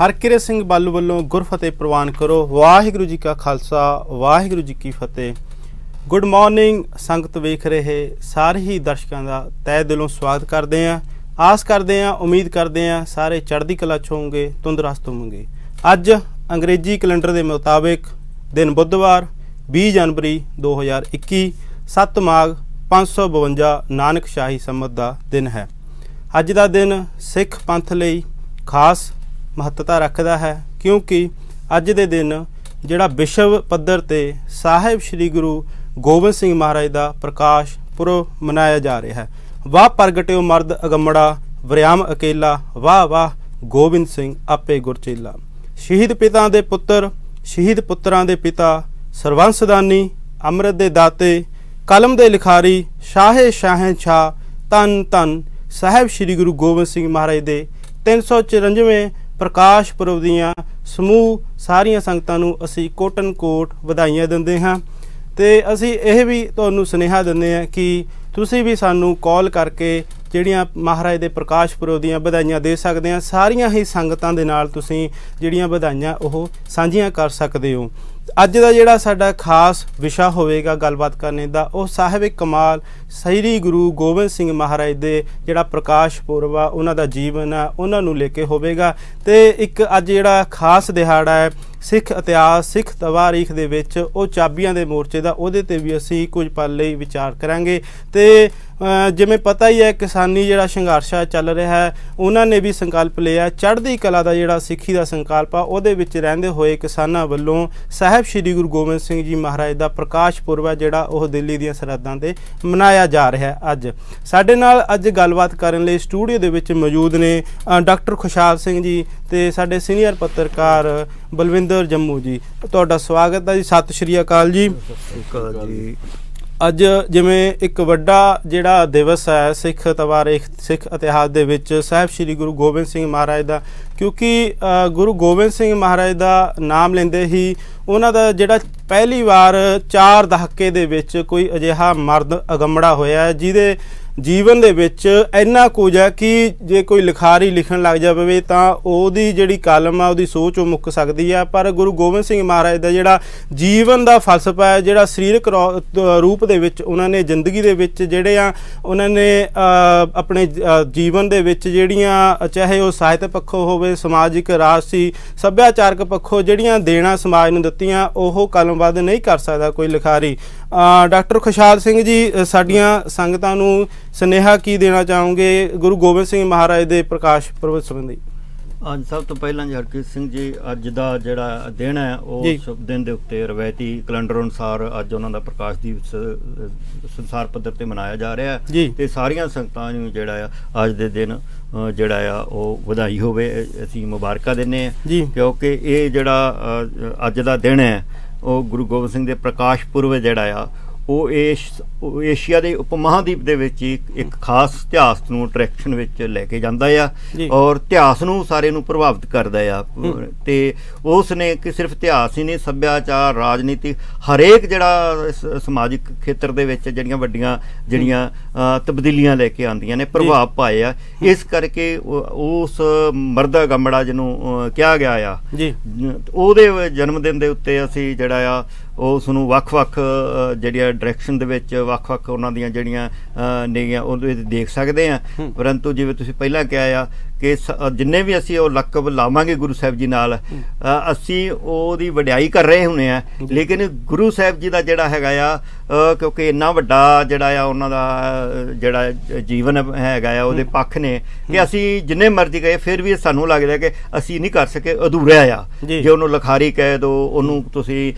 ਹਰਕਿਰੇ ਸਿੰਘ ਬਾਲੂ ਵੱਲੋਂ ਗੁਰਫਤਿਹ ਪ੍ਰਵਾਨ ਕਰੋ। ਵਾਹਿਗੁਰੂ ਜੀ ਕਾ ਖਾਲਸਾ, ਵਾਹਿਗੁਰੂ ਜੀ ਕੀ ਫਤਿਹ। ਗੁੱਡ ਮਾਰਨਿੰਗ, ਸੰਗਤ ਵੇਖ ਰਹੇ ਸਾਰੇ ਹੀ ਦਰਸ਼ਕਾਂ ਦਾ ਤਹਿ ਦਿਲੋਂ ਸਵਾਗਤ ਕਰਦੇ ਆਂ ਆਸ ਕਰਦੇ ਆਂ ਉਮੀਦ ਕਰਦੇ ਆਂ ਸਾਰੇ ਚੜ੍ਹਦੀ ਕਲਾ ਚ ਹੋਵੋਗੇ, ਤੰਦਰੁਸਤ ਹੋਵੋਗੇ। ਅੱਜ ਅੰਗਰੇਜ਼ੀ ਕੈਲੰਡਰ ਦੇ ਮੁਤਾਬਿਕ ਦਿਨ ਬੁੱਧਵਾਰ 20 ਜਨਵਰੀ 2021 7 ਮਾਘ 552 ਨਾਨਕ ਸ਼ਾਹੀ ਸੰਮਤ ਦਾ ਦਿਨ ਹੈ। ਅੱਜ ਦਾ ਦਿਨ ਸਿੱਖ ਪੰਥ ਲਈ ਖਾਸ ਮਹੱਤਤਾ ਰੱਖਦਾ ਹੈ, ਕਿਉਂਕਿ ਅੱਜ ਦੇ ਦਿਨ ਜਿਹੜਾ ਵਿਸ਼ਵ ਪੱਧਰ ਤੇ ਸਾਹਿਬ ਸ੍ਰੀ ਗੁਰੂ ਗੋਬਿੰਦ ਸਿੰਘ ਮਹਾਰਾਜ ਦਾ ਪ੍ਰਕਾਸ਼ ਪੁਰਬ ਮਨਾਇਆ ਜਾ ਰਿਹਾ ਹੈ। ਵਾਹ ਪ੍ਰਗਟਿਓ ਮਰਦ ਅਗੰਮੜਾ, ਵਰਿਆਮ ਅਕੇਲਾ, ਵਾਹ ਵਾਹ ਗੋਬਿੰਦ ਸਿੰਘ ਆਪੇ ਗੁਰਚੇਲਾ। ਸ਼ਹੀਦ ਪਿਤਾ ਦੇ ਪੁੱਤਰ, ਸ਼ਹੀਦ ਪੁੱਤਰਾਂ ਦੇ ਪਿਤਾ ਸਰਵੰਸਦਾਨੀ ਅੰਮ੍ਰਿਤ ਦੇ ਦਾਤੇ, ਕਲਮ ਦੇ ਲਿਖਾਰੀ, ਸ਼ਾਹੇ ਸ਼ਾਹੇ ਛਾ ਤਨ ਤਨ ਸਾਹਿਬ ਸ੍ਰੀ ਗੁਰੂ ਗੋਬਿੰਦ ਸਿੰਘ ਮਹਾਰਾਜ ਦੇ 394ਵੇਂ ਪ੍ਰਕਾਸ਼ ਪੁਰਬ ਦੀਆਂ ਸਮੂਹ ਸਾਰੀਆਂ ਸੰਗਤਾਂ ਨੂੰ ਅਸੀਂ ਕੋਟਨ ਕੋਟ ਵਧਾਈਆਂ ਦਿੰਦੇ ਹਾਂ। ਤੇ ਅਸੀਂ ਇਹ ਵੀ ਤੁਹਾਨੂੰ ਸੁਨੇਹਾ ਦਿੰਦੇ ਹਾਂ ਕਿ ਤੁਸੀਂ ਵੀ ਸਾਨੂੰ ਕਾਲ ਕਰਕੇ ਜਿਹੜੀਆਂ ਮਹਾਰਾਜ ਦੇ ਪ੍ਰਕਾਸ਼ ਪੁਰਬ ਦੀਆਂ ਵਧਾਈਆਂ ਦੇ ਸਕਦੇ ਆ ਸਾਰੀਆਂ ਹੀ ਸੰਗਤਾਂ ਦੇ ਨਾਲ ਤੁਸੀਂ ਜਿਹੜੀਆਂ ਵਧਾਈਆਂ ਉਹ ਸਾਂਝੀਆਂ ਕਰ ਸਕਦੇ ਹੋ। ਅੱਜ ਦਾ ਜਿਹੜਾ ਸਾਡਾ ਖਾਸ ਵਿਸ਼ਾ ਹੋਵੇਗਾ ਗੱਲਬਾਤ ਕਰਨ ਦਾ, ਉਹ ਸਾਹਿਬ ਕਮਾਲ ਸ੍ਰੀ ਗੁਰੂ ਗੋਬਿੰਦ ਸਿੰਘ ਮਹਾਰਾਜ ਦੇ ਜਿਹੜਾ ਪ੍ਰਕਾਸ਼ ਪੁਰਬ ਆ, ਉਹਨਾਂ ਦਾ ਜੀਵਨ ਆ, ਉਹਨਾਂ ਨੂੰ ਲੈ ਕੇ ਹੋਵੇਗਾ। ਤੇ ਇੱਕ ਅੱਜ ਜਿਹੜਾ ਖਾਸ ਦਿਹਾੜਾ ਹੈ, ਸਿੱਖ ਇਤਿਹਾਸ, ਸਿੱਖ ਤਵਾਰੀਖ ਦੇ ਵਿੱਚ, ਉਹ ਚਾਬੀਆਂ ਦੇ ਮੋਰਚੇ ਦਾ, ਉਹਦੇ ਤੇ ਵੀ ਅਸੀਂ ਕੁਝ ਪਲ ਲਈ ਵਿਚਾਰ ਕਰਾਂਗੇ। ਤੇ ਜਿਵੇਂ ਪਤਾ ਹੀ ਹੈ, ਕਿਸਾਨੀ ਜਿਹੜਾ ਸੰਘਰਸ਼ ਚੱਲ ਰਿਹਾ ਹੈ, ਉਹਨਾਂ ਨੇ ਵੀ ਸੰਕਲਪ ਲਿਆ ਚੜ੍ਹਦੀ ਕਲਾ ਦਾ ਜਿਹੜਾ ਸਿੱਖੀ ਦਾ ਸੰਕਲਪ ਆ, ਉਹਦੇ ਵਿੱਚ ਰਹਿੰਦੇ ਹੋਏ ਕਿਸਾਨਾਂ ਵੱਲੋਂ ਸਾਹਿਬ ਸ੍ਰੀ ਗੁਰੂ ਗੋਬਿੰਦ ਸਿੰਘ ਜੀ ਮਹਾਰਾਜ ਦਾ ਪ੍ਰਕਾਸ਼ ਪੁਰਬ ਹੈ ਜਿਹੜਾ ਉਹ ਦਿੱਲੀ ਦੀਆਂ ਸਰਹੱਦਾਂ ਤੇ ਮਨਾਇਆ ਜਾ ਰਿਹਾ ਹੈ ਅੱਜ। ਸਾਡੇ ਨਾਲ ਅੱਜ ਗੱਲਬਾਤ ਕਰਨ ਲਈ ਸਟੂਡੀਓ ਦੇ ਵਿੱਚ ਮੌਜੂਦ ਨੇ ਡਾਕਟਰ ਖੁਸ਼ਹਾਲ ਸਿੰਘ ਜੀ ਤੇ ਸਾਡੇ ਸੀਨੀਅਰ ਪੱਤਰਕਾਰ ਬਲਵਿੰਦਰ ਜੰਮੂ ਜੀ। ਤੁਹਾਡਾ ਸਵਾਗਤ ਹੈ ਜੀ। ਸਤਿ ਸ਼੍ਰੀ ਅਕਾਲ ਜੀ। ਜੀ। ਅੱਜ ਜਿਵੇਂ ਇੱਕ ਵੱਡਾ ਜਿਹੜਾ ਦਿਵਸ ਹੈ ਸਿੱਖ ਤਵਾਰੀਖ ਸਿੱਖ ਇਤਿਹਾਸ ਦੇ ਵਿੱਚ, ਸਾਹਿਬ ਸ੍ਰੀ ਗੁਰੂ ਗੋਬਿੰਦ ਸਿੰਘ ਮਹਾਰਾਜ ਦਾ, ਕਿਉਂਕਿ ਗੁਰੂ ਗੋਬਿੰਦ ਸਿੰਘ ਮਹਾਰਾਜ ਦਾ ਨਾਮ ਲੈਂਦੇ ਹੀ ਉਹਨਾਂ ਦਾ ਜਿਹੜਾ ਪਹਿਲੀ ਵਾਰ ਚਾਰ ਦਹਾਕੇ ਦੇ ਵਿੱਚ ਕੋਈ ਅਜਿਹਾ ਮਰਦ ਅਗੰਮੜਾ ਹੋਇਆ ਜਿਹਦੇ ਜੀਵਨ ਦੇ ਵਿੱਚ ਇੰਨਾ ਕੁਝ ਹੈ ਕਿ ਜੇ ਕੋਈ ਲਿਖਾਰੀ ਲਿਖਣ ਲੱਗ ਜਾਵੇ ਤਾਂ ਉਹਦੀ ਜਿਹੜੀ ਕਲਮ ਆ, ਉਹਦੀ ਸੋਚ ਉਹ ਮੁੱਕ ਸਕਦੀ ਆ। ਪਰ ਗੁਰੂ ਗੋਬਿੰਦ ਸਿੰਘ ਮਹਾਰਾਜ ਦਾ ਜਿਹੜਾ ਜੀਵਨ ਦਾ ਫਲਸਫਾ ਹੈ, ਜਿਹੜਾ ਸਰੀਰਕ ਰੂਪ ਦੇ ਵਿੱਚ ਉਹਨਾਂ ਨੇ ਜ਼ਿੰਦਗੀ ਦੇ ਵਿੱਚ ਜਿਹੜੇ ਆ, ਉਹਨਾਂ ਨੇ ਆਪਣੇ ਜੀਵਨ ਦੇ ਵਿੱਚ ਜਿਹੜੀਆਂ, ਚਾਹੇ ਉਹ ਸਾਹਿਤ ਪੱਖੋਂ ਹੋਵੇ, ਸਮਾਜਿਕ ਰਾਜਸੀ, ਸੱਭਿਆਚਾਰਕ ਪੱਖੋਂ ਜਿਹੜੀਆਂ ਦੇਣਾ ਸਮਾਜ ਨੂੰ ਦਿੱਤੀਆਂ, ਉਹ ਕਲਮਬੱਧ ਨਹੀਂ ਕਰ ਸਕਦਾ ਕੋਈ ਲਿਖਾਰੀ। ਡਾਕਟਰ ਖੁਸ਼ਹਾਲ ਸਿੰਘ ਜੀ ਸਾਡੀਆਂ ਸੰਗਤਾਂ ਨੂੰ ਸਨੇਹਾ ਕੀ ਦੇਣਾ ਚਾਹੋਗੇ ਗੁਰੂ ਗੋਬਿੰਦ ਸਿੰਘ ਮਹਾਰਾਜ ਦੇ ਪ੍ਰਕਾਸ਼ ਪੁਰਬ ਸੰਬੰਧੀ? ਅੱਜ ਸਭ ਤੋਂ ਪਹਿਲਾਂ ਜੀ ਹਰਕੀਤ ਸਿੰਘ ਜੀ ਅੱਜ ਦਾ ਜਿਹੜਾ ਦਿਨ ਹੈ ਉਹ ਦਿਨ ਦੇ ਉੱਤੇ ਰਵਾਇਤੀ ਕੈਲੰਡਰ ਅਨੁਸਾਰ ਅੱਜ ਉਹਨਾਂ ਦਾ ਪ੍ਰਕਾਸ਼ ਦਿਵਸ ਸੰਸਾਰ ਪੱਧਰ ਤੇ ਮਨਾਇਆ ਜਾ ਰਿਹਾ ਹੈ। ਤੇ ਸਾਰੀਆਂ ਸੰਗਤਾਂ ਨੂੰ ਜਿਹੜਾ ਆ ਅੱਜ ਦੇ ਦਿਨ ਜਿਹੜਾ ਆ ਉਹ ਵਧਾਈ ਹੋਵੇ। ਅਸੀਂ ਮੁਬਾਰਕਾਂ ਦਿੰਨੇ ਆ ਕਿਉਂਕਿ ਇਹ ਜਿਹੜਾ ਅੱਜ ਦਾ ਦਿਨ ਹੈ ਉਹ ਗੁਰੂ ਗੋਬਿੰਦ ਸਿੰਘ ਦੇ ਪ੍ਰਕਾਸ਼ ਪੁਰਬ ਜਿਹੜਾ ਆ ਉਹ ਏਸ਼ੀਆ ਦੇ ਉਪਮਹਾਦੀਪ ਦੇ ਵਿੱਚ ਇੱਕ ਖਾਸ ਇਤਿਹਾਸ ਨੂੰ ਅਟਰੈਕਸ਼ਨ ਵਿੱਚ ਲੈ ਕੇ ਜਾਂਦਾ ਆ ਔਰ ਇਤਿਹਾਸ ਨੂੰ ਸਾਰੇ ਨੂੰ ਪ੍ਰਭਾਵਿਤ ਕਰਦਾ ਆ। ਤੇ ਉਸ ਨੇ ਕਿ ਸਿਰਫ ਇਤਿਹਾਸ ਹੀ ਨਹੀਂ ਸੱਭਿਆਚਾਰ ਰਾਜਨੀਤੀ ਹਰੇਕ ਜਿਹੜਾ ਸਮਾਜਿਕ ਖੇਤਰ ਦੇ ਵਿੱਚ ਜਿਹੜੀਆਂ ਵੱਡੀਆਂ ਜਿਹੜੀਆਂ ਤਬਦੀਲੀਆਂ ਲੈ ਕੇ ਆਉਂਦੀਆਂ ਨੇ ਪ੍ਰਭਾਵ ਪਾਏ ਆ। ਇਸ ਕਰਕੇ ਉਸ ਮਰਦਾ ਗੰਮੜਾ ਜਿਹਨੂੰ ਕਿਹਾ ਗਿਆ ਆ। ਉਹਦੇ ਜਨਮ ਦਿਨ ਦੇ ਉੱਤੇ ਅਸੀਂ ਜਿਹੜਾ ਆ ਉਸ ਨੂੰ ਵੱਖ-ਵੱਖ ਜਿਹੜੀਆਂ ਡਾਇਰੈਕਸ਼ਨ ਦੇ ਵਿੱਚ ਵੱਖ-ਵੱਖ ਉਹਨਾਂ ਦੀਆਂ ਜਿਹੜੀਆਂ ਨੇਗੀਆਂ ਉਹਦੇ ਦੇਖ ਸਕਦੇ ਆ। ਪਰੰਤੂ ਜਿਵੇਂ ਤੁਸੀਂ ਪਹਿਲਾਂ ਕਿਹਾ ਆ ਕਿ ਜਿੰਨੇ ਵੀ ਅਸੀਂ ਉਹ ਲਕਬ ਲਾਵਾਂਗੇ ਗੁਰੂ ਸਾਹਿਬ ਜੀ ਨਾਲ ਅਸੀਂ ਉਹਦੀ ਵਡਿਆਈ ਕਰ ਰਹੇ ਹੁੰਨੇ ਆ। ਲੇਕਿਨ ਗੁਰੂ ਸਾਹਿਬ ਜੀ ਦਾ ਜਿਹੜਾ ਹੈਗਾ ਆ ਕਿਉਂਕਿ ਇੰਨਾ ਵੱਡਾ ਜਿਹੜਾ ਆ ਉਹਨਾਂ ਦਾ ਜਿਹੜਾ ਜੀਵਨ ਹੈਗਾ ਆ ਉਹਦੇ ਪੱਖ ਨੇ ਕਿ ਅਸੀਂ ਜਿੰਨੇ ਮਰਜ਼ੀ ਕਹੇ ਫਿਰ ਵੀ ਸਾਨੂੰ ਲੱਗਦਾ ਕਿ ਅਸੀਂ ਨਹੀਂ ਕਰ ਸਕੇ ਅਧੂਰਾ ਆ। ਜੇ। ਉਹਨੂੰ ਲਖਾਰੀ ਕਹਿ ਦੋ ਉਹਨੂੰ ਤੁਸੀਂ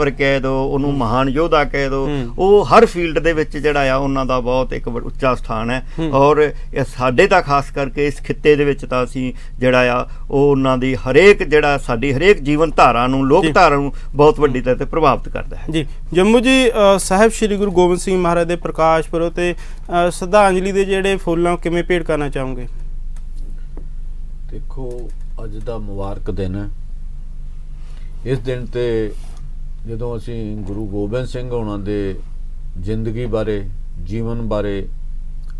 ਫਿਲਾਸਫਰ ਕਹਿ ਦੋ ਉਹਨੂੰ ਮਹਾਨ ਯੋਧਾ ਕਹਿ ਦੋ ਉਹ ਹਰ ਫੀਲਡ ਦੇ ਵਿੱਚ ਜਿਹੜਾ ਆ ਉਹਨਾਂ ਦਾ ਬਹੁਤ ਇੱਕ ਉੱਚਾ ਸਥਾਨ ਹੈ। ਔਰ ਇਹ ਸਾਡੇ ਤਾਂ ਖਾਸ ਕਰਕੇ ਇਸ ਖਿੱਤੇ ਦੇ ਵਿੱਚ ਤਾਂ ਅਸੀਂ ਜਿਹੜਾ ਆ ਉਹ ਉਹਨਾਂ ਦੀ ਹਰੇਕ ਜਿਹੜਾ ਸਾਡੀ ਹਰੇਕ ਜੀਵਨ ਧਾਰਾ ਨੂੰ ਲੋਕ ਧਾਰਾ ਨੂੰ ਬਹੁਤ ਵੱਡੀ ਤਰ੍ਹਾਂ ਤੇ ਪ੍ਰਭਾਵਿਤ ਕਰਦਾ ਹੈ। ਜੀ ਜੰਮੂ ਜੀ ਸਾਹਿਬ ਸ੍ਰੀ ਗੁਰੂ ਗੋਬਿੰਦ ਸਿੰਘ ਮਹਾਰਾਜ ਦੇ ਪ੍ਰਕਾਸ਼ ਪੁਰਬ ਤੇ ਸ਼ਰਧਾਂਜਲੀ ਦੇ ਜਿਹੜੇ ਫੁੱਲਾਂ ਕਿਵੇਂ ਭੇਟ ਕਰਨਾ ਚਾਹੋਗੇ? ਦੇਖੋ ਅੱਜ ਦਾ ਮੁਬਾਰਕ ਦਿਨ ਹੈ। ਇਸ ਦਿਨ ਤੇ ਜਦੋਂ ਅਸੀਂ ਗੁਰੂ ਗੋਬਿੰਦ ਸਿੰਘ ਉਹਨਾਂ ਦੇ ਜ਼ਿੰਦਗੀ ਬਾਰੇ ਜੀਵਨ ਬਾਰੇ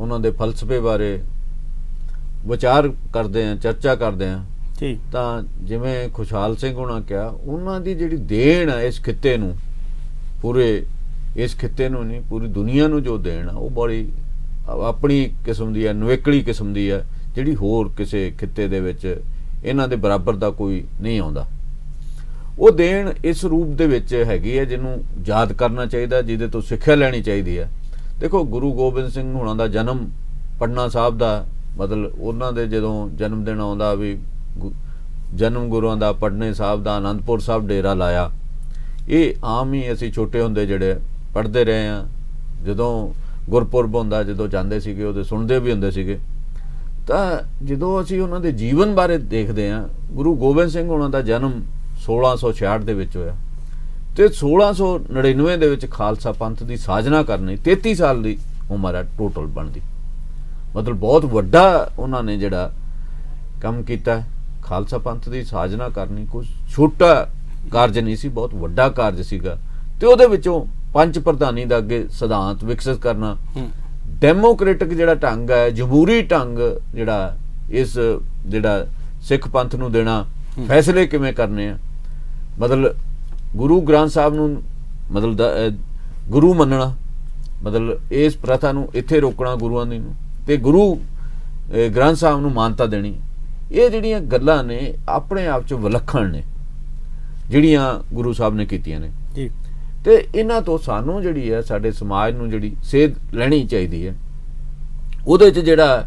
ਉਹਨਾਂ ਦੇ ਫਲਸਫੇ ਬਾਰੇ ਵਿਚਾਰ ਕਰਦੇ ਆਂ ਚਰਚਾ ਕਰਦੇ ਆਂ ਜੀ। ਤਾਂ ਜਿਵੇਂ ਖੁਸ਼ਹਾਲ ਸਿੰਘ ਹੋਣਾ ਕਿਹਾ ਉਹਨਾਂ ਦੀ ਜਿਹੜੀ ਦੇਣ ਹੈ ਇਸ ਖਿੱਤੇ ਨੂੰ ਪੂਰੇ ਇਸ ਖਿੱਤੇ ਨੂੰ ਨਹੀਂ ਪੂਰੀ ਦੁਨੀਆ ਨੂੰ ਜੋ ਦੇਣ ਆ ਉਹ ਬੜੀ ਆਪਣੀ ਕਿਸਮ ਦੀ ਹੈ ਨਵੇਕਲੀ ਕਿਸਮ ਦੀ ਹੈ ਜਿਹੜੀ ਹੋਰ ਕਿਸੇ ਖਿੱਤੇ ਦੇ ਵਿੱਚ ਇਹਨਾਂ ਦੇ ਬਰਾਬਰ ਦਾ ਕੋਈ ਨਹੀਂ ਆਉਂਦਾ। ਉਹ ਦੇਣ ਇਸ ਰੂਪ ਦੇ ਵਿੱਚ ਹੈਗੀ ਹੈ, ਜਿਹਨੂੰ ਯਾਦ ਕਰਨਾ ਚਾਹੀਦਾ, ਜਿਹਦੇ ਤੋਂ ਸਿੱਖਿਆ ਲੈਣੀ ਚਾਹੀਦੀ ਹੈ। ਦੇਖੋ, ਗੁਰੂ ਗੋਬਿੰਦ ਸਿੰਘ ਹੁਣਾਂ ਦਾ ਜਨਮ ਪਟਨਾ ਸਾਹਿਬ ਦਾ, ਮਤਲਬ ਉਹਨਾਂ ਦੇ ਜਦੋਂ ਜਨਮ ਦਿਨ ਆਉਂਦਾ ਵੀ ਜਨਮ ਗੁਰੂਆਂ ਦਾ ਪਟਨੇ ਸਾਹਿਬ ਦਾ ਆਨੰਦਪੁਰ ਸਾਹਿਬ ਡੇਰਾ ਲਾਇਆ। ਇਹ ਆਮ ਹੀ ਅਸੀਂ ਛੋਟੇ ਹੁੰਦੇ ਜਿਹੜੇ ਪੜ੍ਹਦੇ ਰਹੇ ਆ ਜਦੋਂ ਗੁਰਪੁਰਬ ਹੁੰਦਾ, ਜਦੋਂ ਜਾਂਦੇ ਸੀਗੇ, ਉਹਦੇ ਸੁਣਦੇ ਵੀ ਹੁੰਦੇ ਸੀਗੇ। ਤਾਂ ਜਦੋਂ ਅਸੀਂ ਉਹਨਾਂ ਦੇ ਜੀਵਨ ਬਾਰੇ ਦੇਖਦੇ ਆ ਗੁਰੂ ਗੋਬਿੰਦ ਸਿੰਘ ਉਹਨਾਂ ਦਾ ਜਨਮ 1666 ਦੇ ਵਿੱਚ ਹੋਇਆ। ਤੇ 1699 ਦੇ ਵਿੱਚ ਖਾਲਸਾ ਪੰਥ ਦੀ ਸਾਜਨਾ ਕਰਨੀ 33 ਸਾਲ ਦੀ ਉਮਰ ਹੈ ਟੋਟਲ ਬਣਦੀ। ਮਤਲਬ ਬਹੁਤ ਵੱਡਾ ਉਹਨਾਂ ਨੇ ਜਿਹੜਾ ਕੰਮ ਕੀਤਾ ਖਾਲਸਾ ਪੰਥ ਦੀ ਸਾਜਨਾ ਕਰਨੀ ਕੋਈ ਛੋਟਾ ਕਾਰਜ ਨਹੀਂ ਸੀ ਬਹੁਤ ਵੱਡਾ ਕਾਰਜ ਸੀਗਾ। ਤੇ ਉਹਦੇ ਵਿੱਚੋਂ ਪੰਜ ਪ੍ਰਧਾਨੀ ਦਾ ਅੱਗੇ ਸਿਧਾਂਤ ਵਿਕਸਿਤ ਕਰਨਾ। ਡੈਮੋਕ੍ਰੈਟਿਕ ਜਿਹੜਾ ਢੰਗ ਹੈ ਜਮਹੂਰੀ ਢੰਗ ਜਿਹੜਾ ਇਸ ਜਿਹੜਾ ਸਿੱਖ ਪੰਥ ਨੂੰ ਦੇਣਾ ਫੈਸਲੇ ਕਿਵੇਂ ਕਰਨੇ ਆ ਮਤਲਬ ਗੁਰੂ ਗ੍ਰੰਥ ਸਾਹਿਬ ਨੂੰ ਮਤਲਬ ਗੁਰੂ ਮੰਨਣਾ ਮਤਲਬ ਇਸ ਪ੍ਰਥਾ ਨੂੰ ਇੱਥੇ ਰੋਕਣਾ ਗੁਰੂਆਂ ਦੀ ਨੂੰ ਤੇ ਗੁਰੂ ਗ੍ਰੰਥ ਸਾਹਿਬ ਨੂੰ ਮਾਨਤਾ ਦੇਣੀ। ਇਹ ਜਿਹੜੀਆਂ ਗੱਲਾਂ ਨੇ ਆਪਣੇ ਆਪ ਚ ਵਿਲੱਖਣ ਨੇ ਜਿਹੜੀਆਂ ਗੁਰੂ ਸਾਹਿਬ ਨੇ ਕੀਤੀਆਂ ਨੇ। ਜੀ। ਤੇ ਇਹਨਾਂ ਤੋਂ ਸਾਨੂੰ ਜਿਹੜੀ ਹੈ ਸਾਡੇ ਸਮਾਜ ਨੂੰ ਜਿਹੜੀ ਸੇਧ ਲੈਣੀ ਚਾਹੀਦੀ ਹੈ। ਉਹਦੇ 'ਚ ਜਿਹੜਾ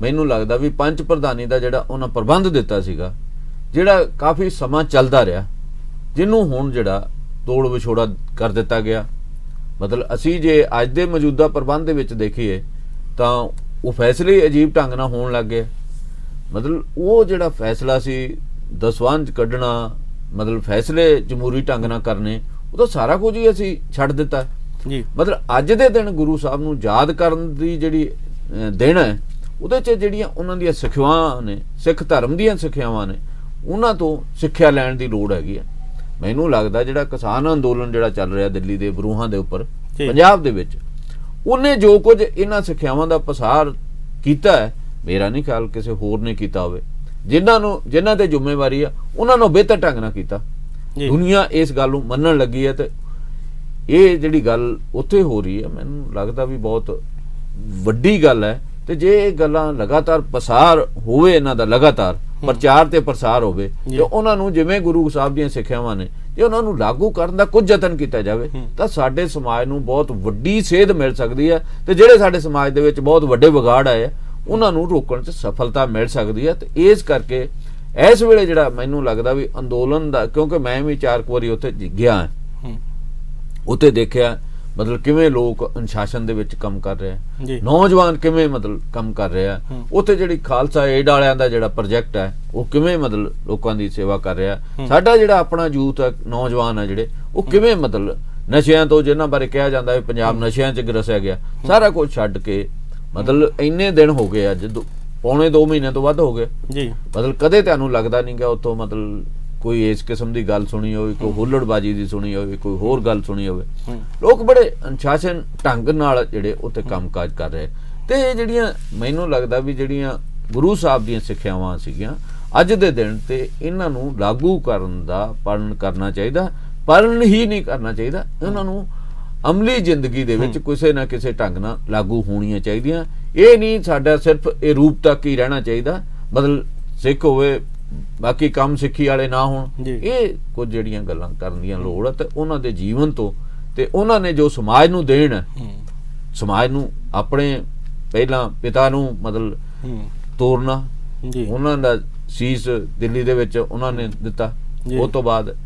ਮੈਨੂੰ ਲੱਗਦਾ ਵੀ ਪੰਜ ਪ੍ਰਧਾਨੀ ਦਾ ਜਿਹੜਾ ਉਹਨਾਂ ਪ੍ਰਬੰਧ ਦਿੱਤਾ ਸੀਗਾ ਜਿਹੜਾ ਕਾਫੀ ਸਮਾਂ ਚੱਲਦਾ ਰਿਹਾ। ਜਿਹਨੂੰ ਹੁਣ ਜਿਹੜਾ ਤੋੜ ਵਿਛੋੜਾ ਕਰ ਦਿੱਤਾ ਗਿਆ ਮਤਲਬ ਅਸੀਂ ਜੇ ਅੱਜ ਦੇ ਮੌਜੂਦਾ ਪ੍ਰਬੰਧ ਦੇ ਵਿੱਚ ਦੇਖੀਏ ਤਾਂ ਉਹ ਫੈਸਲੇ ਅਜੀਬ ਢੰਗ ਨਾਲ ਹੋਣ ਲੱਗ ਗਏ। ਮਤਲਬ ਉਹ ਜਿਹੜਾ ਫੈਸਲਾ ਸੀ ਦਸਵੰਜ ਕੱਢਣਾ ਮਤਲਬ ਫੈਸਲੇ ਜਮਹੂਰੀ ਢੰਗ ਨਾਲ ਕਰਨੇ ਉਹ ਤਾਂ ਸਾਰਾ ਕੁਝ ਹੀ ਅਸੀਂ ਛੱਡ ਦਿੱਤਾ। ਜੀ। ਮਤਲਬ ਅੱਜ ਦੇ ਦਿਨ ਗੁਰੂ ਸਾਹਿਬ ਨੂੰ ਯਾਦ ਕਰਨ ਦੀ ਜਿਹੜੀ ਦਿਨ ਹੈ ਉਹਦੇ 'ਚ ਜਿਹੜੀਆਂ ਉਹਨਾਂ ਦੀਆਂ ਸਿੱਖਿਆਵਾਂ ਨੇ ਸਿੱਖ ਧਰਮ ਦੀਆਂ ਸਿੱਖਿਆਵਾਂ ਨੇ ਉਹਨਾਂ ਤੋਂ ਸਿੱਖਿਆ ਲੈਣ ਦੀ ਲੋੜ ਹੈਗੀ ਆ ਮੈਨੂੰ ਲੱਗਦਾ ਜਿਹੜਾ ਕਿਸਾਨ ਅੰਦੋਲਨ ਜਿਹੜਾ ਚੱਲ ਰਿਹਾ ਦਿੱਲੀ ਦੇ ਬਰੂਹਾਂ ਦੇ ਉੱਪਰ ਪੰਜਾਬ ਦੇ ਵਿੱਚ ਉਹਨੇ ਜੋ ਕੁਝ ਇਹਨਾਂ ਸਿੱਖਿਆਵਾਂ ਦਾ ਪਸਾਰ ਕੀਤਾ ਹੈ ਮੇਰਾ ਨਹੀਂ ਖਿਆਲ ਕਿਸੇ ਹੋਰ ਨੇ ਕੀਤਾ ਹੋਵੇ। ਜਿਨ੍ਹਾਂ ਨੂੰ ਜਿਨ੍ਹਾਂ ਤੇ ਜ਼ਿੰਮੇਵਾਰੀ ਆ ਉਹਨਾਂ ਨੂੰ ਬਿਹਤਰ ਢੰਗ ਨਾਲ ਕੀਤਾ। ਦੁਨੀਆ ਇਸ ਗੱਲ ਨੂੰ ਮੰਨਣ ਲੱਗੀ ਹੈ ਤੇ ਇਹ ਜਿਹੜੀ ਗੱਲ ਉੱਥੇ ਹੋ ਰਹੀ ਹੈ ਮੈਨੂੰ ਲੱਗਦਾ ਵੀ ਬਹੁਤ ਵੱਡੀ ਗੱਲ ਹੈ। ਤੇ ਜੇ ਇਹ ਗੱਲਾਂ ਲਗਾਤਾਰ ਪਸਾਰ ਹੋਵੇ ਇਹਨਾਂ ਦਾ ਲਗਾਤਾਰ ਪ੍ਰਚਾਰ ਤੇ ਪ੍ਰਸਾਰ ਹੋਵੇ ਤੇ ਉਹਨਾਂ ਨੂੰ ਜਿਵੇਂ ਗੁਰੂ ਸਾਹਿਬ ਦੀਆਂ ਸਿੱਖਿਆਵਾਂ ਨੇ ਜੇ ਉਹਨਾਂ ਨੂੰ ਲਾਗੂ ਕਰਨ ਦਾ ਕੁਝ ਯਤਨ ਕੀਤਾ ਜਾਵੇ ਤਾਂ ਸਾਡੇ ਸਮਾਜ ਨੂੰ ਬਹੁਤ ਵੱਡੀ ਸੇਧ ਮਿਲ ਸਕਦੀ ਹੈ ਤੇ ਜਿਹੜੇ ਸਾਡੇ ਸਮਾਜ ਦੇ ਵਿੱਚ ਬਹੁਤ ਵੱਡੇ ਵਿਗਾੜ ਆਏ ਉਹਨਾਂ ਨੂੰ ਰੋਕਣ 'ਚ ਸਫਲਤਾ ਮਿਲ ਸਕਦੀ ਹੈ ਤੇ ਇਸ ਕਰਕੇ ਇਸ ਵੇਲੇ ਜਿਹੜਾ ਮੈਨੂੰ ਲੱਗਦਾ ਵੀ ਅੰਦੋਲਨ ਦਾ ਕਿਉਂਕਿ ਮੈਂ ਵੀ ਚਾਰ ਵਾਰੀ ਉੱਥੇ ਗਿਆ ਹਾਂ। ਉੱਥੇ ਦੇਖਿਆ ਮਤਲਬ ਕਿਵੇਂ ਲੋਕ ਅਨੁਸ਼ਾਸਨ ਦੇ ਵਿੱਚ ਕੰਮ ਕਰ ਰਹੇ ਆ? ਨੌਜਵਾਨ ਕਿਵੇਂ ਮਤਲਬ ਕੰਮ ਕਰ ਰਹੇ? ਆ ਉੱਥੇ ਜਿਹੜੀ ਖਾਲਸਾ ਏਡ ਵਾਲਿਆਂ ਦਾ ਜਿਹੜਾ ਪ੍ਰੋਜੈਕਟ ਹੈ ਉਹ ਕਿਵੇਂ ਮਤਲਬ ਲੋਕਾਂ ਦੀ ਸੇਵਾ ਕਰ ਰਿਹਾ? ਸਾਡਾ ਜਿਹੜਾ ਆਪਣਾ ਯੂਥ ਹੈ ਨੌਜਵਾਨ ਹੈ ਜਿਹੜੇ ਉਹ ਕਿਵੇਂ ਮਤਲਬ ਨਸ਼ਿਆਂ ਤੋਂ ਜਿਨ੍ਹਾਂ ਬਾਰੇ ਕਿਹਾ ਜਾਂਦਾ ਹੈ ਪੰਜਾਬ ਨਸ਼ਿਆਂ 'ਚ ਗਰਸਿਆ ਗਿਆ ਸਾਰਾ ਕੁਝ ਛੱਡ ਕੇ ਮਤਲਬ ਇੰਨੇ ਦਿਨ ਹੋ ਗਏ ਅੱਜ ਪੌਣੇ 2 ਮਹੀਨੇ ਤੋਂ ਵੱਧ ਹੋ ਗਏ। ਜੀ। ਮਤਲਬ ਕਦੇ ਤੁਹਾਨੂੰ ਲੱਗਦਾ ਨਹੀਂ ਕਿ ਉੱਥੋਂ ਮਤਲਬ ਕੋਈ ਇਸ ਕਿਸਮ ਦੀ ਗੱਲ ਸੁਣੀ ਹੋਵੇ ਕੋਈ ਹੁੱਲੜਬਾਜੀ ਦੀ ਸੁਣੀ ਹੋਵੇ ਕੋਈ ਹੋਰ ਗੱਲ ਸੁਣੀ ਹੋਵੇ। ਲੋਕ ਬੜੇ ਅਨੁਸ਼ਾਸਨ ਢੰਗ ਨਾਲ ਜਿਹੜੇ ਉੱਤੇ ਕੰਮਕਾਜ ਕਰ ਰਹੇ। ਤੇ ਇਹ ਜਿਹੜੀਆਂ ਮੈਨੂੰ ਲੱਗਦਾ ਵੀ ਜਿਹੜੀਆਂ ਗੁਰੂ ਸਾਹਿਬ ਦੀਆਂ ਸਿੱਖਿਆਵਾਂ ਸੀਗੀਆਂ ਅੱਜ ਦੇ ਦਿਨ ਤੇ ਇਹਨਾਂ ਨੂੰ ਲਾਗੂ ਕਰਨ ਦਾ ਪਾਲਣ ਕਰਨਾ ਚਾਹੀਦਾ ਪਾਲਣ ਹੀ ਨਹੀਂ ਕਰਨਾ ਚਾਹੀਦਾ। ਇਹਨਾਂ ਨੂੰ ਅਮਲੀ ਜ਼ਿੰਦਗੀ ਦੇ ਵਿੱਚ ਕਿਸੇ ਨਾ ਕਿਸੇ ਢੰਗ ਨਾਲ ਲਾਗੂ ਹੋਣੀਆਂ ਚਾਹੀਦੀਆਂ। ਇਹ ਨਹੀਂ ਸਾਡਾ ਸਿਰਫ ਇਹ ਰੂਪ ਤੱਕ ਹੀ ਰਹਿਣਾ ਚਾਹੀਦਾ। ਬਦਲ ਸਿੱਖ ਹੋਵੇ ਬਾਕੀ ਕੰਮ ਸਿੱਖੀ ਵਾਲੇ ਨਾ ਹੋਣ। ਇਹ ਕੁਝ ਜਿਹੜੀਆਂ ਗੱਲਾਂ ਕਰਨ ਦੀਆਂ ਲੋੜ ਹੈ ਤੇ ਉਹਨਾਂ ਦੇ ਜੀਵਨ ਤੋਂ ਤੇ ਉਹਨਾਂ ਨੇ ਜੋ ਸਮਾਜ ਨੂੰ ਦੇਣ ਸਮਾਜ ਨੂੰ ਆਪਣੇ ਪਹਿਲਾਂ ਪਿਤਾ ਨੂੰ ਮਤਲਬ ਤੋੜਨਾ ਜੀ। ਉਹਨਾਂ ਦਾ ਸੀਸ ਦਿੱਲੀ ਦੇ ਵਿੱਚ ਉਹਨਾਂ ਨੇ ਦਿੱਤਾ। ਉਸ ਤੋਂ ਬਾਅਦ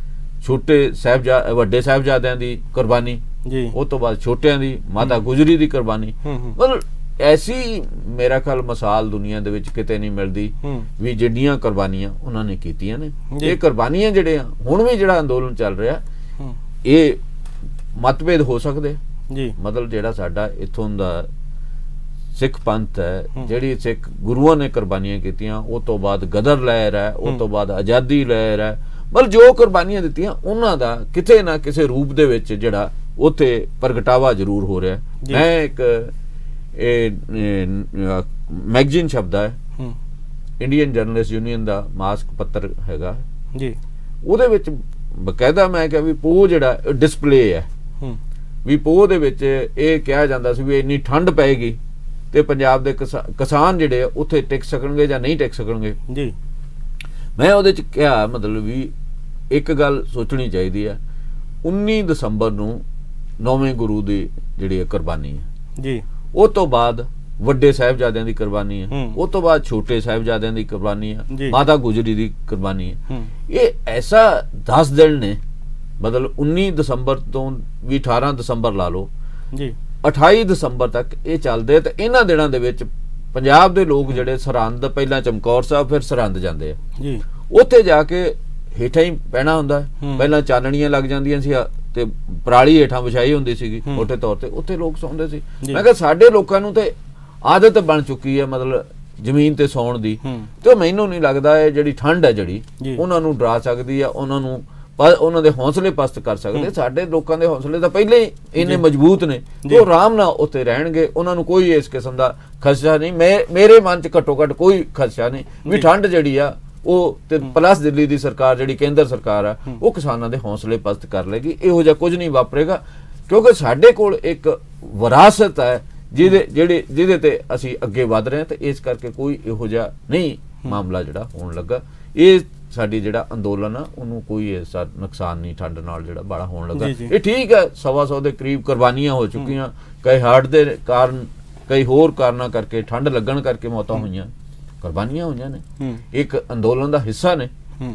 ਛੋਟੇ ਸਾਹਿਬਜ਼ਾ ਵੱਡੇ ਸਾਹਿਬਜ਼ਾਦਿਆਂ ਦੀ ਕੁਰਬਾਨੀ। ਜੀ। ਉਸ ਤੋਂ ਬਾਅਦ ਛੋਟਿਆਂ ਦੀ ਮਾਤਾ ਗੁਜਰੀ ਦੀ ਕੁਰਬਾਨੀ। ਮਤਲਬ ਐਸੀ ਮੇਰਾ ਖਿਆਲ ਮਿਸਾਲ ਦੁਨੀਆ ਦੇ ਵਿੱਚ ਕਿਤੇ ਨਹੀਂ ਮਿਲਦੀ ਵੀ ਜਿੱਡੀਆਂ ਕੁਰਬਾਨੀਆਂ ਉਹਨਾਂ ਨੇ ਕੀਤੀਆਂ ਨੇ। ਇਹ ਕੁਰਬਾਨੀਆਂ ਜਿਹੜੇ ਆ ਹੁਣ ਵੀ ਜਿਹੜਾ ਅੰਦੋਲਨ ਚੱਲ ਰਿਹਾ ਇਹ ਮਤਭੇਦ ਹੋ ਸਕਦੇ ਜੀ। ਮਤਲਬ ਜਿਹੜਾ ਸਾਡਾ ਇਥੋਂ ਦਾ ਸਿੱਖ ਪੰਥ ਹੈ ਜਿਹੜੀ ਸਿੱਖ ਗੁਰੂਆਂ ਨੇ ਕੁਰਬਾਨੀਆਂ ਕੀਤੀਆਂ ਉਹ ਤੋਂ ਬਾਅਦ ਗਦਰ ਲਹਿਰ ਹੈ ਉਹ ਤੋਂ ਬਾਅਦ ਆਜ਼ਾਦੀ ਲਹਿਰ ਹੈ। ਬਲ ਜੋ ਕੁਰਬਾਨੀਆਂ ਦਿੱਤੀਆਂ ਉਹਨਾਂ ਦਾ ਕਿਤੇ ਨਾ ਕਿਸੇ ਰੂਪ ਦੇ ਵਿੱਚ ਜਿਹੜਾ ਉੱਥੇ ਪ੍ਰਗਟਾਵਾ ਜ਼ਰੂਰ ਹੋ ਰਿਹਾ। ਮੈਂ ਇੱਕ ਇਹ ਮੈਗਜ਼ੀਨ ਸ਼ਬਦ ਹੈ। ਇੰਡੀਅਨ ਜਰਨਲਿਸਟ ਯੂਨੀਅਨ ਦਾ ਮਾਸਕ ਪੱਤਰ ਹੈਗਾ। ਜੀ। ਉਹਦੇ ਵਿੱਚ ਬਕਾਇਦਾ ਮੈਂ ਕਿਹਾ ਵੀ ਪੋ ਜਿਹੜਾ ਡਿਸਪਲੇ ਹੈ। ਹੂੰ। ਵੀ ਪੋ ਦੇ ਵਿੱਚ ਇਹ ਕਿਹਾ ਜਾਂਦਾ ਸੀ ਵੀ ਇੰਨੀ ਠੰਡ ਪੈਗੀ ਤੇ ਪੰਜਾਬ ਦੇ ਕਿਸਾਨ ਜਿਹੜੇ ਉੱਥੇ ਟਿਕ ਸਕਣਗੇ ਜਾਂ ਨਹੀਂ ਟਿਕ ਸਕਣਗੇ। ਜੀ। ਮੈਂ ਉਹਦੇ ਚ ਕਿਹਾ ਮਤਲਬ ਵੀ ਇੱਕ ਗੱਲ ਸੋਚਣੀ ਚਾਹੀਦੀ ਹੈ 19 ਦਸੰਬਰ ਨੂੰ ਨੌਵੇਂ ਗੁਰੂ ਦੀ ਜਿਹੜੀ ਕੁਰਬਾਨੀ ਹੈ ਜੀ। ਉਹ ਤੋਂ ਬਾਅਦ ਵੱਡੇ ਸਾਹਿਬਜ਼ਾਦਿਆਂ ਦੀ ਕੁਰਬਾਨੀ ਹੈ। ਉਹ ਤੋਂ ਬਾਅਦ ਛੋਟੇ ਸਾਹਿਬਜ਼ਾਦਿਆਂ ਦੀ ਕੁਰਬਾਨੀ ਹੈ। ਮਾਤਾ ਗੁਜਰੀ ਦੀ ਕੁਰਬਾਨੀ ਹੈ। ਇਹ ਐਸਾ 10 ਦਿਨ ਨੇ ਮਤਲਬ 19 ਦਸੰਬਰ ਤੋਂ ਵੀ 18 ਦਸੰਬਰ ਲਾ ਲਓ। ਜੀ। 28 ਦਸੰਬਰ ਤੱਕ ਇਹ ਚੱਲਦੇ ਤੇ ਇਹਨਾਂ ਦਿਨਾਂ ਦੇ ਵਿੱਚ ਪੰਜਾਬ ਦੇ ਲੋਕ ਜਿਹੜੇ ਸਰਹੰਦ ਪਹਿਲਾਂ ਚਮਕੌਰ ਸਾਹਿਬ ਫਿਰ ਸਰਹੰਦ ਜਾਂਦੇ ਆ। ਜੀ। ਉੱਥੇ ਜਾ ਕੇ ਹੇਠਾਂ ਹੀ ਪੈਣਾ ਹੁੰਦਾ ਪਹਿਲਾਂ ਚਾਨਣੀਆਂ ਲੱਗ ਜਾਂਦੀਆਂ ਸੀ ਤੇ ਪਰਾਲੀ ਹੇਠਾਂ ਵਿਛਾਈ ਹੁੰਦੀ ਸੀਗੀ ਮੋٹے ਤੌਰ ਤੇ ਉੱਥੇ ਲੋਕ ਸੌਂਦੇ ਸੀ। ਮੈਂ ਕਿਹਾ ਸਾਡੇ ਲੋਕਾਂ ਨੂੰ ਤੇ ਆਦਤ ਬਣ ਚੁੱਕੀ ਹੈ ਮਤਲਬ ਜ਼ਮੀਨ ਤੇ ਸੌਣ ਦੀ। ਤੇ ਮੈਨੂੰ ਨਹੀਂ ਲੱਗਦਾ ਇਹ ਜਿਹੜੀ ਠੰਡ ਹੈ ਜਿਹੜੀ ਉਹਨਾਂ ਨੂੰ ਡਰਾ ਸਕਦੀ ਹੈ ਉਹਨਾਂ ਨੂੰ ਉਹਨਾਂ ਦੇ ਹੌਸਲੇ ਪਸਤ ਕਰ ਸਕਦੇ। ਸਾਡੇ ਲੋਕਾਂ ਦੇ ਹੌਸਲੇ ਤਾਂ ਪਹਿਲੇ ਹੀ ਇੰਨੇ ਮਜ਼ਬੂਤ ਨੇ। ਉਹ ਆਰਾਮ ਨਾਲ ਉੱਤੇ ਰਹਿਣਗੇ ਉਹਨਾਂ ਨੂੰ ਕੋਈ ਇਸ ਕਿਸਮ ਦਾ ਖਦਸ਼ਾ ਨਹੀਂ। ਮੇਰੇ ਮਨ 'ਚ ਘੱਟੋ ਘੱਟ ਕੋਈ ਖਦਸ਼ਾ ਨਹੀਂ ਵੀ ਠੰਡ ਜਿਹੜੀ ਆ ਉਹ ਤੇ ਪਲੱਸ ਦਿੱਲੀ ਦੀ ਸਰਕਾਰ ਜਿਹੜੀ ਕੇਂਦਰ ਸਰਕਾਰ ਆ ਉਹ ਕਿਸਾਨਾਂ ਦੇ ਹੌਸਲੇ ਪਸਤ ਕਰ ਲੇਗੀ। ਇਹੋ ਜਿਹਾ ਕੁਝ ਨਹੀਂ ਵਾਪਰੇਗਾ ਕਿਉਂਕਿ ਸਾਡੇ ਕੋਲ ਇੱਕ ਵਿਰਾਸਤ ਹੈ ਜਿਹਦੇ ਜਿਹੜੇ ਜਿਹਦੇ ਤੇ ਅਸੀਂ ਅੱਗੇ ਵਧ ਰਹੇ ਹਾਂ ਤੇ ਇਸ ਕਰਕੇ ਕੋਈ ਇਹੋ ਜਿਹਾ ਨਹੀਂ ਮਾਮਲਾ ਜਿਹੜਾ ਹੋਣ ਲੱਗਾ। ਇਹ ਸਾਡੀ ਜਿਹੜਾ ਅੰਦੋਲਨ ਆ ਉਹਨੂੰ ਕੋਈ ਐਸਾ ਨੁਕਸਾਨ ਨਹੀਂ ਠੰਡ ਨਾਲ ਜਿਹੜਾ ਬੜਾ ਹੋਣ ਲੱਗਾ। ਇਹ ਠੀਕ ਹੈ ਸਵਾ ਸੌ ਦੇ ਕਰੀਬ ਕੁਰਬਾਨੀਆਂ ਹੋ ਚੁੱਕੀਆਂ ਕਈ ਹਾਰਟ ਦੇ ਕਾਰਨ ਕਈ ਹੋਰ ਕਾਰਨਾਂ ਕਰਕੇ ਠੰਡ ਲੱਗਣ ਕਰਕੇ ਮੌਤਾਂ ਹੋਈਆਂ। ਕੁਰਬਾਨੀਆਂ ਹੋਈਆਂ ਨੇ। ਇੱਕ ਅੰਦੋਲਨ ਦਾ ਹਿੱਸਾ ਨੇ।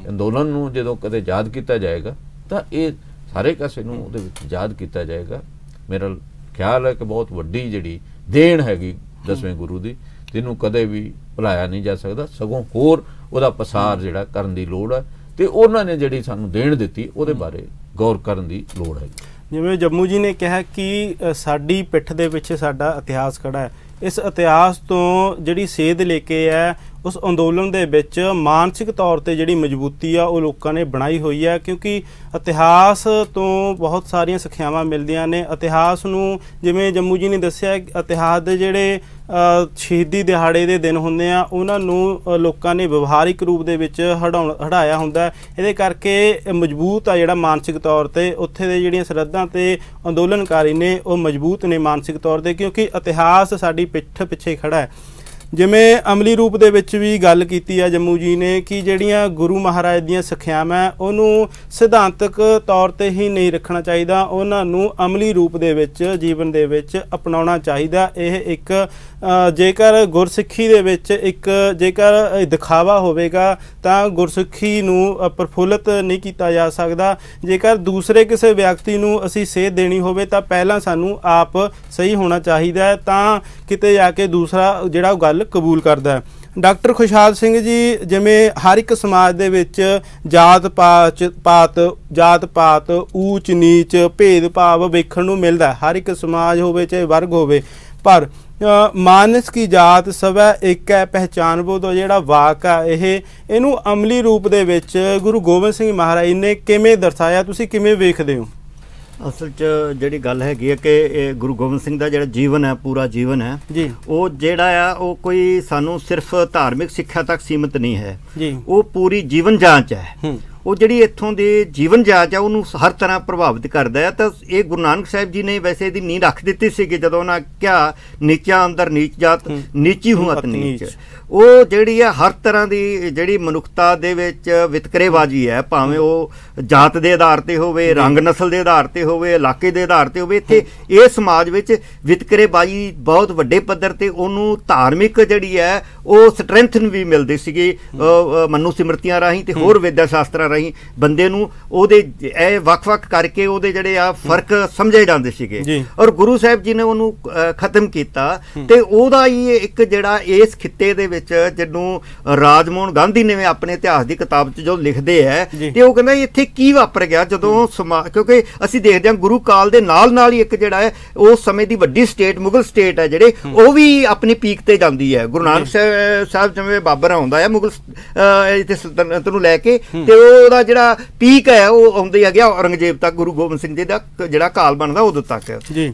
ਅੰਦੋਲਨ ਨੂੰ ਜਦੋਂ ਕਦੇ ਯਾਦ ਕੀਤਾ ਜਾਏਗਾ ਤਾਂ ਇਹ ਸਾਰੇ ਕਾਸੇ ਨੂੰ ਉਹਦੇ ਵਿੱਚ ਯਾਦ ਕੀਤਾ ਜਾਏਗਾ। ਮੇਰਾ ਖਿਆਲ ਹੈ ਕਿ ਬਹੁਤ ਵੱਡੀ ਜਿਹੜੀ ਦੇਣ ਹੈਗੀ ਦਸਵੇਂ ਗੁਰੂ ਦੀ ਜਿਹਨੂੰ ਕਦੇ ਵੀ ਭੁਲਾਇਆ ਨਹੀਂ ਜਾ ਸਕਦਾ। ਸਗੋਂ ਹੋਰ ਉਹਦਾ ਪਸਾਰ ਜਿਹੜਾ ਕਰਨ ਦੀ ਲੋੜ ਹੈ ਤੇ ਉਹਨਾਂ ਨੇ ਜਿਹੜੀ ਸਾਨੂੰ ਦੇਣ ਦਿੱਤੀ ਉਹਦੇ ਬਾਰੇ ਗੌਰ ਕਰਨ ਦੀ ਲੋੜ ਹੈ ਜਿਵੇਂ ਜੰਮੂ ਜੀ ਨੇ ਕਿਹਾ ਕਿ ਸਾਡੀ ਪਿੱਠ ਦੇ ਪਿੱਛੇ ਸਾਡਾ ਇਤਿਹਾਸ ਖੜਾ ਹੈ। ਇਸ ਇਤਿਹਾਸ ਤੋਂ ਜਿਹੜੀ ਸੇਧ ਲੈ ਕੇ ਹੈ ਉਸ ਅੰਦੋਲਨ ਦੇ ਵਿੱਚ ਮਾਨਸਿਕ ਤੌਰ ਤੇ ਜਿਹੜੀ ਮਜ਼ਬੂਤੀ ਆ, ਉਹ ਲੋਕਾਂ ਨੇ ਬਣਾਈ ਹੋਈ ਹੈ ਕਿਉਂਕਿ ਇਤਿਹਾਸ ਤੋਂ ਬਹੁਤ ਸਾਰੀਆਂ ਸਿੱਖਿਆਵਾਂ ਮਿਲਦੀਆਂ ਨੇ। ਇਤਿਹਾਸ ਨੂੰ ਜਿਵੇਂ ਜੰਮੂ ਜੀ ਨੇ ਦੱਸਿਆ, ਇਤਿਹਾਸ ਦੇ ਜਿਹੜੇ ਸ਼ਹੀਦੀ ਦਿਹਾੜੇ ਦੇ ਦਿਨ ਹੁੰਦੇ ਆ, ਉਹਨਾਂ ਨੂੰ ਲੋਕਾਂ ਨੇ ਵਿਵਹਾਰਿਕ ਰੂਪ ਦੇ ਵਿੱਚ ਹੜਾਇਆ ਹੁੰਦਾ ਇਹਦੇ ਕਰਕੇ ਮਜ਼ਬੂਤ ਆ ਜਿਹੜਾ ਮਾਨਸਿਕ ਤੌਰ ਤੇ, ਉੱਥੇ ਦੇ ਜਿਹੜੀਆਂ ਸਰਹੱਦਾਂ ਤੇ ਅੰਦੋਲਨਕਾਰੀ ਨੇ, ਉਹ ਮਜ਼ਬੂਤ ਨੇ ਮਾਨਸਿਕ ਤੌਰ ਤੇ, ਕਿਉਂਕਿ ਇਤਿਹਾਸ ਸਾਡੀ ਪਿੱਠ ਪਿੱਛੇ ਖੜਾ ਹੈ। ਜਿਵੇਂ ਅਮਲੀ ਰੂਪ ਦੇ ਵਿੱਚ ਵੀ ਗੱਲ ਕੀਤੀ ਆ ਜੰਮੂ ਜੀ ਨੇ ਕਿ ਜਿਹੜੀਆਂ ਗੁਰੂ ਮਹਾਰਾਜ ਦੀਆਂ ਸਿੱਖਿਆਵਾਂ ਉਹਨੂੰ ਸਿਧਾਂਤਕ ਤੌਰ ਤੇ ਹੀ ਨਹੀਂ ਰੱਖਣਾ ਚਾਹੀਦਾ। ਉਹਨਾਂ ਨੂੰ ਅਮਲੀ ਰੂਪ ਦੇ ਵਿੱਚ, ਜੀਵਨ ਦੇ ਵਿੱਚ ਅਪਣਾਉਣਾ ਚਾਹੀਦਾ। ਇਹ ਇੱਕ ਜੇਕਰ ਗੁਰਸਿੱਖੀ ਦੇ ਵਿੱਚ ਇੱਕ, ਜੇਕਰ ਦਿਖਾਵਾ ਹੋਵੇਗਾ, ਤਾਂ ਗੁਰਸਿੱਖੀ ਨੂੰ ਪ੍ਰਫੁੱਲਤ ਨਹੀਂ ਕੀਤਾ ਜਾ ਸਕਦਾ। ਜੇਕਰ ਦੂਸਰੇ ਕਿਸੇ ਵਿਅਕਤੀ ਨੂੰ ਅਸੀਂ ਸੇਧ ਦੇਣੀ ਹੋਵੇ, ਤਾਂ ਪਹਿਲਾਂ ਸਾਨੂੰ ਆਪ ਸਹੀ ਹੋਣਾ ਚਾਹੀਦਾ ਹੈ, ਤਾਂ ਕਿਤੇ ਜਾ ਕੇ ਦੂਸਰਾ ਜਿਹੜਾ ਉਹ ਗੱਲ ਕਬੂਲ ਕਰਦਾ ਹੈ। ਡਾਕਟਰ ਖੁਸ਼ਹਾਲ ਸਿੰਘ ਜੀ, ਜਿਵੇਂ ਹਰ ਇੱਕ ਸਮਾਜ ਦੇ ਵਿੱਚ ਜਾਤ ਪਾਤ ਜਾਤ ਪਾਤ ਊਚ ਨੀਚ ਭੇਦ ਭਾਵ ਵੇਖਣ ਨੂੰ ਮਿਲਦਾ ਹਰ ਇੱਕ ਸਮਾਜ ਹੋਵੇ, ਚਾਹੇ ਵਰਗ ਹੋਵੇ, ਪਰ ਮਾਨਸ ਕੀ ਜਾਤ ਸਵੈ ਇੱਕ ਹੈ ਪਹਿਚਾਨਬੋ ਤੋਂ ਜਿਹੜਾ ਵਾਕ ਆ ਇਹ ਇਹਨੂੰ ਅਮਲੀ ਰੂਪ ਦੇ ਵਿੱਚ ਗੁਰੂ ਗੋਬਿੰਦ ਸਿੰਘ ਮਹਾਰਾਜ ਨੇ ਕਿਵੇਂ ਦਰਸਾਇਆ ਤੁਸੀਂ ਕਿਵੇਂ ਵੇਖਦੇ ਹੋ? ਅਸਲ 'ਚ ਜਿਹੜੀ ਗੱਲ ਹੈਗੀ ਹੈ ਕਿ ਇਹ ਗੁਰੂ ਗੋਬਿੰਦ ਸਿੰਘ ਦਾ ਜਿਹੜਾ ਜੀਵਨ ਹੈ ਪੂਰਾ ਜੀਵਨ ਹੈ ਜੀ। ਉਹ ਜਿਹੜਾ ਆ ਉਹ ਕੋਈ ਸਾਨੂੰ ਸਿਰਫ ਧਾਰਮਿਕ ਸਿੱਖਿਆ ਤੱਕ ਸੀਮਿਤ ਨਹੀਂ ਹੈ। ਜੀ। ਉਹ ਪੂਰੀ ਜੀਵਨ ਜਾਂਚ ਹੈ। ਉਹ ਜਿਹੜੀ ਇੱਥੋਂ ਦੇ ਜੀਵਨ ਜਾਂਚ ਆ ਉਹਨੂੰ ਹਰ ਤਰ੍ਹਾਂ ਪ੍ਰਭਾਵਿਤ ਕਰਦਾ ਹੈ। ਤਾਂ ਇਹ ਗੁਰੂ ਨਾਨਕ ਸਾਹਿਬ ਜੀ ਨੇ ਵੈਸੇ ਇਹਦੀ ਨੀਂਹ ਰੱਖ ਦਿੱਤੀ ਸੀ ਕਿ ਜਦੋਂ ਉਹਨਾਂ ਕਿਹਾ ਨੀਚਾ ਅੰਦਰ ਨੀਚ ਜਾਤ ਨੀਚੀ ਹੂੰ ਅਤ ਨੀਚ। ਉਹ ਜਿਹੜੀ ਹੈ ਹਰ ਤਰ੍ਹਾਂ ਦੀ ਜਿਹੜੀ ਮਨੁੱਖਤਾ ਦੇ ਵਿੱਚ ਵਿਤਕਰੇਬਾਜ਼ੀ ਹੈ ਭਾਵੇਂ ਉਹ ਜਾਤ ਦੇ ਆਧਾਰ ਤੇ ਹੋਵੇ ਰੰਗ ਨਸਲ ਦੇ ਆਧਾਰ ਤੇ ਹੋਵੇ ਇਲਾਕੇ ਦੇ ਆਧਾਰ ਤੇ ਹੋਵੇ ਇੱਥੇ ਇਹ ਸਮਾਜ ਵਿੱਚ ਵਿਤਕਰੇਬਾਜ਼ੀ ਬਹੁਤ ਵੱਡੇ ਪੱਧਰ ਤੇ ਉਹਨੂੰ ਧਾਰਮਿਕ ਜਿਹੜੀ ਹੈ ਉਹ ਸਟਰੈਂਥਨ ਵੀ ਮਿਲਦੀ ਸੀਗੀ ਮਨੂ ਸਿਮਰਤੀਆਂ ਰਾਹੀਂ ਤੇ ਹੋਰ ਵਿਦਿਆ ਸ਼ਾਸਤਰਾਂ ਰਾਹੀਂ ਬੰਦੇ ਨੂੰ ਉਹਦੇ ਇਹ ਵੱਖ-ਵੱਖ ਕਰਕੇ ਉਹਦੇ ਜਿਹੜੇ ਆ ਫ਼ਰਕ ਸਮਝੇ ਜਾਂਦੇ ਸੀਗੇ। ਔਰ ਗੁਰੂ ਸਾਹਿਬ ਜੀ ਨੇ ਉਹਨੂੰ ਖਤਮ ਕੀਤਾ ਤੇ ਉਹਦਾ ਹੀ ਇੱਕ ਜਿਹੜਾ ਇਸ ਖਿੱਤੇ ਦੇ ਵਿੱਚ ਜਿਹਨੂੰ ਰਾਜਮੋਹਨ ਗਾਂਧੀ ਨੇ ਆਪਣੇ ਇਤਿਹਾਸ ਦੀ ਕਿਤਾਬ 'ਚ ਜੋ ਲਿਖਦੇ ਐ ਤੇ ਉਹ ਕਹਿੰਦਾ ਇੱਥੇ ਕੀ ਵਾਪਰ ਗਿਆ ਜਦੋਂ ਕਿਉਂਕਿ ਅਸੀਂ ਦੇਖਦੇ ਹਾਂ ਗੁਰੂ ਕਾਲ ਦੇ ਨਾਲ ਨਾਲ ਹੀ ਇੱਕ ਜਿਹੜਾ ਹੈ ਉਸ ਸਮੇਂ ਦੀ ਵੱਡੀ ਸਟੇਟ ਮੁਗਲ ਸਟੇਟ ਹੈ ਜਿਹੜੇ ਉਹ ਵੀ ਆਪਣੀ ਪੀਕ ਤੇ ਜਾਂਦੀ ਹੈ। ਗੁਰੂ ਨਾਨਕ ਸਾਹਿਬ ਸਾਹਿਬ ਜਿਵੇਂ ਬਾਬਰ ਆਉਂਦਾ ਹੈ ਮੁਗਲ ਇੱਥੇ ਸਲਤਨਤ ਨੂੰ ਲੈ ਕੇ ਤੇ ਉਹਦਾ ਜਿਹੜਾ ਪੀਕ ਹੈ ਉਹ ਆਉਂਦੇ ਆ ਗਿਆ ਔਰੰਗਜ਼ੇਬ ਤੱਕ ਗੁਰੂ ਗੋਬਿੰਦ ਸਿੰਘ ਜੀ ਦਾ ਜਿਹੜਾ ਕਾਲ ਬਣਦਾ ਉਦੋਂ ਤੱਕ।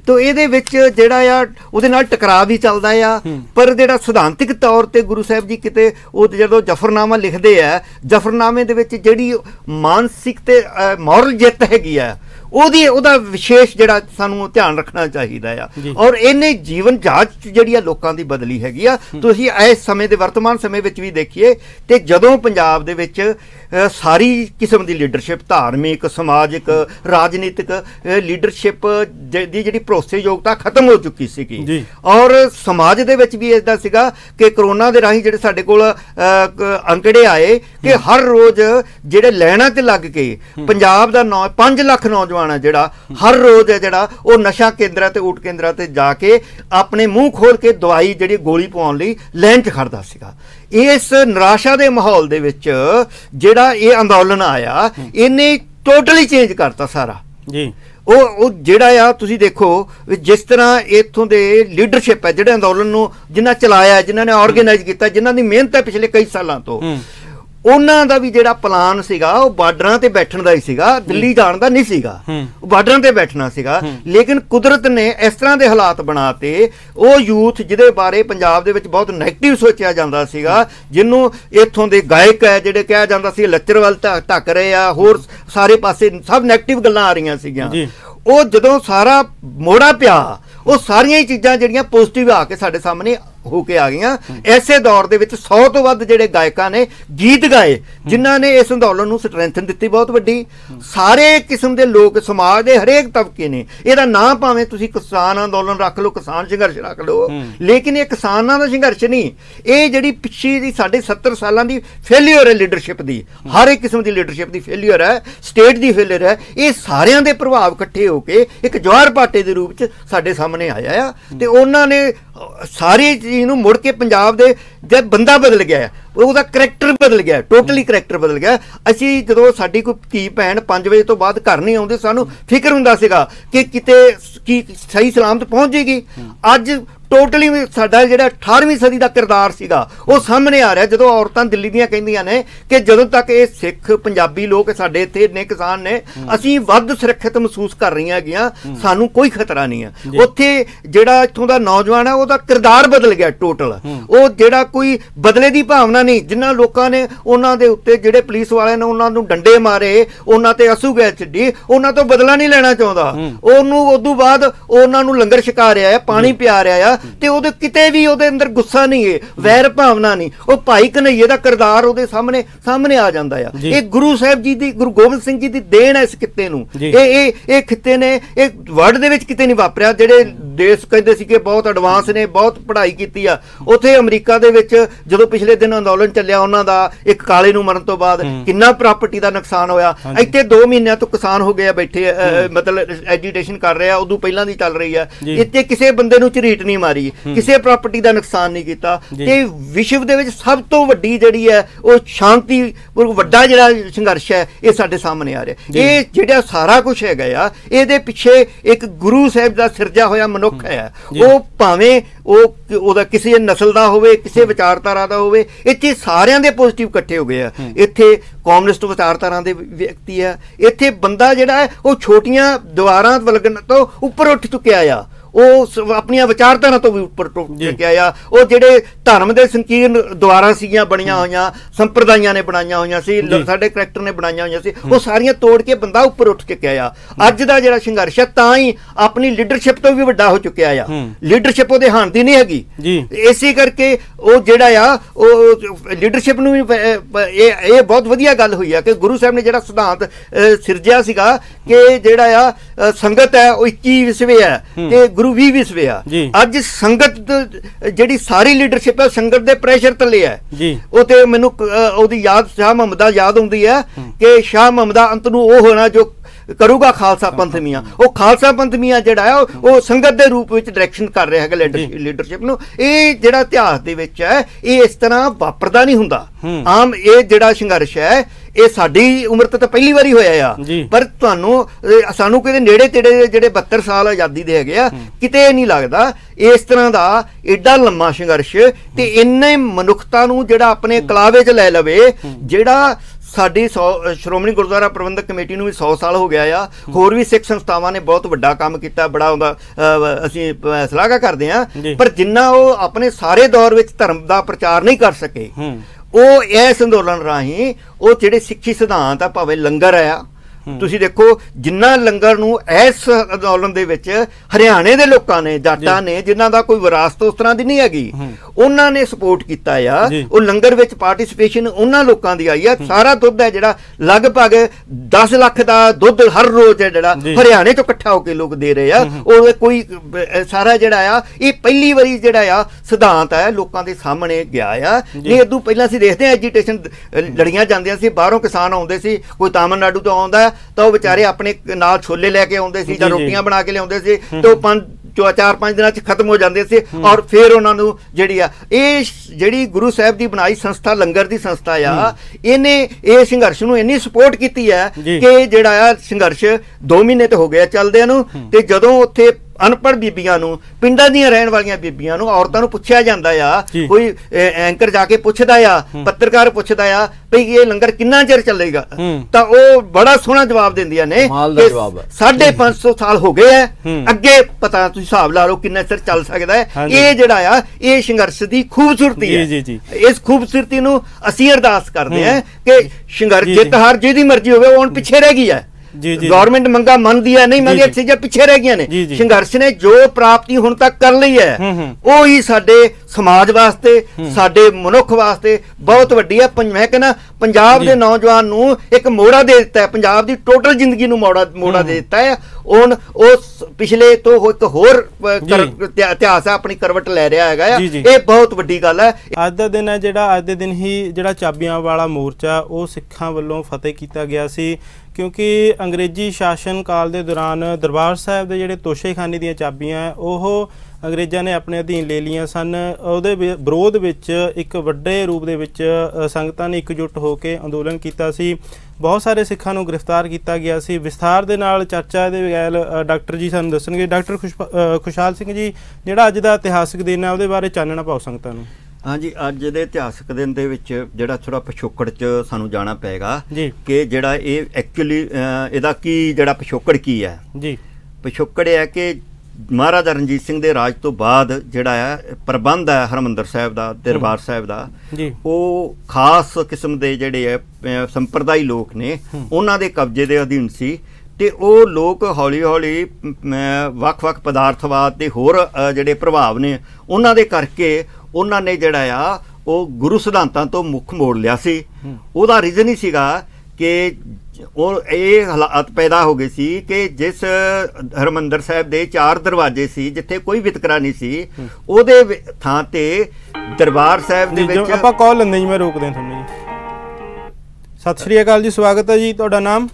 ਤੋਂ ਇਹਦੇ ਵਿੱਚ ਜਿਹੜਾ ਆ ਉਹਦੇ ਨਾਲ ਟਕਰਾਅ ਵੀ ਚੱਲਦਾ ਆ। ਪਰ ਜਿਹੜਾ ਸਿਧਾਂਤਿਕ ਤੌਰ ਤੇ ਗੁਰੂ ਸਾਹਿਬ ਜੀ ਕਿਤੇ ਉਹ ਜਦੋਂ ਜਫਰਨਾਮਾ ਲਿਖਦੇ ਆ ਜਫਰਨਾਮੇ ਦੇ ਵਿੱਚ ਜਿਹੜੀ ਮਾਨਸਿਕ ਤੇ ਮੋਰਲ ਜਿੱਤ ਹੈਗੀ ਆ ਉਹਦੀ ਉਹਦਾ ਵਿਸ਼ੇਸ਼ ਜਿਹੜਾ ਸਾਨੂੰ ਧਿਆਨ ਰੱਖਣਾ ਚਾਹੀਦਾ ਆ। ਔਰ ਇਹਨੇ ਜੀਵਨ ਜਾਂਚ ਜਿਹੜੀ ਆ ਲੋਕਾਂ ਦੀ ਬਦਲੀ ਹੈਗੀ ਆ। ਤੁਸੀਂ ਇਸ ਸਮੇਂ ਦੇ ਵਰਤਮਾਨ ਸਮੇਂ ਵਿੱਚ ਵੀ ਦੇਖੀਏ ਤੇ ਜਦੋਂ ਪੰਜਾਬ ਦੇ ਵਿੱਚ ਸਾਰੀ ਕਿਸਮ ਦੀ ਲੀਡਰਸ਼ਿਪ ਧਾਰਮਿਕ ਸਮਾਜਿਕ ਰਾਜਨੀਤਿਕ ਲੀਡਰਸ਼ਿਪ ਦੀ ਜਿਹੜੀ ਭਰੋਸੇਯੋਗਤਾ ਖਤਮ ਹੋ ਚੁੱਕੀ ਸੀਗੀ। ਔਰ ਸਮਾਜ ਦੇ ਵਿੱਚ ਵੀ ਇਸਦਾ ਸੀਗਾ ਕਿ ਕਰੋਨਾ ਦੇ ਰਾਹੀਂ ਜਿਹੜੇ ਸਾਡੇ ਕੋਲ ਅੰਕੜੇ ਆਏ ਕਿ ਹਰ ਰੋਜ਼ ਜਿਹੜੇ ਲੈਣਾ ਤੇ ਲੱਗ ਕੇ ਪੰਜਾਬ ਦਾ 5 ਲੱਖ ਨੌਜਵਾਨ ਹੈ ਜਿਹੜਾ ਹਰ ਰੋਜ਼ ਹੈ ਜਿਹੜਾ ਉਹ ਨਸ਼ਾ ਕੇਂਦਰਾਂ ਤੇ ਊਟ ਕੇਂਦਰਾਂ ਤੇ ਜਾ ਕੇ ਆਪਣੇ ਮੂੰਹ ਖੋਲ ਕੇ ਦਵਾਈ ਜਿਹੜੀ ਗੋਲੀ ਪਾਉਣ ਲਈ ਲਾਈਨ 'ਚ ਖੜਦਾ ਸੀਗਾ। ਇਸ ਨਿਰਾਸ਼ਾ ਦੇ ਮਾਹੌਲ ਦੇ ਵਿੱਚ ਜਿਹੜਾ ਇਹ ਅੰਦੋਲਨ ਆਇਆ ਇਹਨੇ ਟੋਟਲੀ ਚੇਂਜ ਕਰਤਾ ਸਾਰਾ। ਜੀ। ਉਹ ਉਹ ਜਿਹੜਾ ਆ ਤੁਸੀਂ ਦੇਖੋ ਜਿਸ ਤਰ੍ਹਾਂ ਇਥੋਂ ਦੇ ਲੀਡਰਸ਼ਿਪ ਹੈ ਜਿਹੜੇ ਅੰਦੋਲਨ ਨੂੰ ਜਿਨ੍ਹਾਂ ਚਲਾਇਆ ਜਿਨ੍ਹਾਂ ਨੇ ਆਰਗੇਨਾਈਜ਼ ਕੀਤਾ ਜਿਨ੍ਹਾਂ ਦੀ ਮਿਹਨਤ ਹੈ ਪਿਛਲੇ ਕਈ ਸਾਲਾਂ ਤੋਂ ਉਹਨਾਂ ਦਾ ਵੀ ਜਿਹੜਾ ਪਲਾਨ ਸੀਗਾ ਉਹ ਬਾਰਡਰਾਂ ਤੇ ਬੈਠਣ ਦਾ ਹੀ ਸੀਗਾ ਦਿੱਲੀ ਜਾਣ ਦਾ ਨਹੀਂ ਸੀਗਾ। ਉਹ ਬਾਰਡਰਾਂ ਤੇ ਬੈਠਣਾ ਸੀਗਾ। ਲੇਕਿਨ ਕੁਦਰਤ ਨੇ ਇਸ ਤਰ੍ਹਾਂ ਦੇ ਹਾਲਾਤ ਬਣਾਤੇ ਉਹ ਯੂਥ ਜਿਹਦੇ ਬਾਰੇ ਪੰਜਾਬ ਦੇ ਵਿੱਚ ਬਹੁਤ 네ਗੇਟਿਵ ਸੋਚਿਆ ਜਾਂਦਾ ਸੀਗਾ ਜਿਹਨੂੰ ਇੱਥੋਂ ਦੇ ਗਾਇਕ ਹੈ ਜਿਹੜੇ ਕਿਹਾ ਜਾਂਦਾ ਸੀ ਲੱਚਰਵਲ ਟੱਕ ਰਹੇ ਆ ਹੋਰ ਸਾਰੇ ਪਾਸੇ ਸਭ 네ਗੇਟਿਵ ਗੱਲਾਂ ਆ ਰਹੀਆਂ ਸੀਗੀਆਂ। ਉਹ ਜਦੋਂ ਸਾਰਾ ਮੋੜਾ ਪਿਆ ਉਹ ਸਾਰੀਆਂ ਹੀ ਚੀਜ਼ਾਂ ਜਿਹੜੀਆਂ ਪੋਜ਼ਿਟਿਵ ਆ ਕੇ ਸਾਡੇ ਸਾਹਮਣੇ ਹੋ ਕੇ ਆ ਗਈਆਂ। ਐਸੇ ਦੌਰ ਦੇ ਵਿੱਚ 100 ਤੋਂ ਵੱਧ ਜਿਹੜੇ ਗਾਇਕਾਂ ਨੇ ਗੀਤ ਗਾਏ ਜਿਨ੍ਹਾਂ ਨੇ ਇਸ ਅੰਦੋਲਨ ਨੂੰ ਸਟਰੈਂਥਨ ਦਿੱਤੀ ਬਹੁਤ ਵੱਡੀ। ਸਾਰੇ ਕਿਸਮ ਦੇ ਲੋਕ ਸਮਾਜ ਦੇ ਹਰੇਕ ਤਬਕੇ ਨੇ ਇਹਦਾ ਨਾਂ ਭਾਵੇਂ ਤੁਸੀਂ ਕਿਸਾਨ ਅੰਦੋਲਨ ਰੱਖ ਲਓ ਕਿਸਾਨ ਸੰਘਰਸ਼ ਰੱਖ ਲਓ ਲੇਕਿਨ ਇਹ ਕਿਸਾਨਾਂ ਦਾ ਸੰਘਰਸ਼ ਨਹੀਂ। ਇਹ ਜਿਹੜੀ ਪਿੱਛੇ ਦੀ ਸਾਡੇ 70 ਸਾਲਾਂ ਦੀ ਫੇਲਿਅਰ ਹੈ ਲੀਡਰਸ਼ਿਪ ਦੀ ਹਰ ਇੱਕ ਕਿਸਮ ਦੀ ਲੀਡਰਸ਼ਿਪ ਦੀ ਫੇਲਿਅਰ ਹੈ ਸਟੇਟ ਦੀ ਫੇਲਿਅਰ ਹੈ ਇਹ ਸਾਰਿਆਂ ਦੇ ਪ੍ਰਭਾਵ ਇਕੱਠੇ ਹੋ ਕੇ ਇੱਕ ਜਵਾਰ ਪਾਟੇ ਦੇ ਰੂਪ 'ਚ ਸਾਡੇ ਸਾਹਮਣੇ ਆਇਆ ਆ। ਤੇ ਉਹਨਾਂ ਨੇ ਸਾਰੀ ਚੀਜ਼ ਨੂੰ ਮੁੜ ਕੇ ਪੰਜਾਬ ਦੇ ਜਦ ਬੰਦਾ ਬਦਲ ਗਿਆ ਉਹਦਾ ਕੈਰੈਕਟਰ ਬਦਲ ਗਿਆ ਟੋਟਲੀ ਕੈਰੈਕਟਰ ਬਦਲ ਗਿਆ ਅਸੀਂ ਜਦੋਂ ਸਾਡੀ ਕੋਈ ਧੀ ਭੈਣ 5 ਵਜੇ ਤੋਂ ਬਾਅਦ ਘਰ ਨਹੀਂ ਆਉਂਦੇ ਸਾਨੂੰ ਫਿਕਰ ਹੁੰਦਾ ਸੀਗਾ ਕਿ ਕਿਤੇ ਕੀ ਸਹੀ ਸਲਾਮਤ ਪਹੁੰਚ ਜੇਗੀ। ਅੱਜ ਟੋਟਲੀ ਸਾਡਾ ਜਿਹੜਾ 18ਵੀਂ ਸਦੀ ਦਾ ਕਿਰਦਾਰ ਸੀਗਾ ਉਹ ਸਾਹਮਣੇ ਆ ਰਿਹਾ ਜਦੋਂ ਔਰਤਾਂ ਦਿੱਲੀ ਦੀਆਂ ਕਹਿੰਦੀਆਂ ਨੇ ਕਿ ਜਦੋਂ ਤੱਕ ਇਹ ਸਿੱਖ ਪੰਜਾਬੀ ਲੋਕ ਸਾਡੇ ਇੱਥੇ ਨੇ ਕਿਸਾਨ ਨੇ ਅਸੀਂ ਵੱਧ ਸੁਰੱਖਿਅਤ ਮਹਿਸੂਸ ਕਰ ਰਹੀਆਂ ਹੈਗੀਆਂ ਸਾਨੂੰ ਕੋਈ ਖਤਰਾ ਨਹੀਂ ਹੈ ਉੱਥੇ ਜਿਹੜਾ ਇੱਥੋਂ ਦਾ ਨੌਜਵਾਨ ਹੈ ਉਹਦਾ ਕਿਰਦਾਰ ਬਦਲ ਗਿਆ ਟੋਟਲ ਉਹ ਜਿਹੜਾ ਕੋਈ ਬਦਲੇ ਦੀ ਭਾਵਨਾ ਨਹੀਂ ਜਿਨ੍ਹਾਂ ਲੋਕਾਂ ਨੇ ਉਹਨਾਂ ਦੇ ਉੱਤੇ ਜਿਹੜੇ ਪੁਲਿਸ ਵਾਲਿਆਂ ਨੇ ਉਹਨਾਂ ਨੂੰ ਡੰਡੇ ਮਾਰੇ ਉਹਨਾਂ ਤੇ ਅਸੂ ਗੈਸ ਛੱਡੀ ਉਹਨਾਂ ਤੋਂ ਬਦਲਾ ਨਹੀਂ ਲੈਣਾ ਚਾਹੁੰਦਾ। ਉਹਨੂੰ ਉਦੋਂ ਬਾਅਦ ਉਹਨਾਂ ਨੂੰ ਲੰਗਰ ਛਕਾ ਰਿਹਾ ਹੈ ਪਾਣੀ ਪਿਆ ਰਿਹਾ ਆ ਤੇ ਉਹਦੇ ਕਿਤੇ ਵੀ ਉਹਦੇ ਅੰਦਰ ਗੁੱਸਾ ਨਹੀਂ ਹੈ ਵੈਰ ਭਾਵਨਾ ਨਹੀਂ। ਉਹ ਭਾਈ ਕਨਈਏ ਦਾ ਕਿਰਦਾਰ ਉਹਦੇ ਸਾਹਮਣੇ ਸਾਹਮਣੇ ਆ ਜਾਂਦਾ ਆ। ਇਹ ਗੁਰੂ ਸਾਹਿਬ ਜੀ ਦੀ ਗੁਰੂ ਗੋਬਿੰਦ ਸਿੰਘ ਜੀ ਦੀ ਦੇਣ ਹੈ ਇਸ ਕਿੱਤੇ ਨੂੰ। ਇਹ ਇਹ ਇਹ ਖਿੱਤੇ ਨੇ ਇਹ ਵਰਡ ਦੇ ਵਿੱਚ ਕਿਤੇ ਨਹੀਂ ਵਾਪਰਿਆ। ਜਿਹੜੇ ਦੇਸ਼ ਕਹਿੰਦੇ ਸੀ ਕਿ ਬਹੁਤ ਐਡਵਾਂਸ ਨੇ ਬਹੁਤ ਪੜ੍ਹਾਈ ਕੀਤੀ ਆ। ਉੱਥੇ ਅਮਰੀਕਾ ਦੇ ਵਿੱਚ ਜਦੋਂ ਪਿਛਲੇ ਦਿਨ ਅੰਦੋਲਨ ਚੱਲਿਆ ਉਹਨਾਂ ਦਾ ਇੱਕ ਕਾਲੇ ਨੂੰ ਮਰਨ ਤੋਂ ਬਾਅਦ ਕਿੰਨਾ ਪ੍ਰਾਪਰਟੀ ਦਾ ਨੁਕਸਾਨ ਹੋਇਆ। ਇੱਥੇ 2 ਮਹੀਨਿਆਂ ਤੋਂ ਕਿਸਾਨ ਹੋ ਗਏ ਬੈਠੇ ਮਤਲਬ ਐਜੀਟੇਸ਼ਨ ਕਰ ਰਹੇ ਆ ਉਦੋਂ ਪਹਿਲਾਂ ਦੀ ਚੱਲ ਰਹੀ ਆ। ਇੱਥੇ ਕਿਸੇ ਬੰਦੇ ਨੂੰ ਝਰੀਟ ਨਹੀਂ ਮਾਰੀ ਕਿਸੇ ਪ੍ਰਾਪਰਟੀ ਦਾ ਨੁਕਸਾਨ ਨਹੀਂ ਕੀਤਾ। ਤੇ ਵਿਸ਼ਵ ਦੇ ਵਿੱਚ ਸਭ ਤੋਂ ਵੱਡੀ ਜਿਹੜੀ ਹੈ ਉਹ ਸ਼ਾਂਤੀ ਵੱਡਾ ਜਿਹੜਾ ਸੰਘਰਸ਼ ਹੈ ਇਹ ਸਾਡੇ ਸਾਹਮਣੇ ਆ ਰਿਹਾ ਇਹ ਜਿਹੜਾ ਸਾਰਾ ਕੁਝ ਹੈਗਾ ਆ ਇਹਦੇ ਪਿੱਛੇ ਇੱਕ ਗੁਰੂ ਸਾਹਿਬ ਦਾ ਸਿਰਜਾ ਹੋਇਆ ਮਨੁੱਖ ਹੈ। ਉਹ ਭਾਵੇਂ ਉਹ ਉਹਦਾ ਕਿਸੇ ਨਸਲ ਦਾ ਹੋਵੇ ਕਿਸੇ ਵਿਚਾਰਧਾਰਾ ਦਾ ਹੋਵੇ ਇੱਥੇ ਸਾਰਿਆਂ ਦੇ ਪੋਜ਼ਿਟਿਵ ਇਕੱਠੇ ਹੋ ਗਏ ਆ। ਇੱਥੇ ਕਮਿਊਨਿਸਟ ਵਿਚਾਰਧਾਰਾਂ ਦੇ ਵਿਅਕਤੀ ਆ ਇੱਥੇ ਬੰਦਾ ਜਿਹੜਾ ਉਹ ਛੋਟੀਆਂ ਦੁਆਰਾਂ ਵਲਗਣ ਤੋਂ ਉੱਪਰ ਉੱਠ ਚੁੱਕਿਆ ਆ। ਉਹ ਆਪਣੀਆਂ ਵਿਚਾਰਧਾਰਾ ਤੋਂ ਵੀ ਉੱਪਰ ਟੁੱਟ ਕੇ ਆਇਆ ਉਹ ਜਿਹੜੇ ਧਰਮ ਦੇ ਸੰਕੀਰਨ ਦੁਆਰਾ ਸੀਗੀਆਂ ਬਣੀਆਂ ਹੋਈਆਂ ਸੰਪਰਦਾਇਆਂ ਨੇ ਬਣਾਈਆਂ ਹੋਈਆਂ ਸੀ ਸਾਡੇ ਕੈਰੈਕਟਰ ਨੇ ਬਣਾਈਆਂ ਹੋਈਆਂ ਸੀ ਉਹ ਸਾਰੀਆਂ ਤੋੜ ਕੇ ਬੰਦਾ ਉੱਪਰ ਉੱਠ ਕੇ ਆਇਆ ਅੱਜ ਦਾ ਜਿਹੜਾ ਸੰਘਰਸ਼ ਹੈ ਤਾਂ ਹੀ ਆਪਣੀ ਲੀਡਰਸ਼ਿਪ ਤੋਂ ਵੀ ਵੱਡਾ ਹੋ ਚੁੱਕਿਆ ਆ। ਲੀਡਰਸ਼ਿਪ ਉਹਦੇ ਹਾਂ ਦੀ ਨਹੀਂ ਹੈਗੀ। ਇਸੇ ਕਰਕੇ ਉਹ ਜਿਹੜਾ ਆ ਉਹ ਲੀਡਰਸ਼ਿਪ ਨੂੰ ਵੀ ਇਹ ਇਹ ਬਹੁਤ ਵਧੀਆ ਗੱਲ ਹੋਈ ਆ ਕਿ ਗੁਰੂ ਸਾਹਿਬ ਨੇ ਜਿਹੜਾ ਸਿਧਾਂਤ ਸਿਰਜਿਆ ਸੀਗਾ ਕਿ ਜਿਹੜਾ ਆ ਸੰਗਤ ਹੈ ਉਹ 21 ਵਿਸਵੇ ਹੈ ਤੇ ਗੁਰੂ ਵੀ ਵਿਸਵੇ ਆ ਅੱਜ ਸੰਗਤ ਜਿਹੜੀ ਸਾਰੀ ਲੀਡਰਸ਼ਿਪ ਹੈ ਸੰਗਤ ਦੇ ਪ੍ਰੈਸ਼ਰ ਥੱਲੇ ਹੈ ਉਹ ਤੇ ਮੈਨੂੰ ਉਹਦੀ ਯਾਦ ਸ਼ਾਹ ਮੁਹੰਮਦਾ ਯਾਦ ਹੁੰਦੀ ਹੈ ਕਿ ਸ਼ਾਹ ਮੁਹੰਮਦਾ ਅੰਤ ਨੂੰ ਉਹ ਹੋਣਾ ਜੋ ਕਰੂਗਾ ਖਾਲਸਾ ਪੰਥ ਮੀਆਂ ਉਹ ਖਾਲਸਾ ਪੰਥ ਮੀਆਂ ਜਿਹੜਾ ਹੈ ਉਹ ਸੰਗਤ ਦੇ ਰੂਪ ਵਿੱਚ ਡਾਇਰੈਕਸ਼ਨ ਕਰ ਰਿਹਾ ਹੈਗਾ ਲੀਡਰਸ਼ਿਪ ਨੂੰ। ਇਹ ਜਿਹੜਾ ਇਤਿਹਾਸ ਦੇ ਵਿੱਚ ਹੈ ਇਹ ਇਸ ਤਰ੍ਹਾਂ ਵਾਪਰਦਾ ਨਹੀਂ ਹੁੰਦਾ। ਆਮ ਇਹ ਜਿਹੜਾ ਸੰਘਰਸ਼ ਹੈ ਇਹ ਸਾਡੀ ਉਮਰ ਤੇ ਤਾਂ ਪਹਿਲੀ ਵਾਰੀ ਹੋਇਆ ਆ। ਪਰ ਤੁਹਾਨੂੰ ਸਾਨੂੰ ਕਿਤੇ ਨੇੜੇ ਤੇੜੇ ਜਿਹੜੇ 72 ਸਾਲ ਆਜ਼ਾਦੀ ਦੇ ਹੈਗੇ ਆ ਕਿਤੇ ਨਹੀਂ ਲੱਗਦਾ। ਇਸ ਤਰ੍ਹਾਂ ਦਾ ਐਡਾ ਲੰਮਾ ਸੰਘਰਸ਼ ਤੇ ਇੰਨੇ ਮਨੁੱਖਤਾ ਨੂੰ ਜਿਹੜਾ ਆਪਣੇ ਕਲਾਵੇ 'ਚ ਲੈ ਲਵੇ ਜਿਹੜਾ ਸਾਡੀ ਸ਼੍ਰੋਮਣੀ ਗੁਰਦੁਆਰਾ ਪ੍ਰਬੰਧਕ ਕਮੇਟੀ ਨੂੰ ਵੀ 100 ਸਾਲ ਹੋ ਗਿਆ ਆ। ਹੋਰ ਵੀ ਸਿੱਖ ਸੰਸਥਾਵਾਂ ਨੇ ਬਹੁਤ ਵੱਡਾ ਕੰਮ ਕੀਤਾ ਬੜਾ ਉਹਦਾ ਅਸੀਂ ਸਲਾਹਾ ਕਰਦੇ ਆ। ਪਰ ਜਿੰਨਾ ਉਹ ਆਪਣੇ ਸਾਰੇ ਦੌਰ ਵਿੱਚ ਧਰਮ ਦਾ ਪ੍ਰਚਾਰ ਨਹੀਂ ਕਰ ਸਕੇ ਉਹ ਇਸ ਅੰਦੋਲਨ ਰਾਹੀਂ ਉਹ ਜਿਹੜੇ ਸਿੱਖੀ ਸਿਧਾਂਤ ਆ ਭਾਵੇਂ ਲੰਗਰ ਆ ਤੁਸੀਂ ਦੇਖੋ ਜਿੰਨਾ ਲੰਗਰ ਨੂੰ ਇਸ ਅੰਦੋਲਨ ਦੇ ਵਿੱਚ ਹਰਿਆਣੇ ਦੇ ਲੋਕਾਂ ਨੇ ਜਾਟਾਂ ਨੇ ਜਿਨ੍ਹਾਂ ਦਾ ਕੋਈ ਵਿਰਾਸਤ ਉਸ ਤਰ੍ਹਾਂ ਦੀ ਨਹੀਂ ਹੈਗੀ ਉਹਨਾਂ ਨੇ ਸਪੋਰਟ ਕੀਤਾ ਆ। ਉਹ ਲੰਗਰ ਵਿੱਚ ਪਾਰਟਿਸਿਪੇਸ਼ਨ ਉਹਨਾਂ ਲੋਕਾਂ ਦੀ ਆਈ ਆ। ਸਾਰਾ ਦੁੱਧ ਹੈ ਜਿਹੜਾ ਲਗਭਗ 10 ਲੱਖ ਦਾ ਦੁੱਧ ਹਰ ਰੋਜ਼ ਹੈ ਜਿਹੜਾ ਹਰਿਆਣੇ ਤੋਂ ਇਕੱਠਾ ਹੋ ਕੇ ਲੋਕ ਦੇ ਰਹੇ ਆ। ਉਹ ਕੋਈ ਸਾਰਾ ਜਿਹੜਾ ਆ ਇਹ ਪਹਿਲੀ ਵਾਰੀ ਜਿਹੜਾ ਆ ਸਿਧਾਂਤ ਹੈ ਲੋਕਾਂ ਦੇ ਸਾਹਮਣੇ ਗਿਆ ਆ। ਇਹ ਇਦੋਂ ਪਹਿਲਾਂ ਅਸੀਂ ਦੇਖਦੇ ਆ ਐਜੀਟੇਸ਼ਨ ਲੜੀਆਂ ਜਾਂਦੀਆਂ ਸੀ ਬਾਹਰੋਂ ਕਿਸਾਨ ਆਉਂਦੇ ਸੀ ਕੋਈ ਤਾਮਿਲਨਾਡੂ ਤੋਂ ਆਉਂਦਾ ਤਾਂ ਉਹ ਵਿਚਾਰੇ ਆਪਣੇ ਨਾਲ ਛੋਲੇ ਲੈ ਕੇ ਆਉਂਦੇ ਸੀ ਜਾਂ ਰੋਟੀਆਂ ਬਣਾ ਕੇ ਲਿਆਉਂਦੇ ਸੀ ਤੇ ਉਹ ਪੰਜ ਜੋ ਚਾਰ ਪੰਜ ਦਿਨਾਂ 'ਚ ਖਤਮ ਹੋ ਜਾਂਦੇ ਸੀ ਔਰ ਫਿਰ ਉਹਨਾਂ ਨੂੰ ਜਿਹੜੀ ਆ ਇਹ ਜਿਹੜੀ ਗੁਰੂ ਸਾਹਿਬ ਦੀ ਬਣਾਈ ਸੰਸਥਾ ਲੰਗਰ ਦੀ ਸੰਸਥਾ ਆ ਇਹਨੇ ਇਹ ਸੰਘਰਸ਼ ਨੂੰ ਇੰਨੀ ਸਪੋਰਟ ਕੀਤੀ ਹੈ ਕਿ ਜਿਹੜਾ ਆ ਸੰਘਰਸ਼ 2 ਮਹੀਨੇ ਤੇ ਹੋ ਗਿਆ ਚੱਲਦਿਆਂ ਨੂੰ ਤੇ ਜਦੋਂ ਉੱਥੇ ਅਨਪੜ ਬੀਬੀਆਂ ਨੂੰ ਪਿੰਡਾਂ ਦੀਆਂ ਰਹਿਣ ਵਾਲੀਆਂ ਬੀਬੀਆਂ ਨੂੰ ਔਰਤਾਂ ਨੂੰ ਪੁੱਛਿਆ ਜਾਂਦਾ ਆ ਕੋਈ ਐਂਕਰ ਜਾ ਕੇ ਪੁੱਛਦਾ ਆ ਪੱਤਰਕਾਰ ਪੁੱਛਦਾ ਆ ਭਈ ਇਹ ਲੰਗਰ ਕਿੰਨਾ ਚਿਰ ਚੱਲੇਗਾ? ਤਾਂ ਉਹ ਬੜਾ ਸੋਹਣਾ ਜਵਾਬ ਦਿੰਦੀਆਂ ਨੇ ਕਿ 550 ਸਾਲ ਹੋ ਗਏ ਆ। ਅੱਗੇ ਪਤਾ ਤੁਸੀਂ ਹਿਸਾਬ ਲਾ ਲਓ ਕਿੰਨਾ ਚਿਰ ਚੱਲ ਸਕਦਾ ਹੈ। ਇਹ ਜਿਹੜਾ ਆ ਇਹ ਸੰਘਰਸ਼ ਦੀ ਖੂਬਸੂਰਤੀ ਹੈ। ਇਸ ਖੂਬਸੂਰਤੀ ਨੂੰ ਅਸੀਂ ਅਰਦਾਸ ਕਰਦੇ ਆ ਕਿ ਸੰਘਰਸ਼ ਜਿੱਤ ਹਾਰ ਜਿਹਦੀ ਮਰਜ਼ੀ ਹੋਵੇ ਉਹ ਹੁਣ ਪਿੱਛੇ ਰਹਿ ਗਈ ਹੈ। ਗਵਰਨਮੈਂਟ ਮੰਗਾ ਮੰਨਦੀ ਹੈ ਨਹੀਂ ਮੰਗੇ ਚੀਜ਼ਾਂ ਪਿੱਛੇ ਰਹਿ ਗਈਆਂ ਨੇ। ਸੰਘਰਸ਼ ਨੇ ਜੋ ਪ੍ਰਾਪਤੀ ਹੁਣ ਤੱਕ ਕਰ ਲਈ ਹੈ ਉਹ ਹੀ। ਸਾਡੇ ਸਮਾਜ ਵਾਸਤੇ ਸਾਡੇ ਮਨੁੱਖ ਵਾਸਤੇ ਬਹੁਤ ਵੱਡੀ ਹੈ। ਮੈਂ ਕਹਿੰਦਾ ਪੰਜਾਬ ਦੇ ਨੌਜਵਾਨ ਨੂੰ ਇੱਕ ਮੋੜਾ ਦੇ ਦਿੱਤਾ ਹੈ। ਪੰਜਾਬ ਦੀ ਟੋਟਲ ਜ਼ਿੰਦਗੀ ਨੂੰ ਮੋੜਾ ਮੋੜਾ ਦੇ ਦਿੱਤਾ ਹੈ। ਉਹ ਉਸ ਪਿਛਲੇ ਤੋਂ ਇੱਕ ਹੋਰ ਇਤਿਹਾਸ ਹੈ ਆਪਣੀ ਕਰਵਟ ਲੈ ਰਿਹਾ ਹੈਗਾ ਇਹ ਬਹੁਤ ਵੱਡੀ ਗੱਲ ਹੈ। ਅੱਜ ਦਾ ਦਿਨ ਹੈ ਜਿਹੜਾ ਅੱਜ ਦੇ ਦਿਨ ਹੀ ਜਿਹੜਾ ਚਾਬੀਆਂ ਵਾਲਾ ਮੋਰਚਾ ਉਹ ਸਿੱਖਾਂ ਵੱਲੋਂ ਫਤਿਹ ਕੀਤਾ ਗਿਆ ਸੀ। ਕਿਉਂਕਿ ਅੰਗਰੇਜ਼ੀ ਸ਼ਾਸਨ ਕਾਲ ਦੇ ਦੌਰਾਨ ਦਰਬਾਰ ਸਾਹਿਬ ਦੇ ਜਿਹੜੇ ਤੋਸ਼ੇਖਾਨੇ ਦੀਆਂ ਚਾਬੀਆਂ ਉਹ ਅੰਗਰੇਜ਼ਾਂ ਨੇ ਆਪਣੇ ਅਧੀਨ ਲੈ ਲਈਆਂ ਸਨ। ਉਹਦੇ ਵਿਰੋਧ ਵਿੱਚ ਇੱਕ ਵੱਡੇ ਰੂਪ ਦੇ ਵਿੱਚ ਸੰਗਤਾਂ ਨੇ ਇਕਜੁੱਟ ਹੋ ਕੇ ਅੰਦੋਲਨ ਕੀਤਾ ਸੀ। ਬਹੁਤ ਸਾਰੇ ਸਿੱਖਾਂ ਨੂੰ ਗ੍ਰਿਫਤਾਰ ਕੀਤਾ ਗਿਆ ਸੀ। ਵਿਸਥਾਰ ਦੇ ਨਾਲ ਚਰਚਾ ਦੇ ਬਗੈਰ ਡਾਕਟਰ ਜੀ ਸਾਨੂੰ ਦੱਸਣਗੇ। ਡਾਕਟਰ ਖੁਸ਼ਹਾਲ ਸਿੰਘ ਜੀ, ਜਿਹੜਾ ਅੱਜ ਦਾ ਇਤਿਹਾਸਿਕ ਦਿਨ ਹੈ, ਉਹਦੇ ਬਾਰੇ ਚਾਨਣਾ ਪਾਓ ਸੰਗਤਾਂ ਨੂੰ। ਹਾਂਜੀ ਅੱਜ ਦੇ ਇਤਿਹਾਸਕ ਦਿਨ ਦੇ ਵਿੱਚ ਜਿਹੜਾ ਥੋੜਾ ਪਿਛੋਕੜ 'ਚ ਸਾਨੂੰ ਜਾਣਾ ਪਏਗਾ ਕਿ ਜਿਹੜਾ ਇਹ ਐਕਚੁਅਲੀ ਇਹਦਾ ਕੀ ਜਿਹੜਾ ਪਿਛੋਕੜ ਕੀ ਹੈ? ਜੀ। ਪਿਛੋਕੜ ਇਹ ਹੈ ਕਿ ਮਹਾਰਾਜਾ ਰਣਜੀਤ ਸਿੰਘ ਦੇ ਰਾਜ ਤੋਂ ਬਾਅਦ ਜਿਹੜਾ ਹੈ ਪ੍ਰਬੰਧ ਹੈ ਹਰਮੰਦਰ ਸਾਹਿਬ ਦਾ ਦਰਬਾਰ ਸਾਹਿਬ ਦਾ ਉਹ ਖਾਸ ਕਿਸਮ ਦੇ ਜਿਹੜੇ ਹੈ ਸੰਪਰਦਾਈ ਲੋਕ ਨੇ ਉਹਨਾਂ ਦੇ ਕਬਜ਼ੇ ਦੇ ਅਧੀਨ ਸੀ ਤੇ ਉਹ ਲੋਕ ਹੌਲੀ-ਹੌਲੀ ਵੱਖ-ਵੱਖ ਪਦਾਰਥਵਾਦ ਤੇ ਹੋਰ ਜਿਹੜੇ ਪ੍ਰਭਾਵ ਨੇ ਉਹਨਾਂ ਦੇ ਕਰਕੇ ਉਹਨਾਂ ਨੇ ਜਿਹੜਾ ਆ ਉਹ ਗੁਰੂ ਸਿਧਾਂਤਾਂ ਤੋਂ ਮੁੱਖ ਮੋੜ ਲਿਆ ਸੀ। ਉਹਦਾ ਰੀਜ਼ਨ ਹੀ ਸੀਗਾ ਕਿ ਉਹ ਇਹ ਹਾਲਾਤ ਪੈਦਾ ਹੋ ਗਏ ਸੀ ਕਿ ਜਿਸ ਹਰਮੰਦਰ ਸਾਹਿਬ ਦੇ ਚਾਰ ਦਰਵਾਜ਼ੇ ਸੀ ਜਿੱਥੇ ਕੋਈ ਵਿਤਕਰਾ ਨਹੀਂ ਸੀ ਉਹਦੇ ਥਾਂ ਤੇ ਦਰਬਾਰ ਸਾਹਿਬ ਦੇ ਵਿੱਚ ਆਪਾਂ ਕਾਲ ਲੈਂਦੇ ਜੀ ਮੈਂ ਰੋਕਦੇ ਤੁਹਾਨੂੰ ਜੀ। ਸਤਿ ਸ਼੍ਰੀ ਅਕਾਲ ਜੀ ਸਵਾਗਤ ਹੈ ਜੀ ਤੁਹਾਡਾ ਨਾਮ?